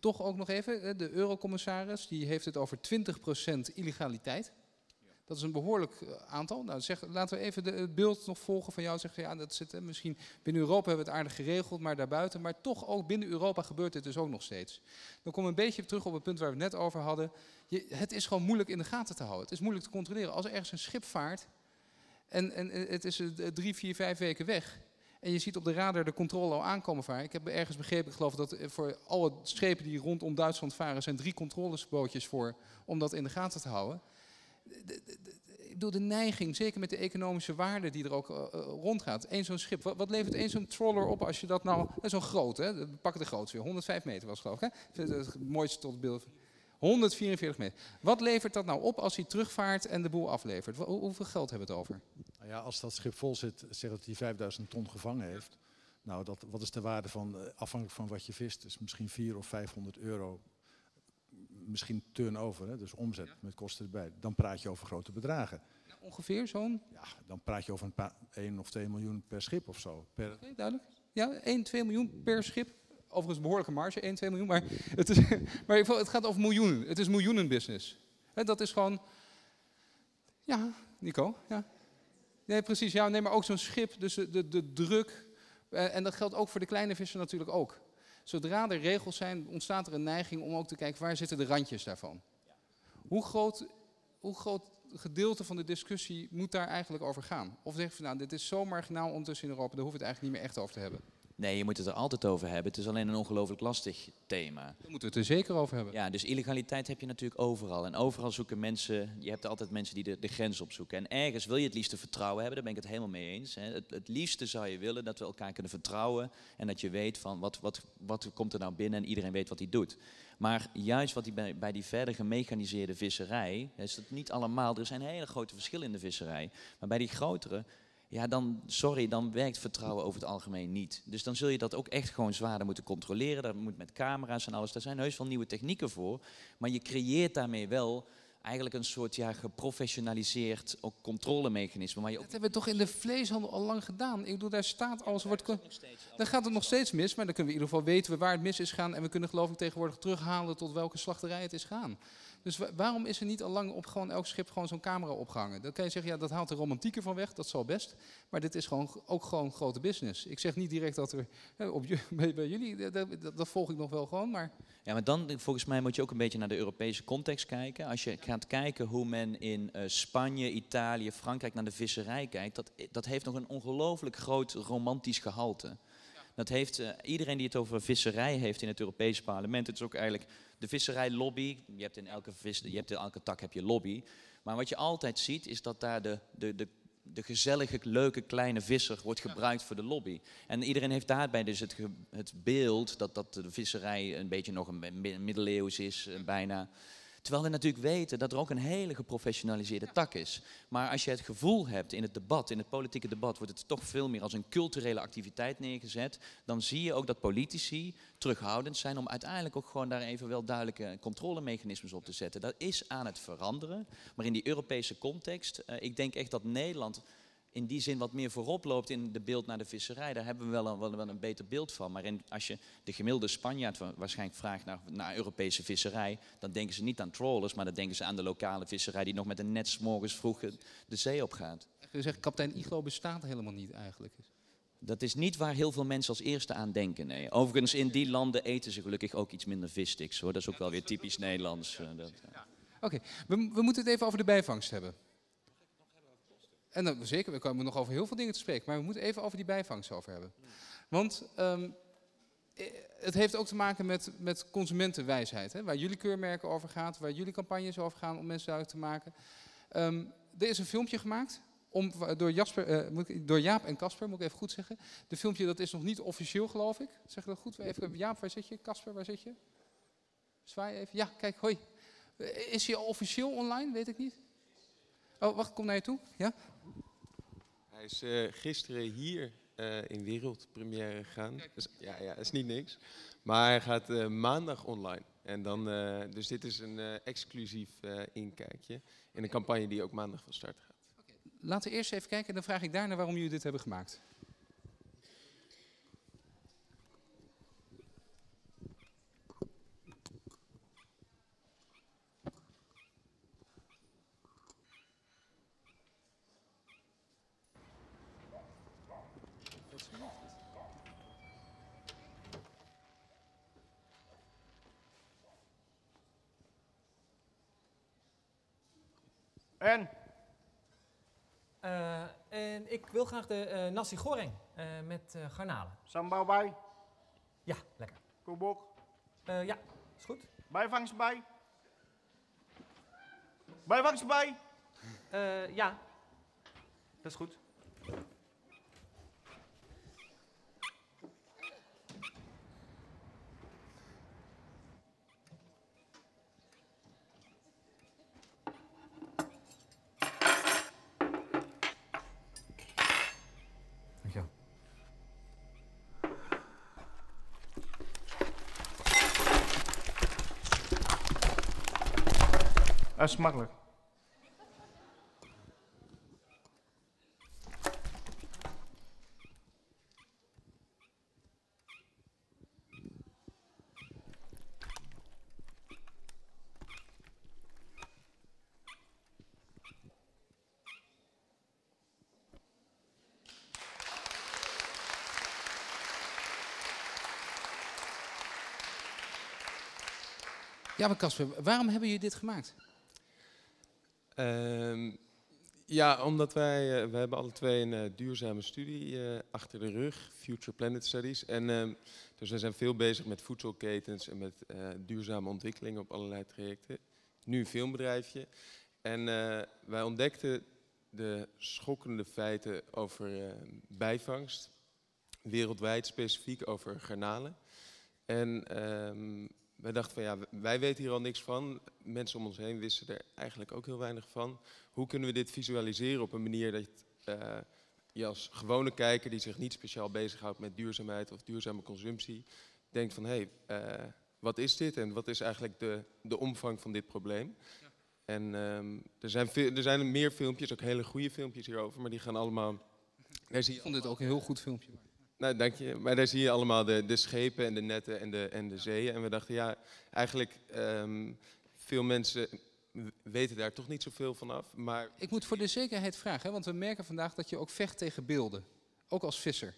Toch ook nog even, eh, de eurocommissaris die heeft het over 20% illegaliteit. Dat is een behoorlijk eh, aantal. Nou, zeg, laten we even de, het beeld nog volgen van jou. Zeg, ja, dat zit, hè, misschien binnen Europa hebben we het aardig geregeld, maar daarbuiten. Maar toch ook binnen Europa gebeurt dit dus ook nog steeds. Dan kom ik een beetje terug op het punt waar we het net over hadden. Je, het is gewoon moeilijk in de gaten te houden. Het is moeilijk te controleren. Als er ergens een schip vaart en, en het is eh, drie, vier, vijf weken weg. En je ziet op de radar de controle aankomen. Ik heb ergens begrepen, ik geloof dat eh, voor alle schepen die rondom Duitsland varen, zijn drie controlesbootjes voor om dat in de gaten te houden. De- Ik bedoel, de neiging, zeker met de economische waarde die er ook eh, eh, rondgaat. Eén zo'n schip, wat, levert één zo'n trawler op als je dat nou... eh, Zo'n groot, hè? We pakken de grootste weer. 105 meter was het geloof ik, hè? Het is Het mooiste tot beeld. 144 meter. Wat levert dat nou op als hij terugvaart en de boel aflevert? Hoe- hoeveel geld hebben we het over? Nou ja, als dat schip vol zit, zegt dat hij 5000 ton gevangen heeft. Nou, dat, wat is de waarde van, afhankelijk van wat je vist, is misschien 400 of 500 euro. Misschien turnover, hè, dus omzet met kosten erbij. Dan praat je over grote bedragen. Ongeveer zo'n? Ja, dan praat je over een paar, 1 of 2 miljoen per schip of zo. Per, Oké, duidelijk. Ja, 1, 2 miljoen per schip. Overigens behoorlijke marge, 1, 2 miljoen. Maar het, is, maar het gaat over miljoenen. Het is miljoenenbusiness. Hè, dat is gewoon... Ja, Nico, ja. Nee, precies. Ja, nee, maar ook zo'n schip, dus de, de, de druk. eh, en dat geldt ook voor de kleine vissen natuurlijk ook. Zodra er regels zijn, ontstaat er een neiging om ook te kijken waar zitten de randjes daarvan. Hoe groot, hoe groot gedeelte van de discussie moet daar eigenlijk over gaan? Of zeg je van nou, dit is zo marginaal ondertussen in Europa, daar we het eigenlijk niet meer echt over te hebben. Nee, je moet het er altijd over hebben. Het is alleen een ongelooflijk lastig thema. Daar moeten we het er zeker over hebben. Ja, dus illegaliteit heb je natuurlijk overal. En overal zoeken mensen, je hebt altijd mensen die de, de grens opzoeken. En ergens wil je het liefste vertrouwen hebben, daar ben ik het helemaal mee eens. Hè. Het, het liefste zou je willen dat we elkaar kunnen vertrouwen. En dat je weet van wat, wat, wat komt er nou binnen en iedereen weet wat hij doet. Maar juist wat die bij, bij die verder gemechaniseerde visserij, is dat niet allemaal, er zijn hele grote verschillen in de visserij. Maar bij die grotere, ja, dan, sorry, dan werkt vertrouwen over het algemeen niet. Dus dan zul je dat ook echt gewoon zwaarder moeten controleren. Dat moet met camera's en alles. Daar zijn heus wel nieuwe technieken voor. Maar je creëert daarmee wel eigenlijk een soort ja, geprofessionaliseerd ook controlemechanisme. Maar je ook Dat hebben we toch in de vleeshandel al lang gedaan. Ik bedoel, daar staat alles wordt. Dan gaat het nog steeds mis, maar dan kunnen we in ieder geval weten we waar het mis is gaan. En we kunnen geloof ik tegenwoordig terughalen tot welke slachterij het is gaan. Dus wa- waarom is er niet al lang op gewoon elk schip gewoon zo'n camera opgehangen? Dan kan je zeggen, ja, dat haalt de romantiek ervan weg, dat zal best. Maar dit is gewoon, ook gewoon grote business. Ik zeg niet direct dat er hè, op, bij, bij jullie, dat, dat, dat volg ik nog wel gewoon, maar... Ja, maar dan volgens mij moet je ook een beetje naar de Europese context kijken. Als je gaat kijken hoe men in eh, Spanje, Italië, Frankrijk naar de visserij kijkt, dat, dat heeft nog een ongelooflijk groot romantisch gehalte. Dat heeft eh, iedereen die het over visserij heeft in het Europese parlement. Het is ook eigenlijk de visserijlobby. Je hebt in elke, vis, je hebt in elke tak heb je lobby. Maar wat je altijd ziet is dat daar de, de, de, de gezellige, leuke kleine visser wordt gebruikt voor de lobby. En iedereen heeft daarbij dus het, het beeld dat, dat de visserij een beetje nog een mi- middeleeuws is, eh, bijna. Terwijl we natuurlijk weten dat er ook een hele geprofessionaliseerde tak is. Maar als je het gevoel hebt in het debat, in het politieke debat, wordt het toch veel meer als een culturele activiteit neergezet. Dan zie je ook dat politici terughoudend zijn om uiteindelijk ook gewoon daar even wel duidelijke controlemechanismes op te zetten. Dat is aan het veranderen. Maar in die Europese context, uh, ik denk echt dat Nederland in die zin wat meer voorop loopt in de beeld naar de visserij. Daar hebben we wel een, wel, wel een beter beeld van. Maar in, als je de gemiddelde Spanjaard waarschijnlijk vraagt naar, naar Europese visserij, dan denken ze niet aan trawlers, maar dan denken ze aan de lokale visserij die nog met een net morgens vroeg de zee op gaat. Je zegt, kapitein Iglo bestaat helemaal niet eigenlijk. Dat is niet waar heel veel mensen als eerste aan denken. Nee. Overigens, in die landen eten ze gelukkig ook iets minder vissticks. Hoor. Dat is ook wel weer typisch Nederlands. Uh, Oké, we, we moeten het even over de bijvangst hebben. En dan, zeker, we komen nog over heel veel dingen te spreken, maar we moeten even over die bijvangst over hebben. Want um, het heeft ook te maken met, met consumentenwijsheid, hè, waar jullie keurmerken over gaat, waar jullie campagnes over gaan om mensen duidelijk te maken. Um, er is een filmpje gemaakt om, door, Jasper, uh, door Jaap en Casper, moet ik even goed zeggen. De filmpje dat is nog niet officieel, geloof ik. Zeg dat goed? Even, Jaap, waar zit je? Casper, waar zit je? Zwaai even. Ja, kijk, hoi. Is hij officieel online? Weet ik niet. Oh, wacht, kom naar je toe. Ja? Hij is uh, gisteren hier uh, in wereldpremière gegaan. Dus, ja, ja, dat is niet niks. Maar hij gaat uh, maandag online. En dan, dus dit is een exclusief inkijkje in een campagne die ook maandag van start gaat. Okay. Laten we eerst even kijken en dan vraag ik daarna waarom jullie dit hebben gemaakt. En? Uh, en ik wil graag de uh, nasi goreng uh, met garnalen. Sambal bij? Ja, lekker. Koebok? ja, is goed. Bijvangst bij? Bijvangst bij? ja, dat is goed. Dat. Ja, maar Casper, waarom hebben jullie dit gemaakt? Uh, ja, omdat wij, uh, we hebben alle twee een uh, duurzame studie uh, achter de rug, Future Planet Studies. En ehm, dus we zijn veel bezig met voedselketens en met duurzame ontwikkeling op allerlei trajecten. Nu een filmbedrijfje. En wij ontdekten de schokkende feiten over bijvangst, wereldwijd specifiek over garnalen. En ehm, wij dachten van ja, wij weten hier al niks van. Mensen om ons heen wisten er eigenlijk ook heel weinig van. Hoe kunnen we dit visualiseren op een manier dat uh, je als gewone kijker die zich niet speciaal bezighoudt met duurzaamheid of duurzame consumptie, denkt van hé, hey, uh, wat is dit en wat is eigenlijk de, de omvang van dit probleem? Ja. En um, er, zijn er zijn meer filmpjes, ook hele goede filmpjes hierover, maar die gaan allemaal... Daar zie je Ik vond dit ook een heel goed filmpje. Nou, dank je. Maar daar zie je allemaal de, de schepen en de netten en de, en de zeeën. En we dachten, ja, eigenlijk um, veel mensen weten daar toch niet zoveel van af. Maar... Ik moet voor de zekerheid vragen, hè, want we merken vandaag dat je ook vecht tegen beelden. Ook als visser.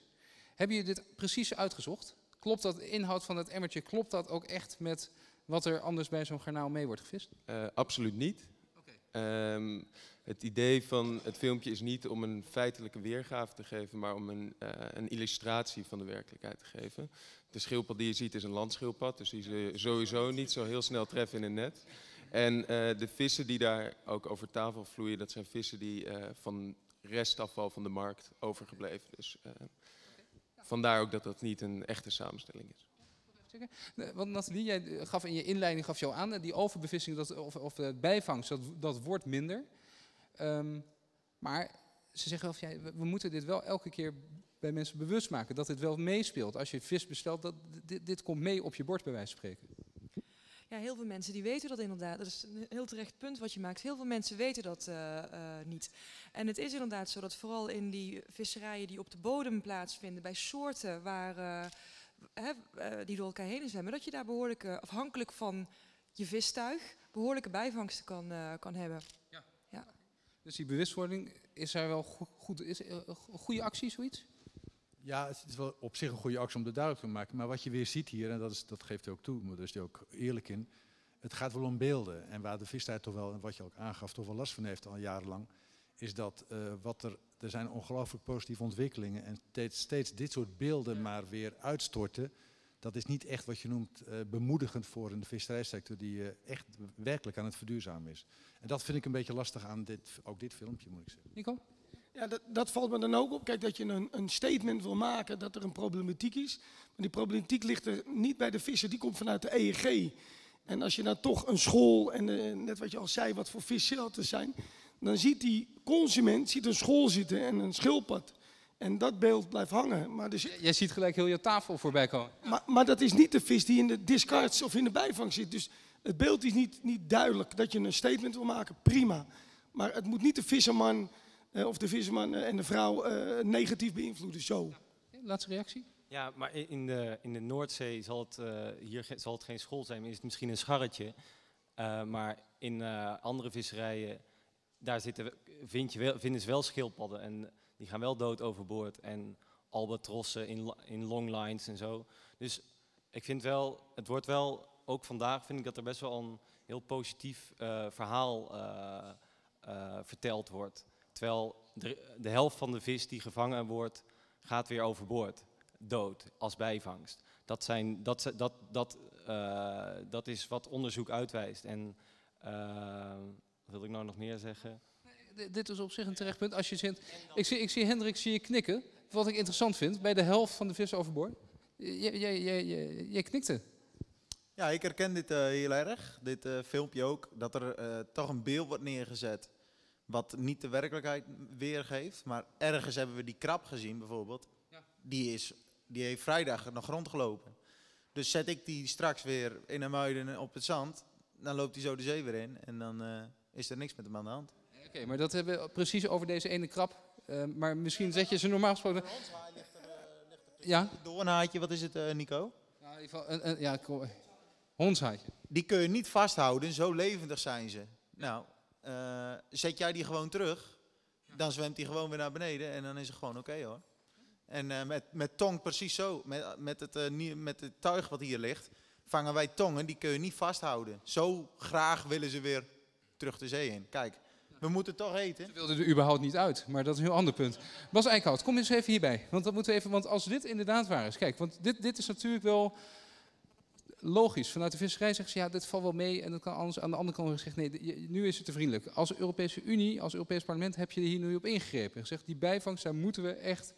Hebben jullie dit precies uitgezocht? Klopt dat de inhoud van het emmertje, klopt dat ook echt met wat er anders bij zo'n garnaal mee wordt gevist? Uh, absoluut niet. Okay. Um, het idee van het filmpje is niet om een feitelijke weergave te geven, maar om een, uh, een illustratie van de werkelijkheid te geven. De schildpad die je ziet is een landschildpad, dus die je sowieso niet zo heel snel treffen in een net. En uh, de vissen die daar ook over tafel vloeien, dat zijn vissen die uh, van restafval van de markt overgebleven. Dus vandaar ook dat dat niet een echte samenstelling is. Want Nathalie, jij eh, gaf in je inleiding gaf je al aan, eh, die overbevissing dat, of, of bijvangst, dat, dat wordt minder. Ehm, maar ze zeggen wel, ja, we, moeten dit wel elke keer bij mensen bewust maken, dat dit wel meespeelt. Als je vis bestelt, dat, dit, dit komt mee op je bord bij wijze van spreken. Ja, heel veel mensen die weten dat inderdaad. Dat is een heel terecht punt wat je maakt. Heel veel mensen weten dat eh, eh, niet. En het is inderdaad zo dat vooral in die visserijen die op de bodem plaatsvinden, bij soorten waar, eh, die door elkaar heen zwemmen, dat je daar behoorlijk eh, afhankelijk van je vistuig behoorlijke bijvangsten kan, kan hebben. Dus die bewustwording, is er wel go- goed, is een goede actie, zoiets? Ja, het is wel op zich een goede actie om dat duidelijk te maken. Maar wat je weer ziet hier, en dat, is, dat geeft hij ook toe, maar daar is hij ook eerlijk in. Het gaat wel om beelden. En waar de visstijd toch wel, en wat je ook aangaf, toch wel last van heeft al jarenlang. Is dat eh, wat er, er zijn ongelooflijk positieve ontwikkelingen. En steeds, steeds dit soort beelden maar weer uitstorten. Dat is niet echt wat je noemt eh, bemoedigend voor een visserijsector die eh, echt werkelijk aan het verduurzamen is. En dat vind ik een beetje lastig aan dit, ook dit filmpje, moet ik zeggen. Nico? Ja, dat, dat valt me dan ook op. Kijk, dat je een, een statement wil maken dat er een problematiek is. Maar die problematiek ligt er niet bij de visser, die komt vanuit de EEG. En als je nou toch een school, en eh, net wat je al zei, wat voor visshelters zijn, dan ziet die consument ziet een school zitten en een schildpad. En dat beeld blijft hangen. Maar, dus, Jij ziet gelijk heel je tafel voorbij komen. maar, maar dat is niet de vis die in de discards of in de bijvang zit. Dus het beeld is niet, niet duidelijk. Dat je een statement wil maken, prima. Maar het moet niet de visserman eh, of de visserman eh, en de vrouw eh, negatief beïnvloeden. Zo. Laatste reactie? Ja, maar in de, in de Noordzee zal het, eh, hier zal het geen school zijn, maar is het misschien een scharretje. Eh, maar in eh, andere visserijen, daar zitten, vind je wel, vinden ze wel schildpadden en die gaan wel dood overboord. En albatrossen in, in longlines en zo. Dus ik vind wel, het wordt wel, ook vandaag vind ik dat er best wel een heel positief eh, verhaal eh, eh, verteld wordt. Terwijl de, helft van de vis die gevangen wordt, gaat weer overboord. Dood, als bijvangst. Dat, zijn, dat, dat, dat, dat is wat onderzoek uitwijst. En wat wil ik nou nog meer zeggen? Dit is op zich een terecht punt. Als je zit, ik, zie, ik zie Hendrik zie je knikken. Wat ik interessant vind, bij de helft van de vis overboord. Jij, knikte. Ja, ik herken dit eh, heel erg. Dit eh, filmpje ook. Dat er eh, toch een beeld wordt neergezet. Wat niet de werkelijkheid weergeeft. Maar ergens hebben we die krab gezien bijvoorbeeld. Die, is, die heeft vrijdag nog rondgelopen. Dus zet ik die straks weer in een muiden op het zand. Dan loopt hij zo de zee weer in. En dan is er niks met hem aan de hand. Oké, maar dat hebben we precies over deze ene krab. Eh, maar misschien zet je ze normaal gesproken... Ja? Doornhaatje, wat is het eh, Nico? Ja, in ieder geval, ja, hondshaatje. Die kun je niet vasthouden, zo levendig zijn ze. Nou, eh, zet jij die gewoon terug, dan zwemt hij gewoon weer naar beneden en dan is het gewoon oké hoor. En eh, met, met tong precies zo, met, met, het, eh, met het tuig wat hier ligt, vangen wij tongen, die kun je niet vasthouden. Zo graag willen ze weer terug de zee in. Kijk, we moeten toch eten. Ze wilden er überhaupt niet uit, maar dat is een heel ander punt. Bas Eickhout, kom eens even hierbij. Want dat moeten we even, want als dit inderdaad waar is, kijk, want dit, dit is natuurlijk wel logisch. Vanuit de visserij zeggen ze ja, dit valt wel mee. En dat kan anders aan de andere kant gezegd, nee, nu is het te vriendelijk. Als Europese Unie, als Europees Parlement heb je er hier nu op ingegrepen. En gezegd, die bijvangst, daar moeten we echt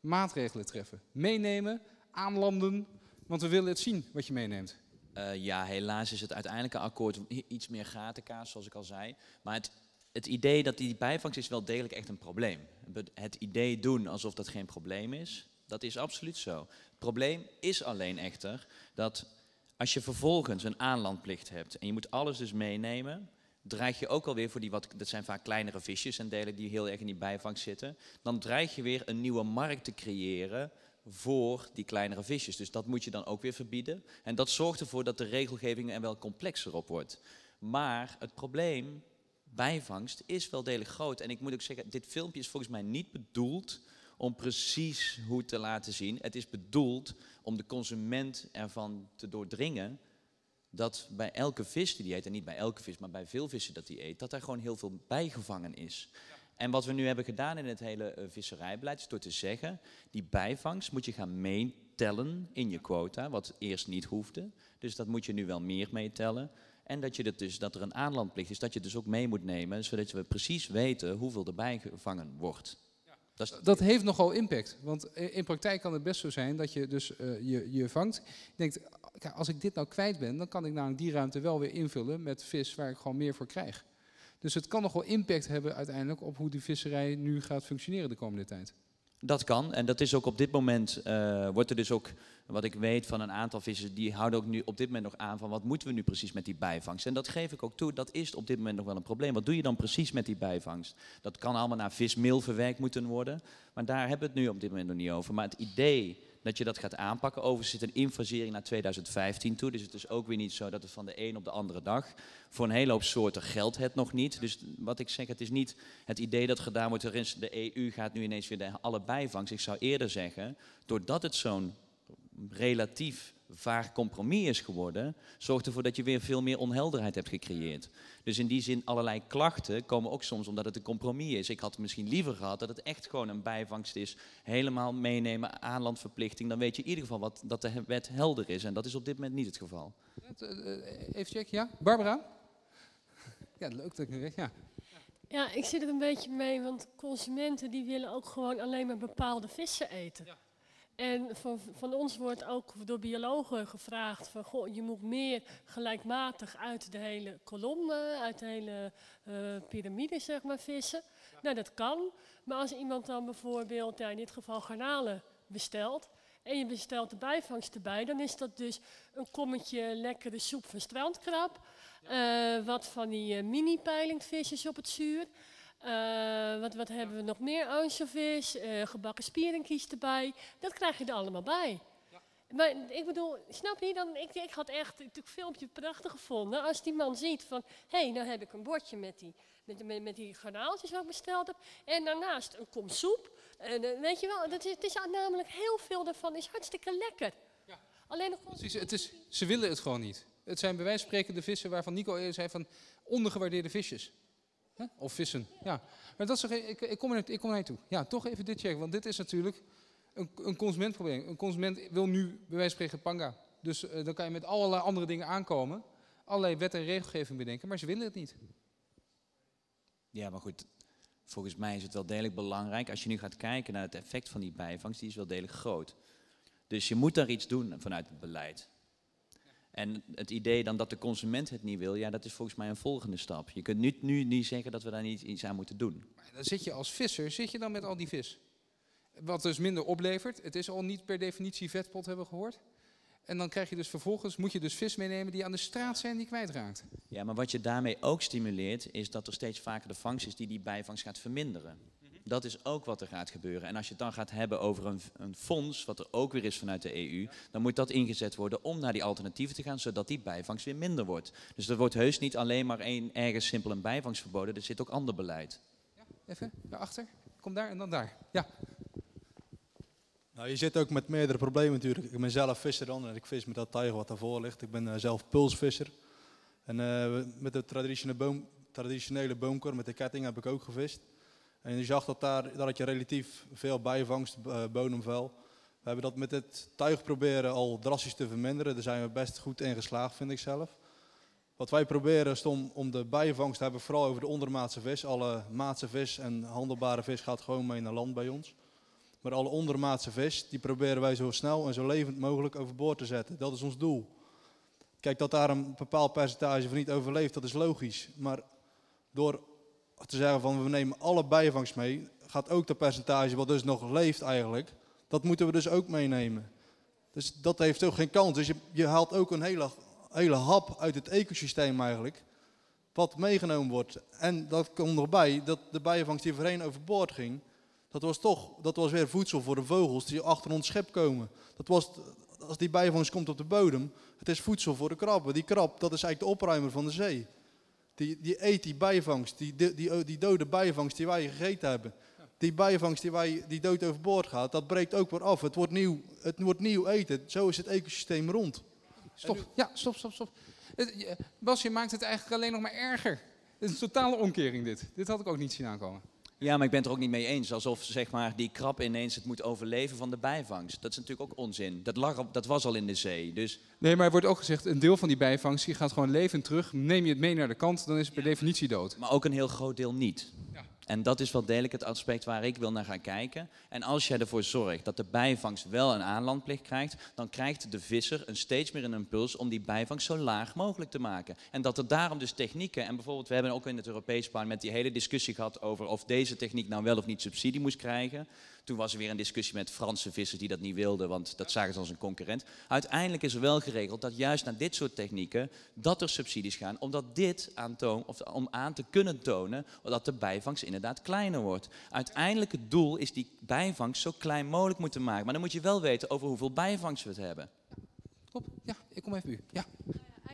maatregelen treffen. Meenemen, aanlanden, want we willen het zien wat je meeneemt. Eh, ja, helaas is het uiteindelijke akkoord iets meer gatenkaas, zoals ik al zei. Maar het, het idee dat die bijvangst is wel degelijk echt een probleem. Het- idee doen alsof dat geen probleem is, dat is absoluut zo. Het probleem is alleen echter dat als je vervolgens een aanlandplicht hebt en je moet alles dus meenemen, dreig je ook alweer voor die wat, dat zijn vaak kleinere visjes en delen die heel erg in die bijvangst zitten, dan dreig je weer een nieuwe markt te creëren voor die kleinere visjes. Dus dat moet je dan ook weer verbieden. En dat zorgt ervoor dat de regelgeving er wel complexer op wordt. Maar het probleem, bijvangst, is wel degelijk groot. En ik moet ook zeggen, dit filmpje is volgens mij niet bedoeld om precies hoe te laten zien. Het is bedoeld om de consument ervan te doordringen dat bij elke vis die die eet, en niet bij elke vis, maar bij veel vissen dat die eet, dat daar gewoon heel veel bijgevangen is. En wat we nu hebben gedaan in het hele eh, visserijbeleid, is door te zeggen, die bijvangst moet je gaan meetellen in je quota, wat eerst niet hoefde. Dus dat moet je nu wel meer meetellen. En dat, je dat, dus, dat er een aanlandplicht is, dat je dus ook mee moet nemen, zodat we precies weten hoeveel er bijgevangen wordt. Dat is, Dat heeft nogal impact. Want in praktijk kan het best zo zijn dat je dus eh, je, je vangt. Je denkt, als ik dit nou kwijt ben, dan kan ik namelijk die ruimte wel weer invullen met vis waar ik gewoon meer voor krijg. Dus het kan nog wel impact hebben uiteindelijk op hoe die visserij nu gaat functioneren de komende tijd. Dat kan. En dat is ook op dit moment, eh, wordt er dus ook, wat ik weet van een aantal vissers, die houden ook nu op dit moment nog aan van wat moeten we nu precies met die bijvangst. En dat geef ik ook toe, dat is op dit moment nog wel een probleem. Wat doe je dan precies met die bijvangst? Dat kan allemaal naar vismeel verwerkt moeten worden. Maar daar hebben we het nu op dit moment nog niet over. Maar het idee dat je dat gaat aanpakken. Overigens zit een infasering naar 2015 toe. Dus het is ook weer niet zo dat het van de een op de andere dag. Voor een hele hoop soorten geldt het nog niet. Dus wat ik zeg, het is niet het idee dat gedaan wordt. De EU gaat nu ineens weer de alle bijvangst. Ik zou eerder zeggen, doordat het zo'n relatief vaag compromis is geworden, zorgt ervoor dat je weer veel meer onhelderheid hebt gecreëerd. Dus in die zin, allerlei klachten komen ook soms omdat het een compromis is. Ik had misschien liever gehad dat het echt gewoon een bijvangst is. Helemaal meenemen, aanlandverplichting. Dan weet je in ieder geval wat, dat de wet helder is. En dat is op dit moment niet het geval. Even checken, ja? Barbara? Ja, leuk dat ik nu weet, ja. Ja, ik zit er een beetje mee, want consumenten die willen ook gewoon alleen maar bepaalde vissen eten. En van, van ons wordt ook door biologen gevraagd van, goh, je moet meer gelijkmatig uit de hele kolom, eh, uit de hele eh, piramide, zeg maar, vissen. Nou, dat kan. Maar als iemand dan bijvoorbeeld, ja, in dit geval garnalen bestelt, en je bestelt de bijvangst erbij, dan is dat dus een kommetje lekkere soep van strandkrab, eh, wat van die mini-peilingvisjes op het zuur, uh, wat, wat hebben we nog meer? Anchovies, uh, gebakken spierenkies erbij. Dat krijg je er allemaal bij. Ja. Maar ik bedoel, snap je dan? Ik, ik had echt het filmpje prachtig gevonden. Als die man ziet van, hé, hey, nou heb ik een bordje met die, met, met, met die garnaaltjes wat ik besteld heb. En daarnaast een kom soep. En uh, weet je wel, dat is, het is namelijk heel veel daarvan is hartstikke lekker. Ja. Alleen nog Precies, het is, ze willen het gewoon niet. Het zijn bij wijze van spreken de vissen waarvan Nico eerder zei van ondergewaardeerde visjes. Of vissen, ja. Maar dat is, ik, ik, kom er, ik kom naar je toe. Ja, toch even dit checken, want dit is natuurlijk een, een consumentprobleem. Een consument wil nu bij wijze van spreken panga. Dus uh, dan kan je met allerlei andere dingen aankomen. Allerlei wet en regelgeving bedenken, maar ze willen het niet. Ja, maar goed, volgens mij is het wel degelijk belangrijk. Als je nu gaat kijken naar het effect van die bijvangst, die is wel degelijk groot. Dus je moet daar iets doen vanuit het beleid. En het idee dan dat de consument het niet wil, ja, dat is volgens mij een volgende stap. Je kunt nu, nu niet zeggen dat we daar niet iets aan moeten doen. Maar dan zit je als visser, zit je dan met al die vis? Wat dus minder oplevert. Het is al niet per definitie vetpot, hebben we gehoord. En dan krijg je dus vervolgens, moet je dus vis meenemen die aan de straat zijn die kwijtraakt. Ja, maar wat je daarmee ook stimuleert, is dat er steeds vaker de vangst is die die bijvangst gaat verminderen. Dat is ook wat er gaat gebeuren. En als je het dan gaat hebben over een, een, fonds, wat er ook weer is vanuit de EU, dan moet dat ingezet worden om naar die alternatieven te gaan, zodat die bijvangst weer minder wordt. Dus er wordt heus niet alleen maar één, ergens simpel een bijvangst verboden, er zit ook ander beleid. Ja, even, daarachter. Kom daar en dan daar. Ja. Nou, je zit ook met meerdere problemen natuurlijk. Ik ben zelf visser dan en ik vis met dat tijger wat daarvoor ligt. Ik ben uh, zelf pulsvisser. En uh, met de traditionele, boom, traditionele boomkor, met de ketting, heb ik ook gevist. En je zag dat daar, had je relatief veel bijvangst, uh, bodemvuil. We hebben dat met het tuig proberen al drastisch te verminderen. Daar zijn we best goed in geslaagd, vind ik zelf. Wat wij proberen is om, om de bijvangst te hebben, vooral over de ondermaatse vis. Alle maatse vis en handelbare vis gaat gewoon mee naar land bij ons. Maar alle ondermaatse vis, die proberen wij zo snel en zo levend mogelijk overboord te zetten. Dat is ons doel. Kijk, dat daar een bepaald percentage van niet overleeft, dat is logisch. Maar door te zeggen van we nemen alle bijvangst mee, gaat ook dat percentage wat dus nog leeft eigenlijk, dat moeten we dus ook meenemen. Dus dat heeft ook geen kans. Dus je, je haalt ook een hele, hele hap uit het ecosysteem eigenlijk, wat meegenomen wordt. En dat komt nog bij dat de bijvangst die voorheen overboord ging, dat was toch, dat was weer voedsel voor de vogels die achter ons schip komen. Dat was, als die bijvangst komt op de bodem, het is voedsel voor de krabben. Die krab, dat is eigenlijk de opruimer van de zee. Die, die eet die bijvangst, die, die, die, die dode bijvangst die wij gegeten hebben. Die bijvangst die, wij, die dood overboord gaat, dat breekt ook weer af. Het wordt nieuw, het wordt nieuw eten. Zo is het ecosysteem rond. Stop, ja, stop, stop, stop. Bas, je maakt het eigenlijk alleen nog maar erger. Het is een totale omkering dit. Dit had ik ook niet zien aankomen. Ja, maar ik ben het er ook niet mee eens. Alsof zeg maar, die krab ineens het moet overleven van de bijvangst. Dat is natuurlijk ook onzin. Dat, lag op, dat was al in de zee. Dus... Nee, maar er wordt ook gezegd, een deel van die bijvangst die gaat gewoon levend terug. Neem je het mee naar de kant, dan is het per definitie dood. Maar ook een heel groot deel niet. Ja. En dat is wel degelijk het aspect waar ik wil naar gaan kijken. En als jij ervoor zorgt dat de bijvangst wel een aanlandplicht krijgt, dan krijgt de visser een steeds meer een impuls om die bijvangst zo laag mogelijk te maken. En dat er daarom dus technieken, en bijvoorbeeld we hebben ook in het Europees parlement die hele discussie gehad over of deze techniek nou wel of niet subsidie moest krijgen. Toen was er weer een discussie met Franse vissers die dat niet wilden, want dat zagen ze als een concurrent. Uiteindelijk is er wel geregeld dat juist naar dit soort technieken, dat er subsidies gaan, omdat dit of om aan te kunnen tonen dat de bijvangst inderdaad kleiner wordt. Uiteindelijk het doel is die bijvangst zo klein mogelijk moeten maken. Maar dan moet je wel weten over hoeveel bijvangst we het hebben. Ja, ik kom even u. Ja.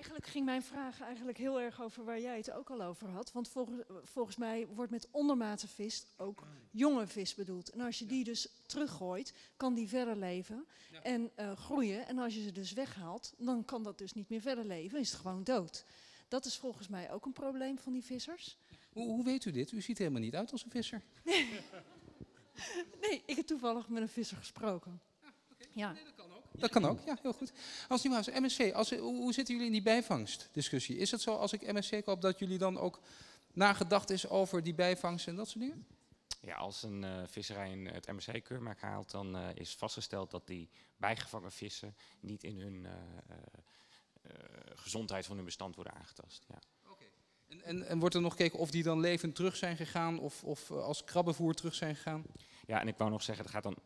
Eigenlijk ging mijn vraag eigenlijk heel erg over waar jij het ook al over had. Want volgens, volgens mij wordt met ondermate vis ook jonge vis bedoeld. En als je die dus teruggooit, kan die verder leven en eh, groeien. En als je ze dus weghaalt, dan kan dat dus niet meer verder leven. Is het gewoon dood. Dat is volgens mij ook een probleem van die vissers. Hoe, hoe weet u dit? U ziet helemaal niet uit als een visser. Nee, ik heb toevallig met een visser gesproken. Ja. Dat kan ook, ja, heel goed. Als Nieuwhuis, MSC, als, hoe, hoe zitten jullie in die bijvangstdiscussie? Is het zo als ik MSC koop dat jullie dan ook nagedacht is over die bijvangst en dat soort dingen? Ja, als een eh, visserij een, het MSC-keurmerk haalt, dan eh, is vastgesteld dat die bijgevangen vissen niet in hun eh, gezondheid van hun bestand worden aangetast. Ja. En, en, en wordt er nog gekeken of die dan levend terug zijn gegaan of, of als krabbenvoer terug zijn gegaan? Ja, en ik wou nog zeggen, het gaat dan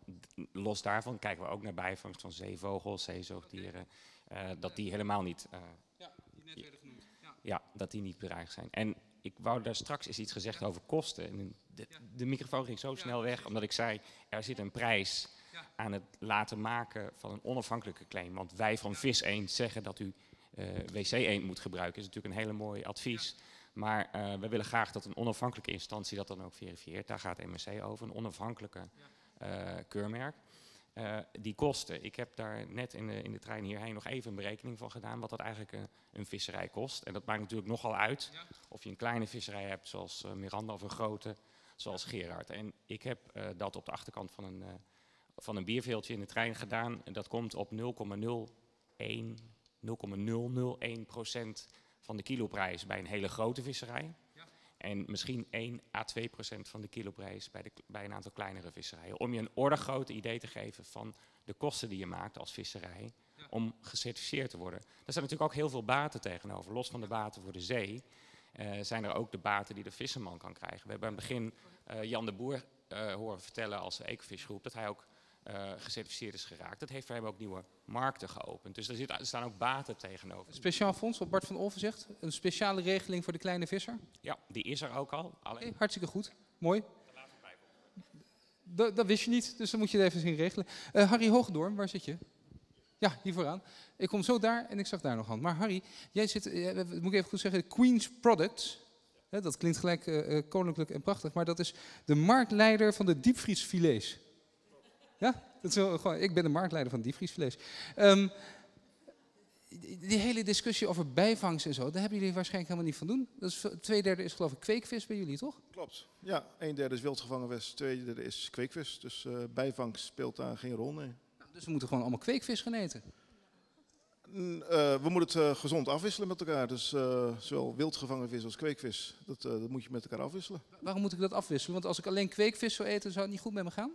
los daarvan, kijken we ook naar bijvangst van zeevogels, zeezoogdieren, eh, dat die helemaal niet, eh, Ja, die net werden genoemd. ja, dat die niet bedreigd zijn. En ik wou daar straks eens iets gezegd over kosten. En de, de microfoon ging zo snel weg, omdat ik zei, er zit een prijs aan het laten maken van een onafhankelijke claim. Want wij van Vis Eend zeggen dat u eh, WC Eend moet gebruiken. is natuurlijk een hele mooi advies. Maar eh, we willen graag dat een onafhankelijke instantie dat dan ook verifieert. Daar gaat MSC over, een onafhankelijke eh, keurmerk. Eh, die kosten, ik heb daar net in de, in de trein hierheen nog even een berekening van gedaan wat dat eigenlijk een, een visserij kost. En dat maakt natuurlijk nogal uit of je een kleine visserij hebt zoals Miranda of een grote zoals Gerard. En ik heb dat op de achterkant van een, van een bierveeltje in de trein gedaan. En dat komt op 0,01 0,001 procent van de kiloprijs bij een hele grote visserij. En misschien 1 à 2 procent van de kiloprijs bij, de, bij een aantal kleinere visserijen. Om je een orde groot idee te geven van de kosten die je maakt als visserij om gecertificeerd te worden. Daar zijn natuurlijk ook heel veel baten tegenover. Los van de baten voor de zee eh, zijn er ook de baten die de visserman kan krijgen. We hebben aan het begin eh, Jan de Boer eh, horen vertellen als Ecofish groep dat hij ook eh, gecertificeerd is geraakt. Dat heeft voor hem ook nieuwe markten geopend. Dus er, zit, er staan ook baten tegenover. Speciaal fonds, wat Bart van Olven zegt, een speciale regeling voor de kleine visser? Ja, die is er ook al. Alleen, hartstikke goed, mooi. Dat, dat wist je niet, dus dan moet je het even zien regelen. Eh, Harry Hoogdoorn, waar zit je? Ja, hier vooraan. Ik kom zo daar en ik zag daar nog aan. Maar Harry, jij zit, eh, moet ik even goed zeggen, Queen's Products. Hè, dat klinkt gelijk koninklijk en prachtig, maar dat is de marktleider van de diepvriesfilets. Ja, dat is wel, gewoon, ik ben de marktleider van diepvriesfilets. Ehm, die, hele discussie over bijvangst en zo, daar hebben jullie waarschijnlijk helemaal niet van doen. Dat is, twee derde is geloof ik kweekvis bij jullie, toch? Klopt. Ja, een derde is wildgevangen vis, twee derde is kweekvis. Dus eh, bijvangst speelt daar geen rol mee. Dus we moeten gewoon allemaal kweekvis gaan eten. Eh, we moeten het eh, gezond afwisselen met elkaar. Dus zowel wildgevangen vis als kweekvis, dat, dat moet je met elkaar afwisselen. Waarom moet ik dat afwisselen? Want als ik alleen kweekvis zou eten, zou het niet goed met me gaan?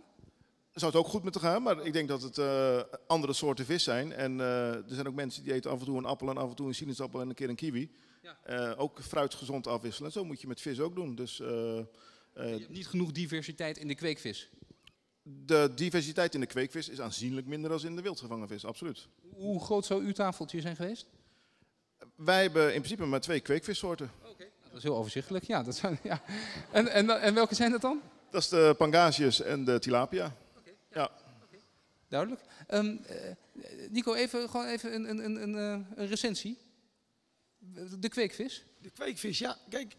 Zou het ook goed elkaar gaan, maar ik denk dat het eh, andere soorten vis zijn. En eh, er zijn ook mensen die eten af en toe een appel en af en toe een sinaasappel en een keer een kiwi. Eh, ook fruit gezond afwisselen. Zo moet je met vis ook doen. Dus, Je hebt niet genoeg diversiteit in de kweekvis. De diversiteit in de kweekvis is aanzienlijk minder dan in de wildgevangen vis, absoluut. Hoe groot zou uw tafeltje zijn geweest? Wij hebben in principe maar twee kweekvissoorten. Dat is heel overzichtelijk. Ja, dat zijn, ja. En, en, en welke zijn dat dan? Dat is de pangasius en de tilapia. Duidelijk. Ehm, eh, Nico, even, gewoon even een, een, een, eh, een recensie. De kweekvis. De kweekvis, ja. Kijk,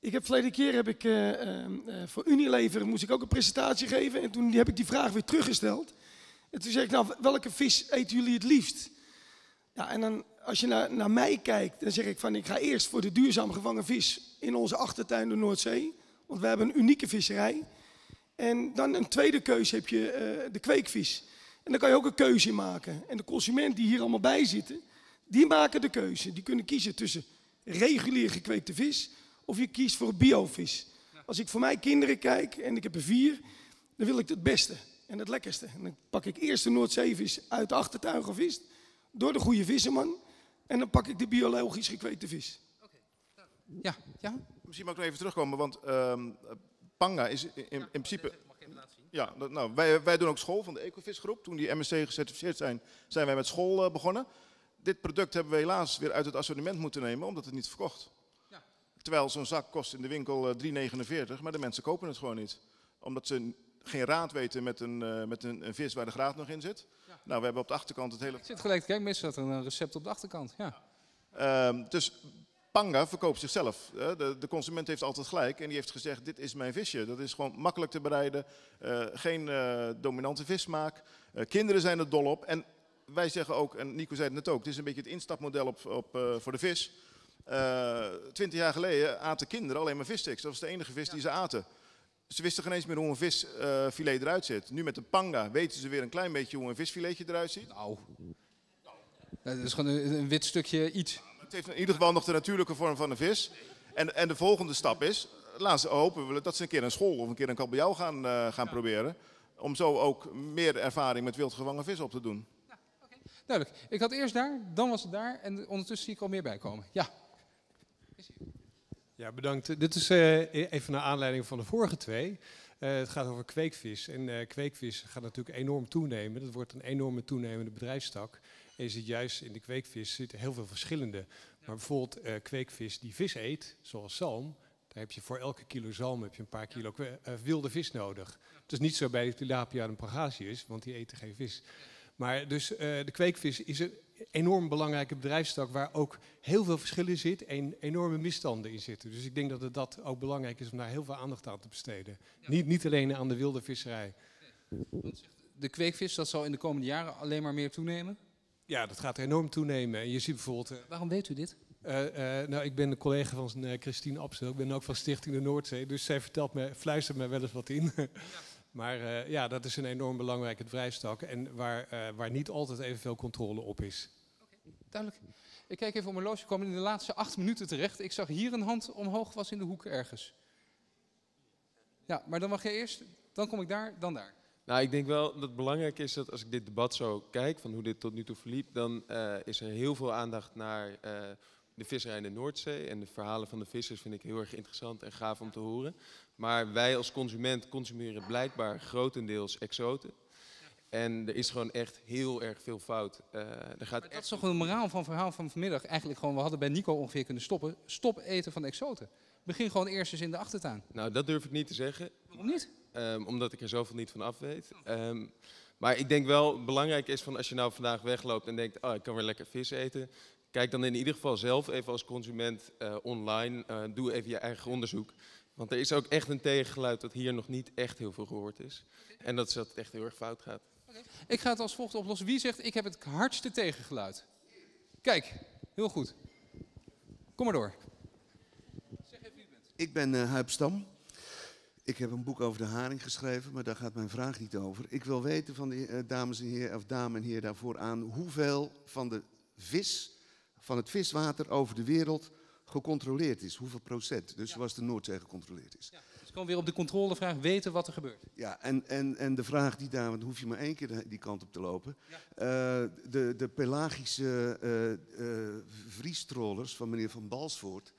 ik heb verleden keer heb ik, eh, ehm, eh, voor Unilever moest ik ook een presentatie geven. En toen heb ik die vraag weer teruggesteld. En toen zei ik, nou, welke vis eten jullie het liefst? Ja, en dan, als je naar, naar mij kijkt, dan zeg ik van, ik ga eerst voor de duurzaam gevangen vis in onze achtertuin de Noordzee. Want we hebben een unieke visserij. En dan een tweede keuze heb je eh, de kweekvis. En dan kan je ook een keuze in maken. En de consument die hier allemaal bij zitten, die maken de keuze. Die kunnen kiezen tussen regulier gekweekte vis of je kiest voor biovis. Als ik voor mijn kinderen kijk en ik heb er vier, dan wil ik het beste en het lekkerste. En dan pak ik eerst de Noordzeevis uit de achtertuin gevist, door de goede visserman. En dan pak ik de biologisch gekweekte vis. Ja, ja. Misschien mag ik nog even terugkomen, want ehm, Panga is in, in principe... Ja, dat- nou, wij, wij doen ook school van de Ecovisgroep. Toen die MSC gecertificeerd zijn, zijn wij met school eh, begonnen. Dit product hebben we helaas weer uit het assortiment moeten nemen, omdat het niet verkocht. Terwijl zo'n zak kost in de winkel eh, 3,49, maar de mensen kopen het gewoon niet. Omdat ze geen raad weten met een, eh, met een, een vis waar de graad nog in zit. Nou, we hebben op de achterkant het hele... Ik zit gelijk te kijken, meestal staat er een recept op de achterkant. Ja. Ehm, dus Panga verkoopt zichzelf. De, de consument heeft altijd gelijk en die heeft gezegd: Dit is mijn visje. Dat is gewoon makkelijk te bereiden, eh, geen eh, dominante vissmaak. Eh, kinderen zijn er dol op. En wij zeggen ook, en Nico zei het net ook: het is een beetje het instapmodel op, op, voor de vis. Twintig jaar geleden aten kinderen alleen maar vissticks. Dat was de enige vis die ze aten. Ze wisten geen eens meer hoe een visfilet eruit zit. Nu met de panga weten ze weer een klein beetje hoe een visfiletje eruit ziet. Nou, dat is gewoon een, een wit stukje iets. Het heeft in ieder geval nog de natuurlijke vorm van een vis. En, en de volgende stap is, laten ze, hopen we dat ze een keer een school of een keer een kabeljauw gaan, eh, gaan proberen. Om zo ook meer ervaring met wildgevangen vis op te doen. Duidelijk. Ik had eerst daar, dan was het daar en ondertussen zie ik al meer bij komen. Ja. Ja, bedankt. Dit is eh, even naar aanleiding van de vorige twee. Eh, het gaat over kweekvis. En eh, kweekvis gaat natuurlijk enorm toenemen. Dat wordt een enorme toenemende bedrijfstak. En je ziet juist in de kweekvis zitten heel veel verschillende. Maar bijvoorbeeld eh, kweekvis die vis eet, zoals zalm. Daar heb je voor elke kilo zalm heb je een paar kilo eh, wilde vis nodig. Het is niet zo bij de tilapia en pangasius, want die eten geen vis. Maar dus eh, de kweekvis is een enorm belangrijke bedrijfstak waar ook heel veel verschillen in zit en enorme misstanden in zitten. Dus ik denk dat het dat ook belangrijk is om daar heel veel aandacht aan te besteden. Niet, niet alleen aan de wilde visserij. De kweekvis, dat zal in de komende jaren alleen maar meer toenemen? Ja, dat gaat enorm toenemen. En je ziet bijvoorbeeld... eh, Waarom weet u dit? eh, eh, nou, ik ben een collega van eh, Christine Absel. Ik ben ook van Stichting de Noordzee. Dus zij vertelt me, fluistert me wel eens wat in. maar ja, dat is een enorm belangrijke bedrijfstak. En waar, waar niet altijd evenveel controle op is. Duidelijk. Ik kijk even op mijn loge, we komen in de laatste acht minuten terecht. Ik zag hier een hand omhoog, was in de hoek ergens. Ja, maar dan mag jij eerst, dan kom ik daar, dan daar. Nou, ik denk wel dat het belangrijk is dat als ik dit debat zo kijk, van hoe dit tot nu toe verliep, dan eh, is er heel veel aandacht naar eh, de visserij in de Noordzee. En de verhalen van de vissers vind ik heel erg interessant en gaaf om te horen. Maar wij als consument consumeren blijkbaar grotendeels exoten. En er is gewoon echt heel erg veel fout. Eh, er gaat Dat is toch een moraal van het verhaal van vanmiddag. Eigenlijk gewoon, we hadden bij Nico ongeveer kunnen stoppen. Stop eten van exoten. Begin gewoon eerst eens in de achtertuin. Nou, dat durf ik niet te zeggen. Waarom niet? Ehm, omdat ik er zoveel niet van af weet. Ehm, maar ik denk wel, belangrijk is van als je nou vandaag wegloopt en denkt, oh, ik kan weer lekker vis eten. Kijk dan in ieder geval zelf even als consument eh, online. eh, doe even je eigen onderzoek. Want er is ook echt een tegengeluid dat hier nog niet echt heel veel gehoord is. En dat is dat het echt heel erg fout gaat. Ik ga het als volgt oplossen. Wie zegt, ik heb het hardste tegengeluid? Kijk, heel goed. Kom maar door. Ik ben eh Huip Stam. Ik heb een boek over de haring geschreven, maar daar gaat mijn vraag niet over. Ik wil weten van de eh, dames en heren, of dame en heer daarvoor aan, hoeveel van de vis, van het viswater over de wereld gecontroleerd is. Hoeveel procent? Dus zoals de Noordzee gecontroleerd is. Dus ik kan weer op de controlevraag weten wat er gebeurt. Ja, en, en, en de vraag die daar, want hoef je maar één keer die kant op te lopen. Eh, de, de pelagische vriestrollers van meneer Van Balsvoort,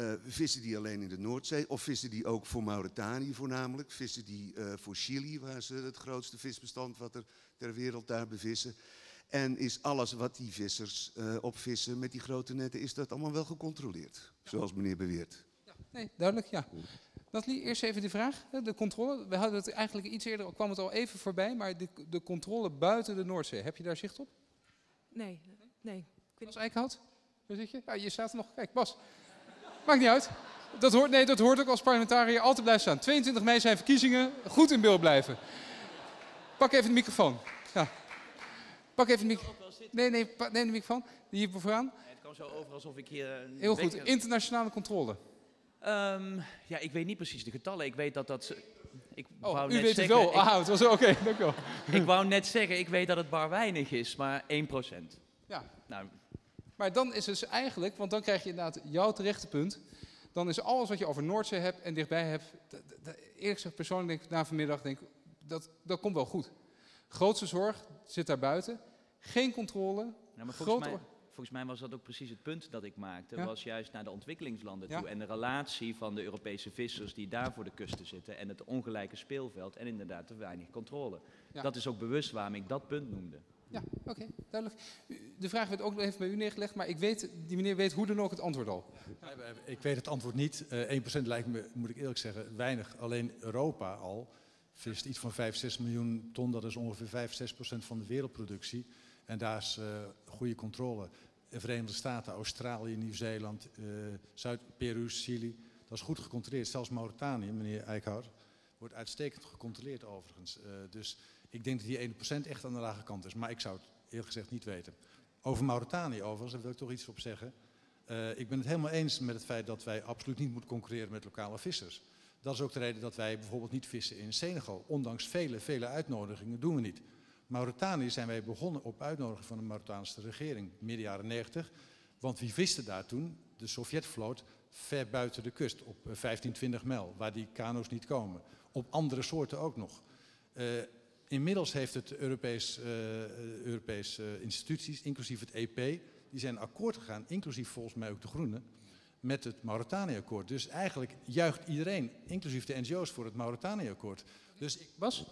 eh, vissen die alleen in de Noordzee of vissen die ook voor Mauritanië voornamelijk? Vissen die eh, voor Chili, waar ze het grootste visbestand wat er ter wereld daar bevissen? En is alles wat die vissers eh, opvissen met die grote netten, is dat allemaal wel gecontroleerd? Zoals meneer beweert. Nee, duidelijk, ja. Nathalie, eerst even de vraag, hè, de controle. We hadden het eigenlijk iets eerder, kwam het al even voorbij, maar de, de controle buiten de Noordzee, heb je daar zicht op? Nee, nee. Bas Eickhout, waar zit je? Ja, je staat er nog. Kijk, Bas. Maakt niet uit. Dat hoort, nee, dat hoort ook als parlementariër altijd blijven staan. 22 mei zijn verkiezingen, goed in beeld blijven. Pak even de microfoon. Ja. Pak even de microfoon. Nee, nee, neem de microfoon. Die hier vooraan. Het kwam zo over alsof ik hier... een Heel goed, internationale controle. Ehm, ja, ik weet niet precies de getallen. Ik weet dat dat... Ik Oh, wou u net weet het wel. ik- Ah, het was oké, dank u wel. ik wou net zeggen, ik weet dat het bar weinig is, maar 1%. Ja. Nou, Maar dan is het dus eigenlijk, want dan krijg je inderdaad jouw terechte punt, dan is alles wat je over Noordzee hebt en dichtbij hebt, eerlijk gezegd persoonlijk denk ik na vanmiddag, denk, ik, dat, dat komt wel goed. Grootste zorg zit daar buiten, geen controle, Ja, maar volgens, mij, volgens mij was dat ook precies het punt dat ik maakte. Ja. Was juist naar de ontwikkelingslanden Ja. toe. En de relatie van de Europese vissers die daar voor de kusten zitten. En het ongelijke speelveld. En inderdaad te weinig controle. Dat is ook bewust waarom ik dat punt noemde. Ja, oké, duidelijk. De vraag werd ook nog even bij u neergelegd, maar ik weet, die meneer weet hoe dan ook het antwoord al. Ik weet het antwoord niet. Eh 1% lijkt me, moet ik eerlijk zeggen, weinig. Alleen Europa al vist iets van 5, 6 miljoen ton. Dat is ongeveer 5, 6% van de wereldproductie. En daar is eh, goede controle. De Verenigde Staten, Australië, Nieuw-Zeeland, eh, Zuid-Peru, Chili. Dat is goed gecontroleerd. Zelfs Mauritanië, meneer Eickhout, wordt uitstekend gecontroleerd overigens. Eh, dus ik denk dat die 1% echt aan de lage kant is. Maar ik zou het eerlijk gezegd niet weten. Over Mauritanië overigens, daar wil ik toch iets op zeggen. Eh, ik ben het helemaal eens met het feit dat wij absoluut niet moeten concurreren met lokale vissers. Dat is ook de reden dat wij bijvoorbeeld niet vissen in Senegal. Ondanks vele, vele uitnodigingen doen we niet. Mauritanië zijn wij begonnen op uitnodiging van de Mauritaanse regering, midden jaren 90. Want wie viste daar toen? De Sovjetvloot ver buiten de kust, op eh, 15, 20 mijl, waar die kano's niet komen. Op andere soorten ook nog. Eh, inmiddels heeft het Europees, eh, Europees eh, instituties, inclusief het EP, die zijn akkoord gegaan, inclusief volgens mij ook de Groenen, met het Mauritanië-akkoord. Dus eigenlijk juicht iedereen, inclusief de NGO's, voor het Mauritanië-akkoord. Dus ik was?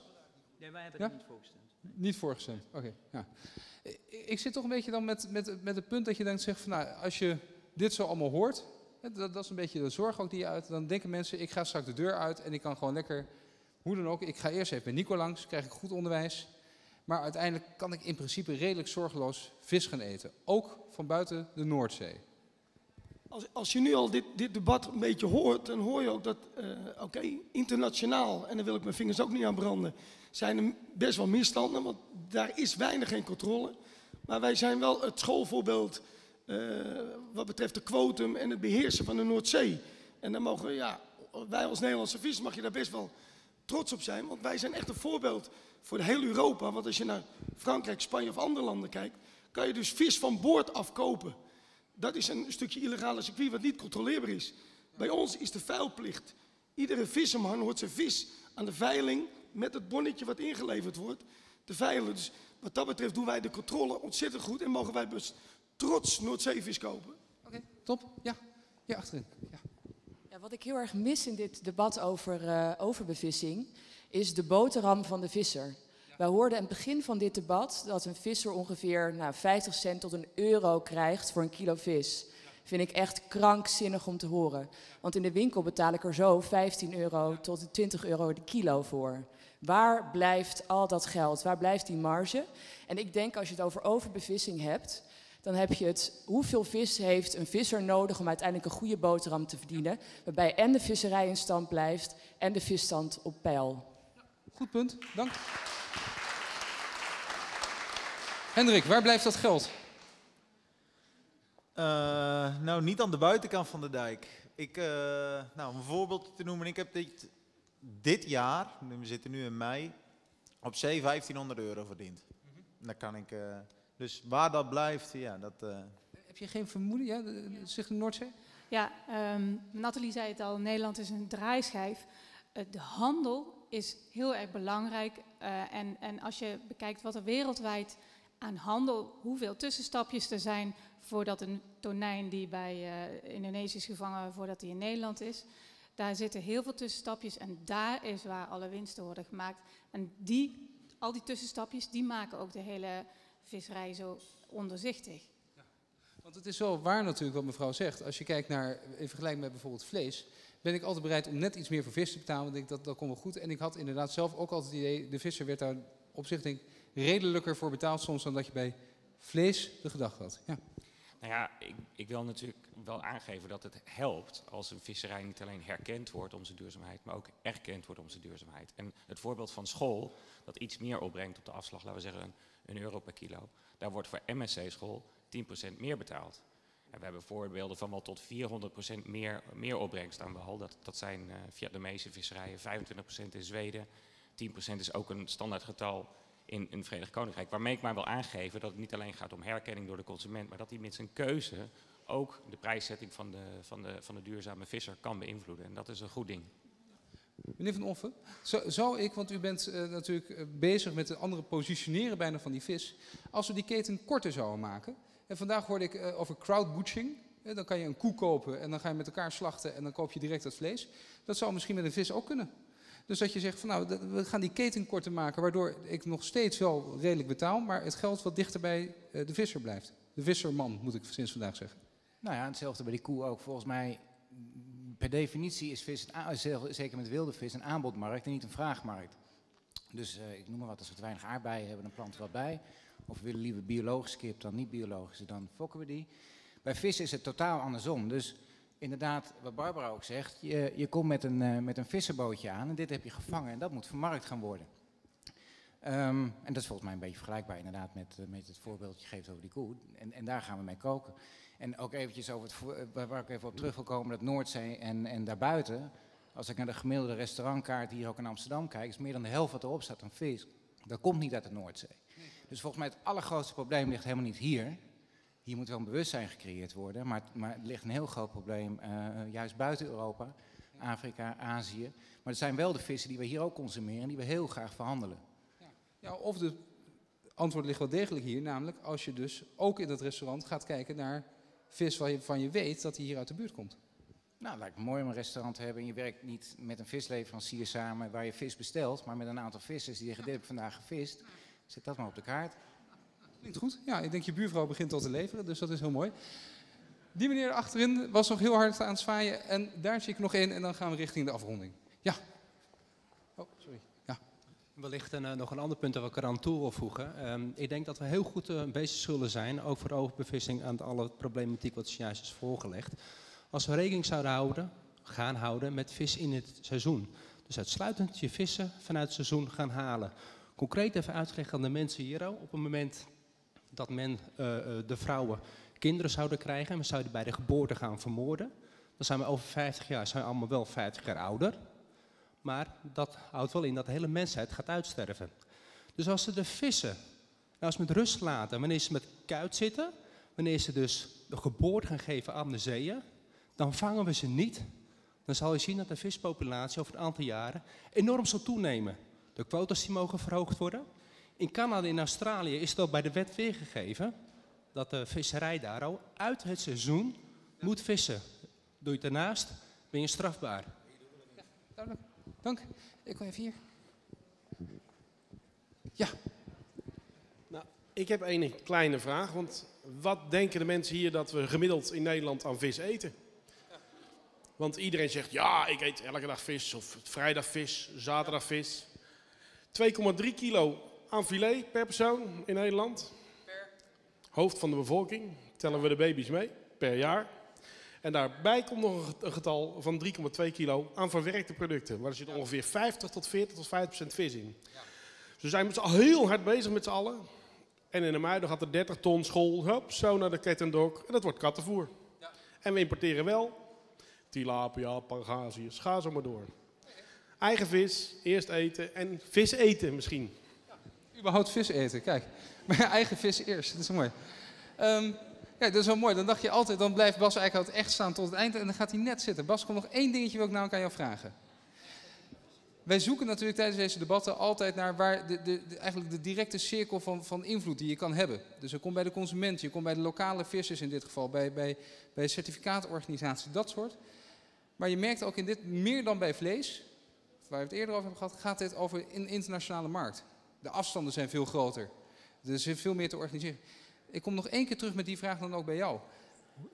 Nee, wij hebben Ja? er niet voor gestemd. Niet voorgestemd, oké. ja. Ik, zit toch een beetje dan met, met, met het punt dat je dan zegt van nou, als je dit zo allemaal hoort, hè, dat, dat is een beetje de zorg ook die je uit, dan denken mensen ik ga straks de deur uit en ik kan gewoon lekker, hoe dan ook, ik ga eerst even bij Nico langs, krijg ik goed onderwijs, maar uiteindelijk kan ik in principe redelijk zorgeloos vis gaan eten, ook van buiten de Noordzee. Als, als je nu al dit, dit debat een beetje hoort, dan hoor je ook dat, eh, oké, internationaal, en daar wil ik mijn vingers ook niet aan branden, zijn er best wel misstanden, want daar is weinig geen controle. Maar wij zijn wel het schoolvoorbeeld eh, wat betreft de quotum en het beheersen van de Noordzee. En dan mogen, ja, wij als Nederlandse vis mag je daar best wel trots op zijn, want wij zijn echt een voorbeeld voor heel Europa. Want als je naar Frankrijk, Spanje of andere landen kijkt, kan je dus vis van boord afkopen. Dat is een stukje illegale circuit wat niet controleerbaar is. Bij ons is de veilplicht. Iedere visserman hoort zijn vis aan de veiling met het bonnetje wat ingeleverd wordt te veilen. Dus wat dat betreft doen wij de controle ontzettend goed en mogen wij best trots Noordzeevis kopen. Top, ja. Ja, achterin. Ja. Wat ik heel erg mis in dit debat over eh, overbevissing is de boterham van de visser. Wij hoorden aan het begin van dit debat dat een visser ongeveer nou, 50 cent tot een euro krijgt voor een kilo vis. Vind ik echt krankzinnig om te horen. Want in de winkel betaal ik er zo 15 euro tot 20 euro de kilo voor. Waar blijft al dat geld? Waar blijft die marge? En ik denk als je het over overbevissing hebt, dan heb je het hoeveel vis heeft een visser nodig om uiteindelijk een goede boterham te verdienen, waarbij en de visserij in stand blijft en de visstand op peil. Goed punt, dank. Hendrik, waar blijft dat geld? Eh, nou, niet aan de buitenkant van de dijk. Ik, eh, nou, om een voorbeeld te noemen. Ik heb dit, dit jaar, we zitten nu in mei, op zee 1500 euro verdiend. Dan kan ik, eh, dus waar dat blijft, ja, dat... eh, Heb je geen vermoeden, ja, de- de- zegt de Noordzee? Ja, ehm, Nathalie zei het al, Nederland is een draaischijf. Eh, de handel is heel erg belangrijk. eh, en, en als je bekijkt wat er wereldwijd aan handel, hoeveel tussenstapjes er zijn voordat een tonijn die bij eh, Indonesië is gevangen, voordat die in Nederland is. Daar zitten heel veel tussenstapjes en daar is waar alle winsten worden gemaakt. En die, al die tussenstapjes, die maken ook de hele visserij zo onderzichtig. Want het is wel waar natuurlijk wat mevrouw zegt. Als je kijkt naar, in vergelijking met bijvoorbeeld vlees, ben ik altijd bereid om net iets meer voor vis te betalen. Want ik denk dat dat komt wel goed. En ik had inderdaad zelf ook altijd het idee, de visser werd daar op zich denk ik redelijker voor betaald soms dan dat je bij vlees de gedachte had. Ja. Nou ja, ik, ik wil natuurlijk wel aangeven dat het helpt als een visserij niet alleen herkend wordt om zijn duurzaamheid, maar ook erkend wordt om zijn duurzaamheid. En het voorbeeld van school, dat iets meer opbrengt op de afslag, laten we zeggen een, een euro per kilo, daar wordt voor MSC-school 10% meer betaald. En we hebben voorbeelden van wel tot 400% meer, meer opbrengst aan wal. Dat, dat zijn eh, Vietnamese visserijen, 25% in Zweden, 10% is ook een standaard getal in, in het Verenigd Koninkrijk. Waarmee ik maar wil aangeven dat het niet alleen gaat om herkenning door de consument, maar dat hij met zijn keuze ook de prijszetting van de, van, de, van de duurzame visser kan beïnvloeden. En dat is een goed ding. Meneer Van Offen, zou, zou ik, want u bent eh, natuurlijk eh, bezig met het andere positioneren bijna van die vis, als we die keten korter zouden maken. En vandaag hoorde ik eh, over crowdbutching. Eh, dan kan je een koe kopen en dan ga je met elkaar slachten en dan koop je direct het vlees. Dat zou misschien met een vis ook kunnen. Dus dat je zegt van nou, dat- we gaan die keten korter maken, waardoor ik nog steeds wel redelijk betaal, maar het geld wat dichter bij de visser blijft. De visserman, moet ik sinds vandaag zeggen. Nou ja, hetzelfde bij die koe ook. Volgens mij, per definitie is vis, zeker met wilde vis, een aanbodmarkt en niet een vraagmarkt. Dus eh, ik noem maar wat, als we te weinig aardbeien hebben, dan planten we wat bij. Of we willen liever biologische kip dan niet biologische, dan fokken we die. Bij vis is het totaal andersom. Dus inderdaad, wat Barbara ook zegt, je, je komt met een, eh, met een visserbootje aan en dit heb je gevangen en dat moet vermarkt gaan worden. Ehm, en dat is volgens mij een beetje vergelijkbaar inderdaad met, eh, met het voorbeeld dat je geeft over die koe. En, en daar gaan we mee koken. En ook eventjes over het, eh, waar ik even op terug wil komen, dat Noordzee en, en daarbuiten. Als ik naar de gemiddelde restaurantkaart hier ook in Amsterdam kijk, is meer dan de helft wat erop staat aan vis. Dat komt niet uit de Noordzee. Dus volgens mij het allergrootste probleem ligt helemaal niet hier. Hier moet wel een bewustzijn gecreëerd worden, maar, maar er ligt een heel groot probleem eh, juist buiten Europa, Afrika, Azië. Maar het zijn wel de vissen die we hier ook consumeren en die we heel graag verhandelen. Ja, of de antwoord ligt wel degelijk hier, namelijk als je dus ook in het restaurant gaat kijken naar vis waarvan je weet dat die hier uit de buurt komt. Nou, lijkt me mooi om een restaurant te hebben en je werkt niet met een visleverancier samen waar je vis bestelt, maar met een aantal vissers die zeggen, dit heb ik vandaag gevist. Zet dat maar op de kaart. Klinkt goed. Ja, ik denk je buurvrouw begint al te leveren, dus dat is heel mooi. Die meneer achterin was nog heel hard aan het zwaaien en daar zie ik nog één en dan gaan we richting de afronding. Ja. Oh, sorry. Wellicht een, eh, nog een ander punt dat ik eraan toe wil voegen. Ehm, ik denk dat we heel goed eh, bezig zullen zijn, ook voor overbevissing aan alle problematiek wat zojuist is voorgelegd. Als we rekening zouden houden, gaan houden met vis in het seizoen. Dus uitsluitend je vissen vanuit het seizoen gaan halen. Concreet even uitgelegd aan de mensen hier op het moment dat men eh, de vrouwen kinderen zouden krijgen en we zouden bij de geboorte gaan vermoorden, dan zijn we over 50 jaar zijn we allemaal wel 50 jaar ouder. Maar dat houdt wel in dat de hele mensheid gaat uitsterven. Dus als ze de vissen nou eens met rust laten, wanneer ze met kuit zitten, wanneer ze dus de geboorte gaan geven aan de zeeën, dan vangen we ze niet. Dan zal je zien dat de vispopulatie over een aantal jaren enorm zal toenemen. De quotas die mogen verhoogd worden. In Canada en Australië is het ook bij de wet weergegeven dat de visserij daar al uit het seizoen moet vissen. Doe je het daarnaast, ben je strafbaar. Duidelijk. Dank. Ik kom even hier. Nou, ik heb één kleine vraag. Want wat denken de mensen hier dat we gemiddeld in Nederland aan vis eten? Want iedereen zegt, ja, ik eet elke dag vis. Of vrijdag vis, zaterdag vis. 2,3 kilo aan filet per persoon in Nederland. Hoofd van de bevolking. Tellen we de baby's mee per jaar. En daarbij komt nog een get- een getal van 3,2 kilo aan verwerkte producten. Waar zit ongeveer 50 tot 40 tot 50 procent vis in. Dus we zijn met z'n allen heel hard bezig met z'n allen. En in de Muiden gaat er 30 ton school, hup, zo naar de kettendok. En dat wordt kattenvoer. En we importeren wel tilapia, pangasius, ga zo maar door. Eigen vis, eerst eten en vis eten misschien. Überhaupt vis eten, kijk. Maar ja, eigen vis eerst, dat is mooi. Ehm, ja, dat is wel mooi. Dan dacht je altijd, dan blijft Bas eigenlijk echt staan tot het eind en dan gaat hij net zitten. Bas, komt nog één dingetje wil ik namelijk aan jou vragen. Wij zoeken natuurlijk tijdens deze debatten altijd naar waar de, de, eigenlijk de directe cirkel van, van invloed die je kan hebben. Dus je komt bij de consument, je komt bij de lokale vissers in dit geval, bij, bij, bij certificaatorganisaties, dat soort. Maar je merkt ook in dit, meer dan bij vlees, waar we het eerder over hebben gehad, gaat dit over een internationale markt. De afstanden zijn veel groter. Er is veel meer te organiseren. Ik kom nog één keer terug met die vraag dan ook bij jou.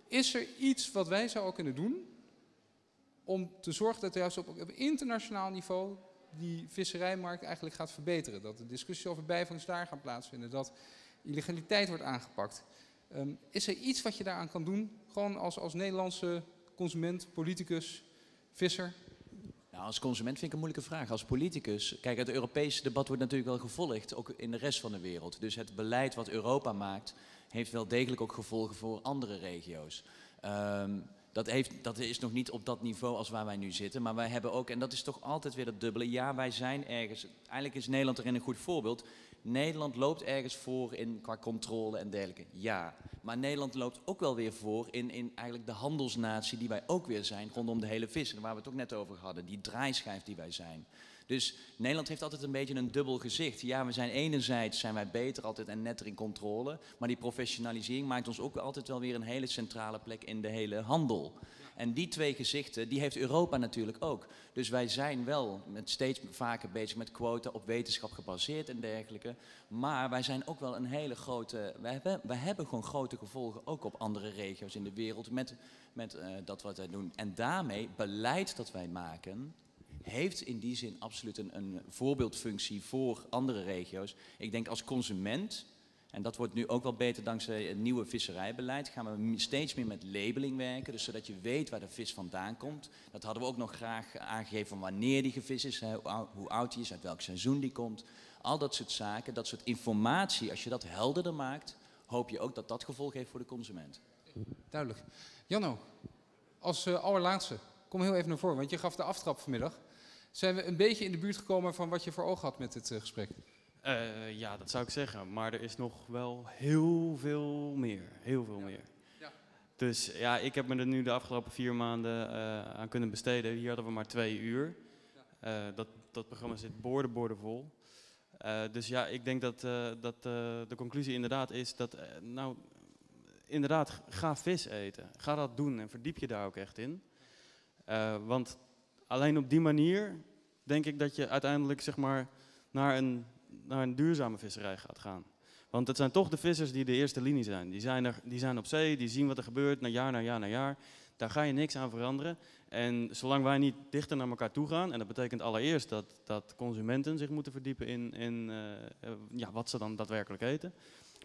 Is er iets wat wij zouden kunnen doen om te zorgen dat juist op, internationaal niveau die visserijmarkt eigenlijk gaat verbeteren? Dat de discussies over bijvangst daar gaan plaatsvinden, dat illegaliteit wordt aangepakt. Ehm, is er iets wat je daaraan kan doen, gewoon als, als Nederlandse consument, politicus, visser? Nou, als consument vind ik een moeilijke vraag. Als politicus, kijk, het Europese debat wordt natuurlijk wel gevolgd, ook in de rest van de wereld. Dus het beleid wat Europa maakt, heeft wel degelijk ook gevolgen voor andere regio's. Ehm, dat, heeft, dat is nog niet op dat niveau als waar wij nu zitten, maar wij hebben ook, en dat is toch altijd weer dat dubbele, ja, wij zijn ergens, eigenlijk is Nederland erin een goed voorbeeld. Nederland loopt ergens voor in, qua controle en dergelijke. Ja, maar Nederland loopt ook wel weer voor in, in eigenlijk de handelsnatie die wij ook weer zijn rondom de hele vis. En waar we het ook net over hadden, die draaischijf die wij zijn. Dus Nederland heeft altijd een beetje een dubbel gezicht. Ja, we zijn enerzijds zijn wij beter altijd en netter in controle, maar die professionalisering maakt ons ook altijd wel weer een hele centrale plek in de hele handel. En die twee gezichten, die heeft Europa natuurlijk ook. Dus wij zijn wel met steeds vaker bezig met quota op wetenschap gebaseerd en dergelijke. Maar wij zijn ook wel een hele grote. Wij hebben, wij hebben gewoon grote gevolgen ook op andere regio's in de wereld met, met uh, dat wat wij doen. En daarmee beleid dat wij maken, heeft in die zin absoluut een, een voorbeeldfunctie voor andere regio's. Ik denk als consument en dat wordt nu ook wel beter dankzij het nieuwe visserijbeleid. Gaan we steeds meer met labeling werken, dus zodat je weet waar de vis vandaan komt. Dat hadden we ook nog graag aangegeven wanneer die gevist is, hoe oud die is, uit welk seizoen die komt. Al dat soort zaken, dat soort informatie, als je dat helderder maakt, hoop je ook dat dat gevolg heeft voor de consument. Duidelijk. Janno, als uh, allerlaatste, kom heel even naar voren, want je gaf de aftrap vanmiddag. Zijn we een beetje in de buurt gekomen van wat je voor ogen had met dit uh, gesprek? Uh, ja, dat zou ik zeggen. Maar er is nog wel heel veel meer. Heel veel meer. Ja. Dus ja, ik heb me er nu de afgelopen vier maanden uh, aan kunnen besteden. Hier hadden we maar twee uur. Uh, dat, dat programma zit boorden, vol. dus ja, ik denk dat, dat de conclusie inderdaad is dat, nou, inderdaad, ga vis eten. Ga dat doen en verdiep je daar ook echt in. want alleen op die manier denk ik dat je uiteindelijk, zeg maar, naar een naar een duurzame visserij gaat gaan. Want het zijn toch de vissers die de eerste linie zijn. Die zijn, er, die zijn op zee, die zien wat er gebeurt, na jaar na jaar na jaar. Daar ga je niks aan veranderen. En zolang wij niet dichter naar elkaar toe gaan, en dat betekent allereerst dat, dat consumenten zich moeten verdiepen in, in uh, ja, wat ze dan daadwerkelijk eten.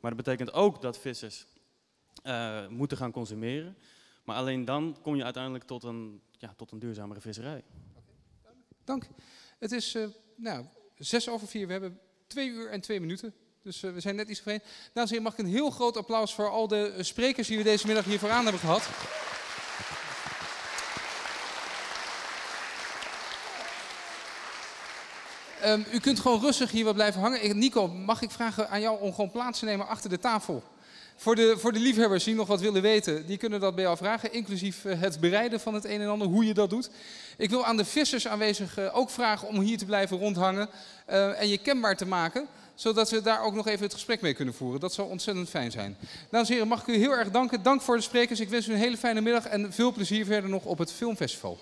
Maar dat betekent ook dat vissers uh, moeten gaan consumeren. Maar alleen dan kom je uiteindelijk tot een, ja, tot een duurzamere visserij. Dank. Het is uh, nou, zes over vier. We hebben Twee uur en twee minuten. Dus uh, we zijn net iets overheen. Dames en heren, mag ik een heel groot applaus voor al de uh, sprekers die we deze middag hier vooraan hebben gehad. Um, u kunt gewoon rustig hier wat blijven hangen. Nico, mag ik vragen aan jou om gewoon plaats te nemen achter de tafel? Voor de, voor de liefhebbers die nog wat willen weten, die kunnen dat bij jou vragen. Inclusief uh, het bereiden van het een en ander, hoe je dat doet. Ik wil aan de vissers aanwezig uh, ook vragen om hier te blijven rondhangen. Uh, en je kenbaar te maken zodat we daar ook nog even het gesprek mee kunnen voeren. Dat zou ontzettend fijn zijn. Dames en heren, mag ik u heel erg danken. Dank voor de sprekers. Ik wens u een hele fijne middag en veel plezier verder nog op het filmfestival.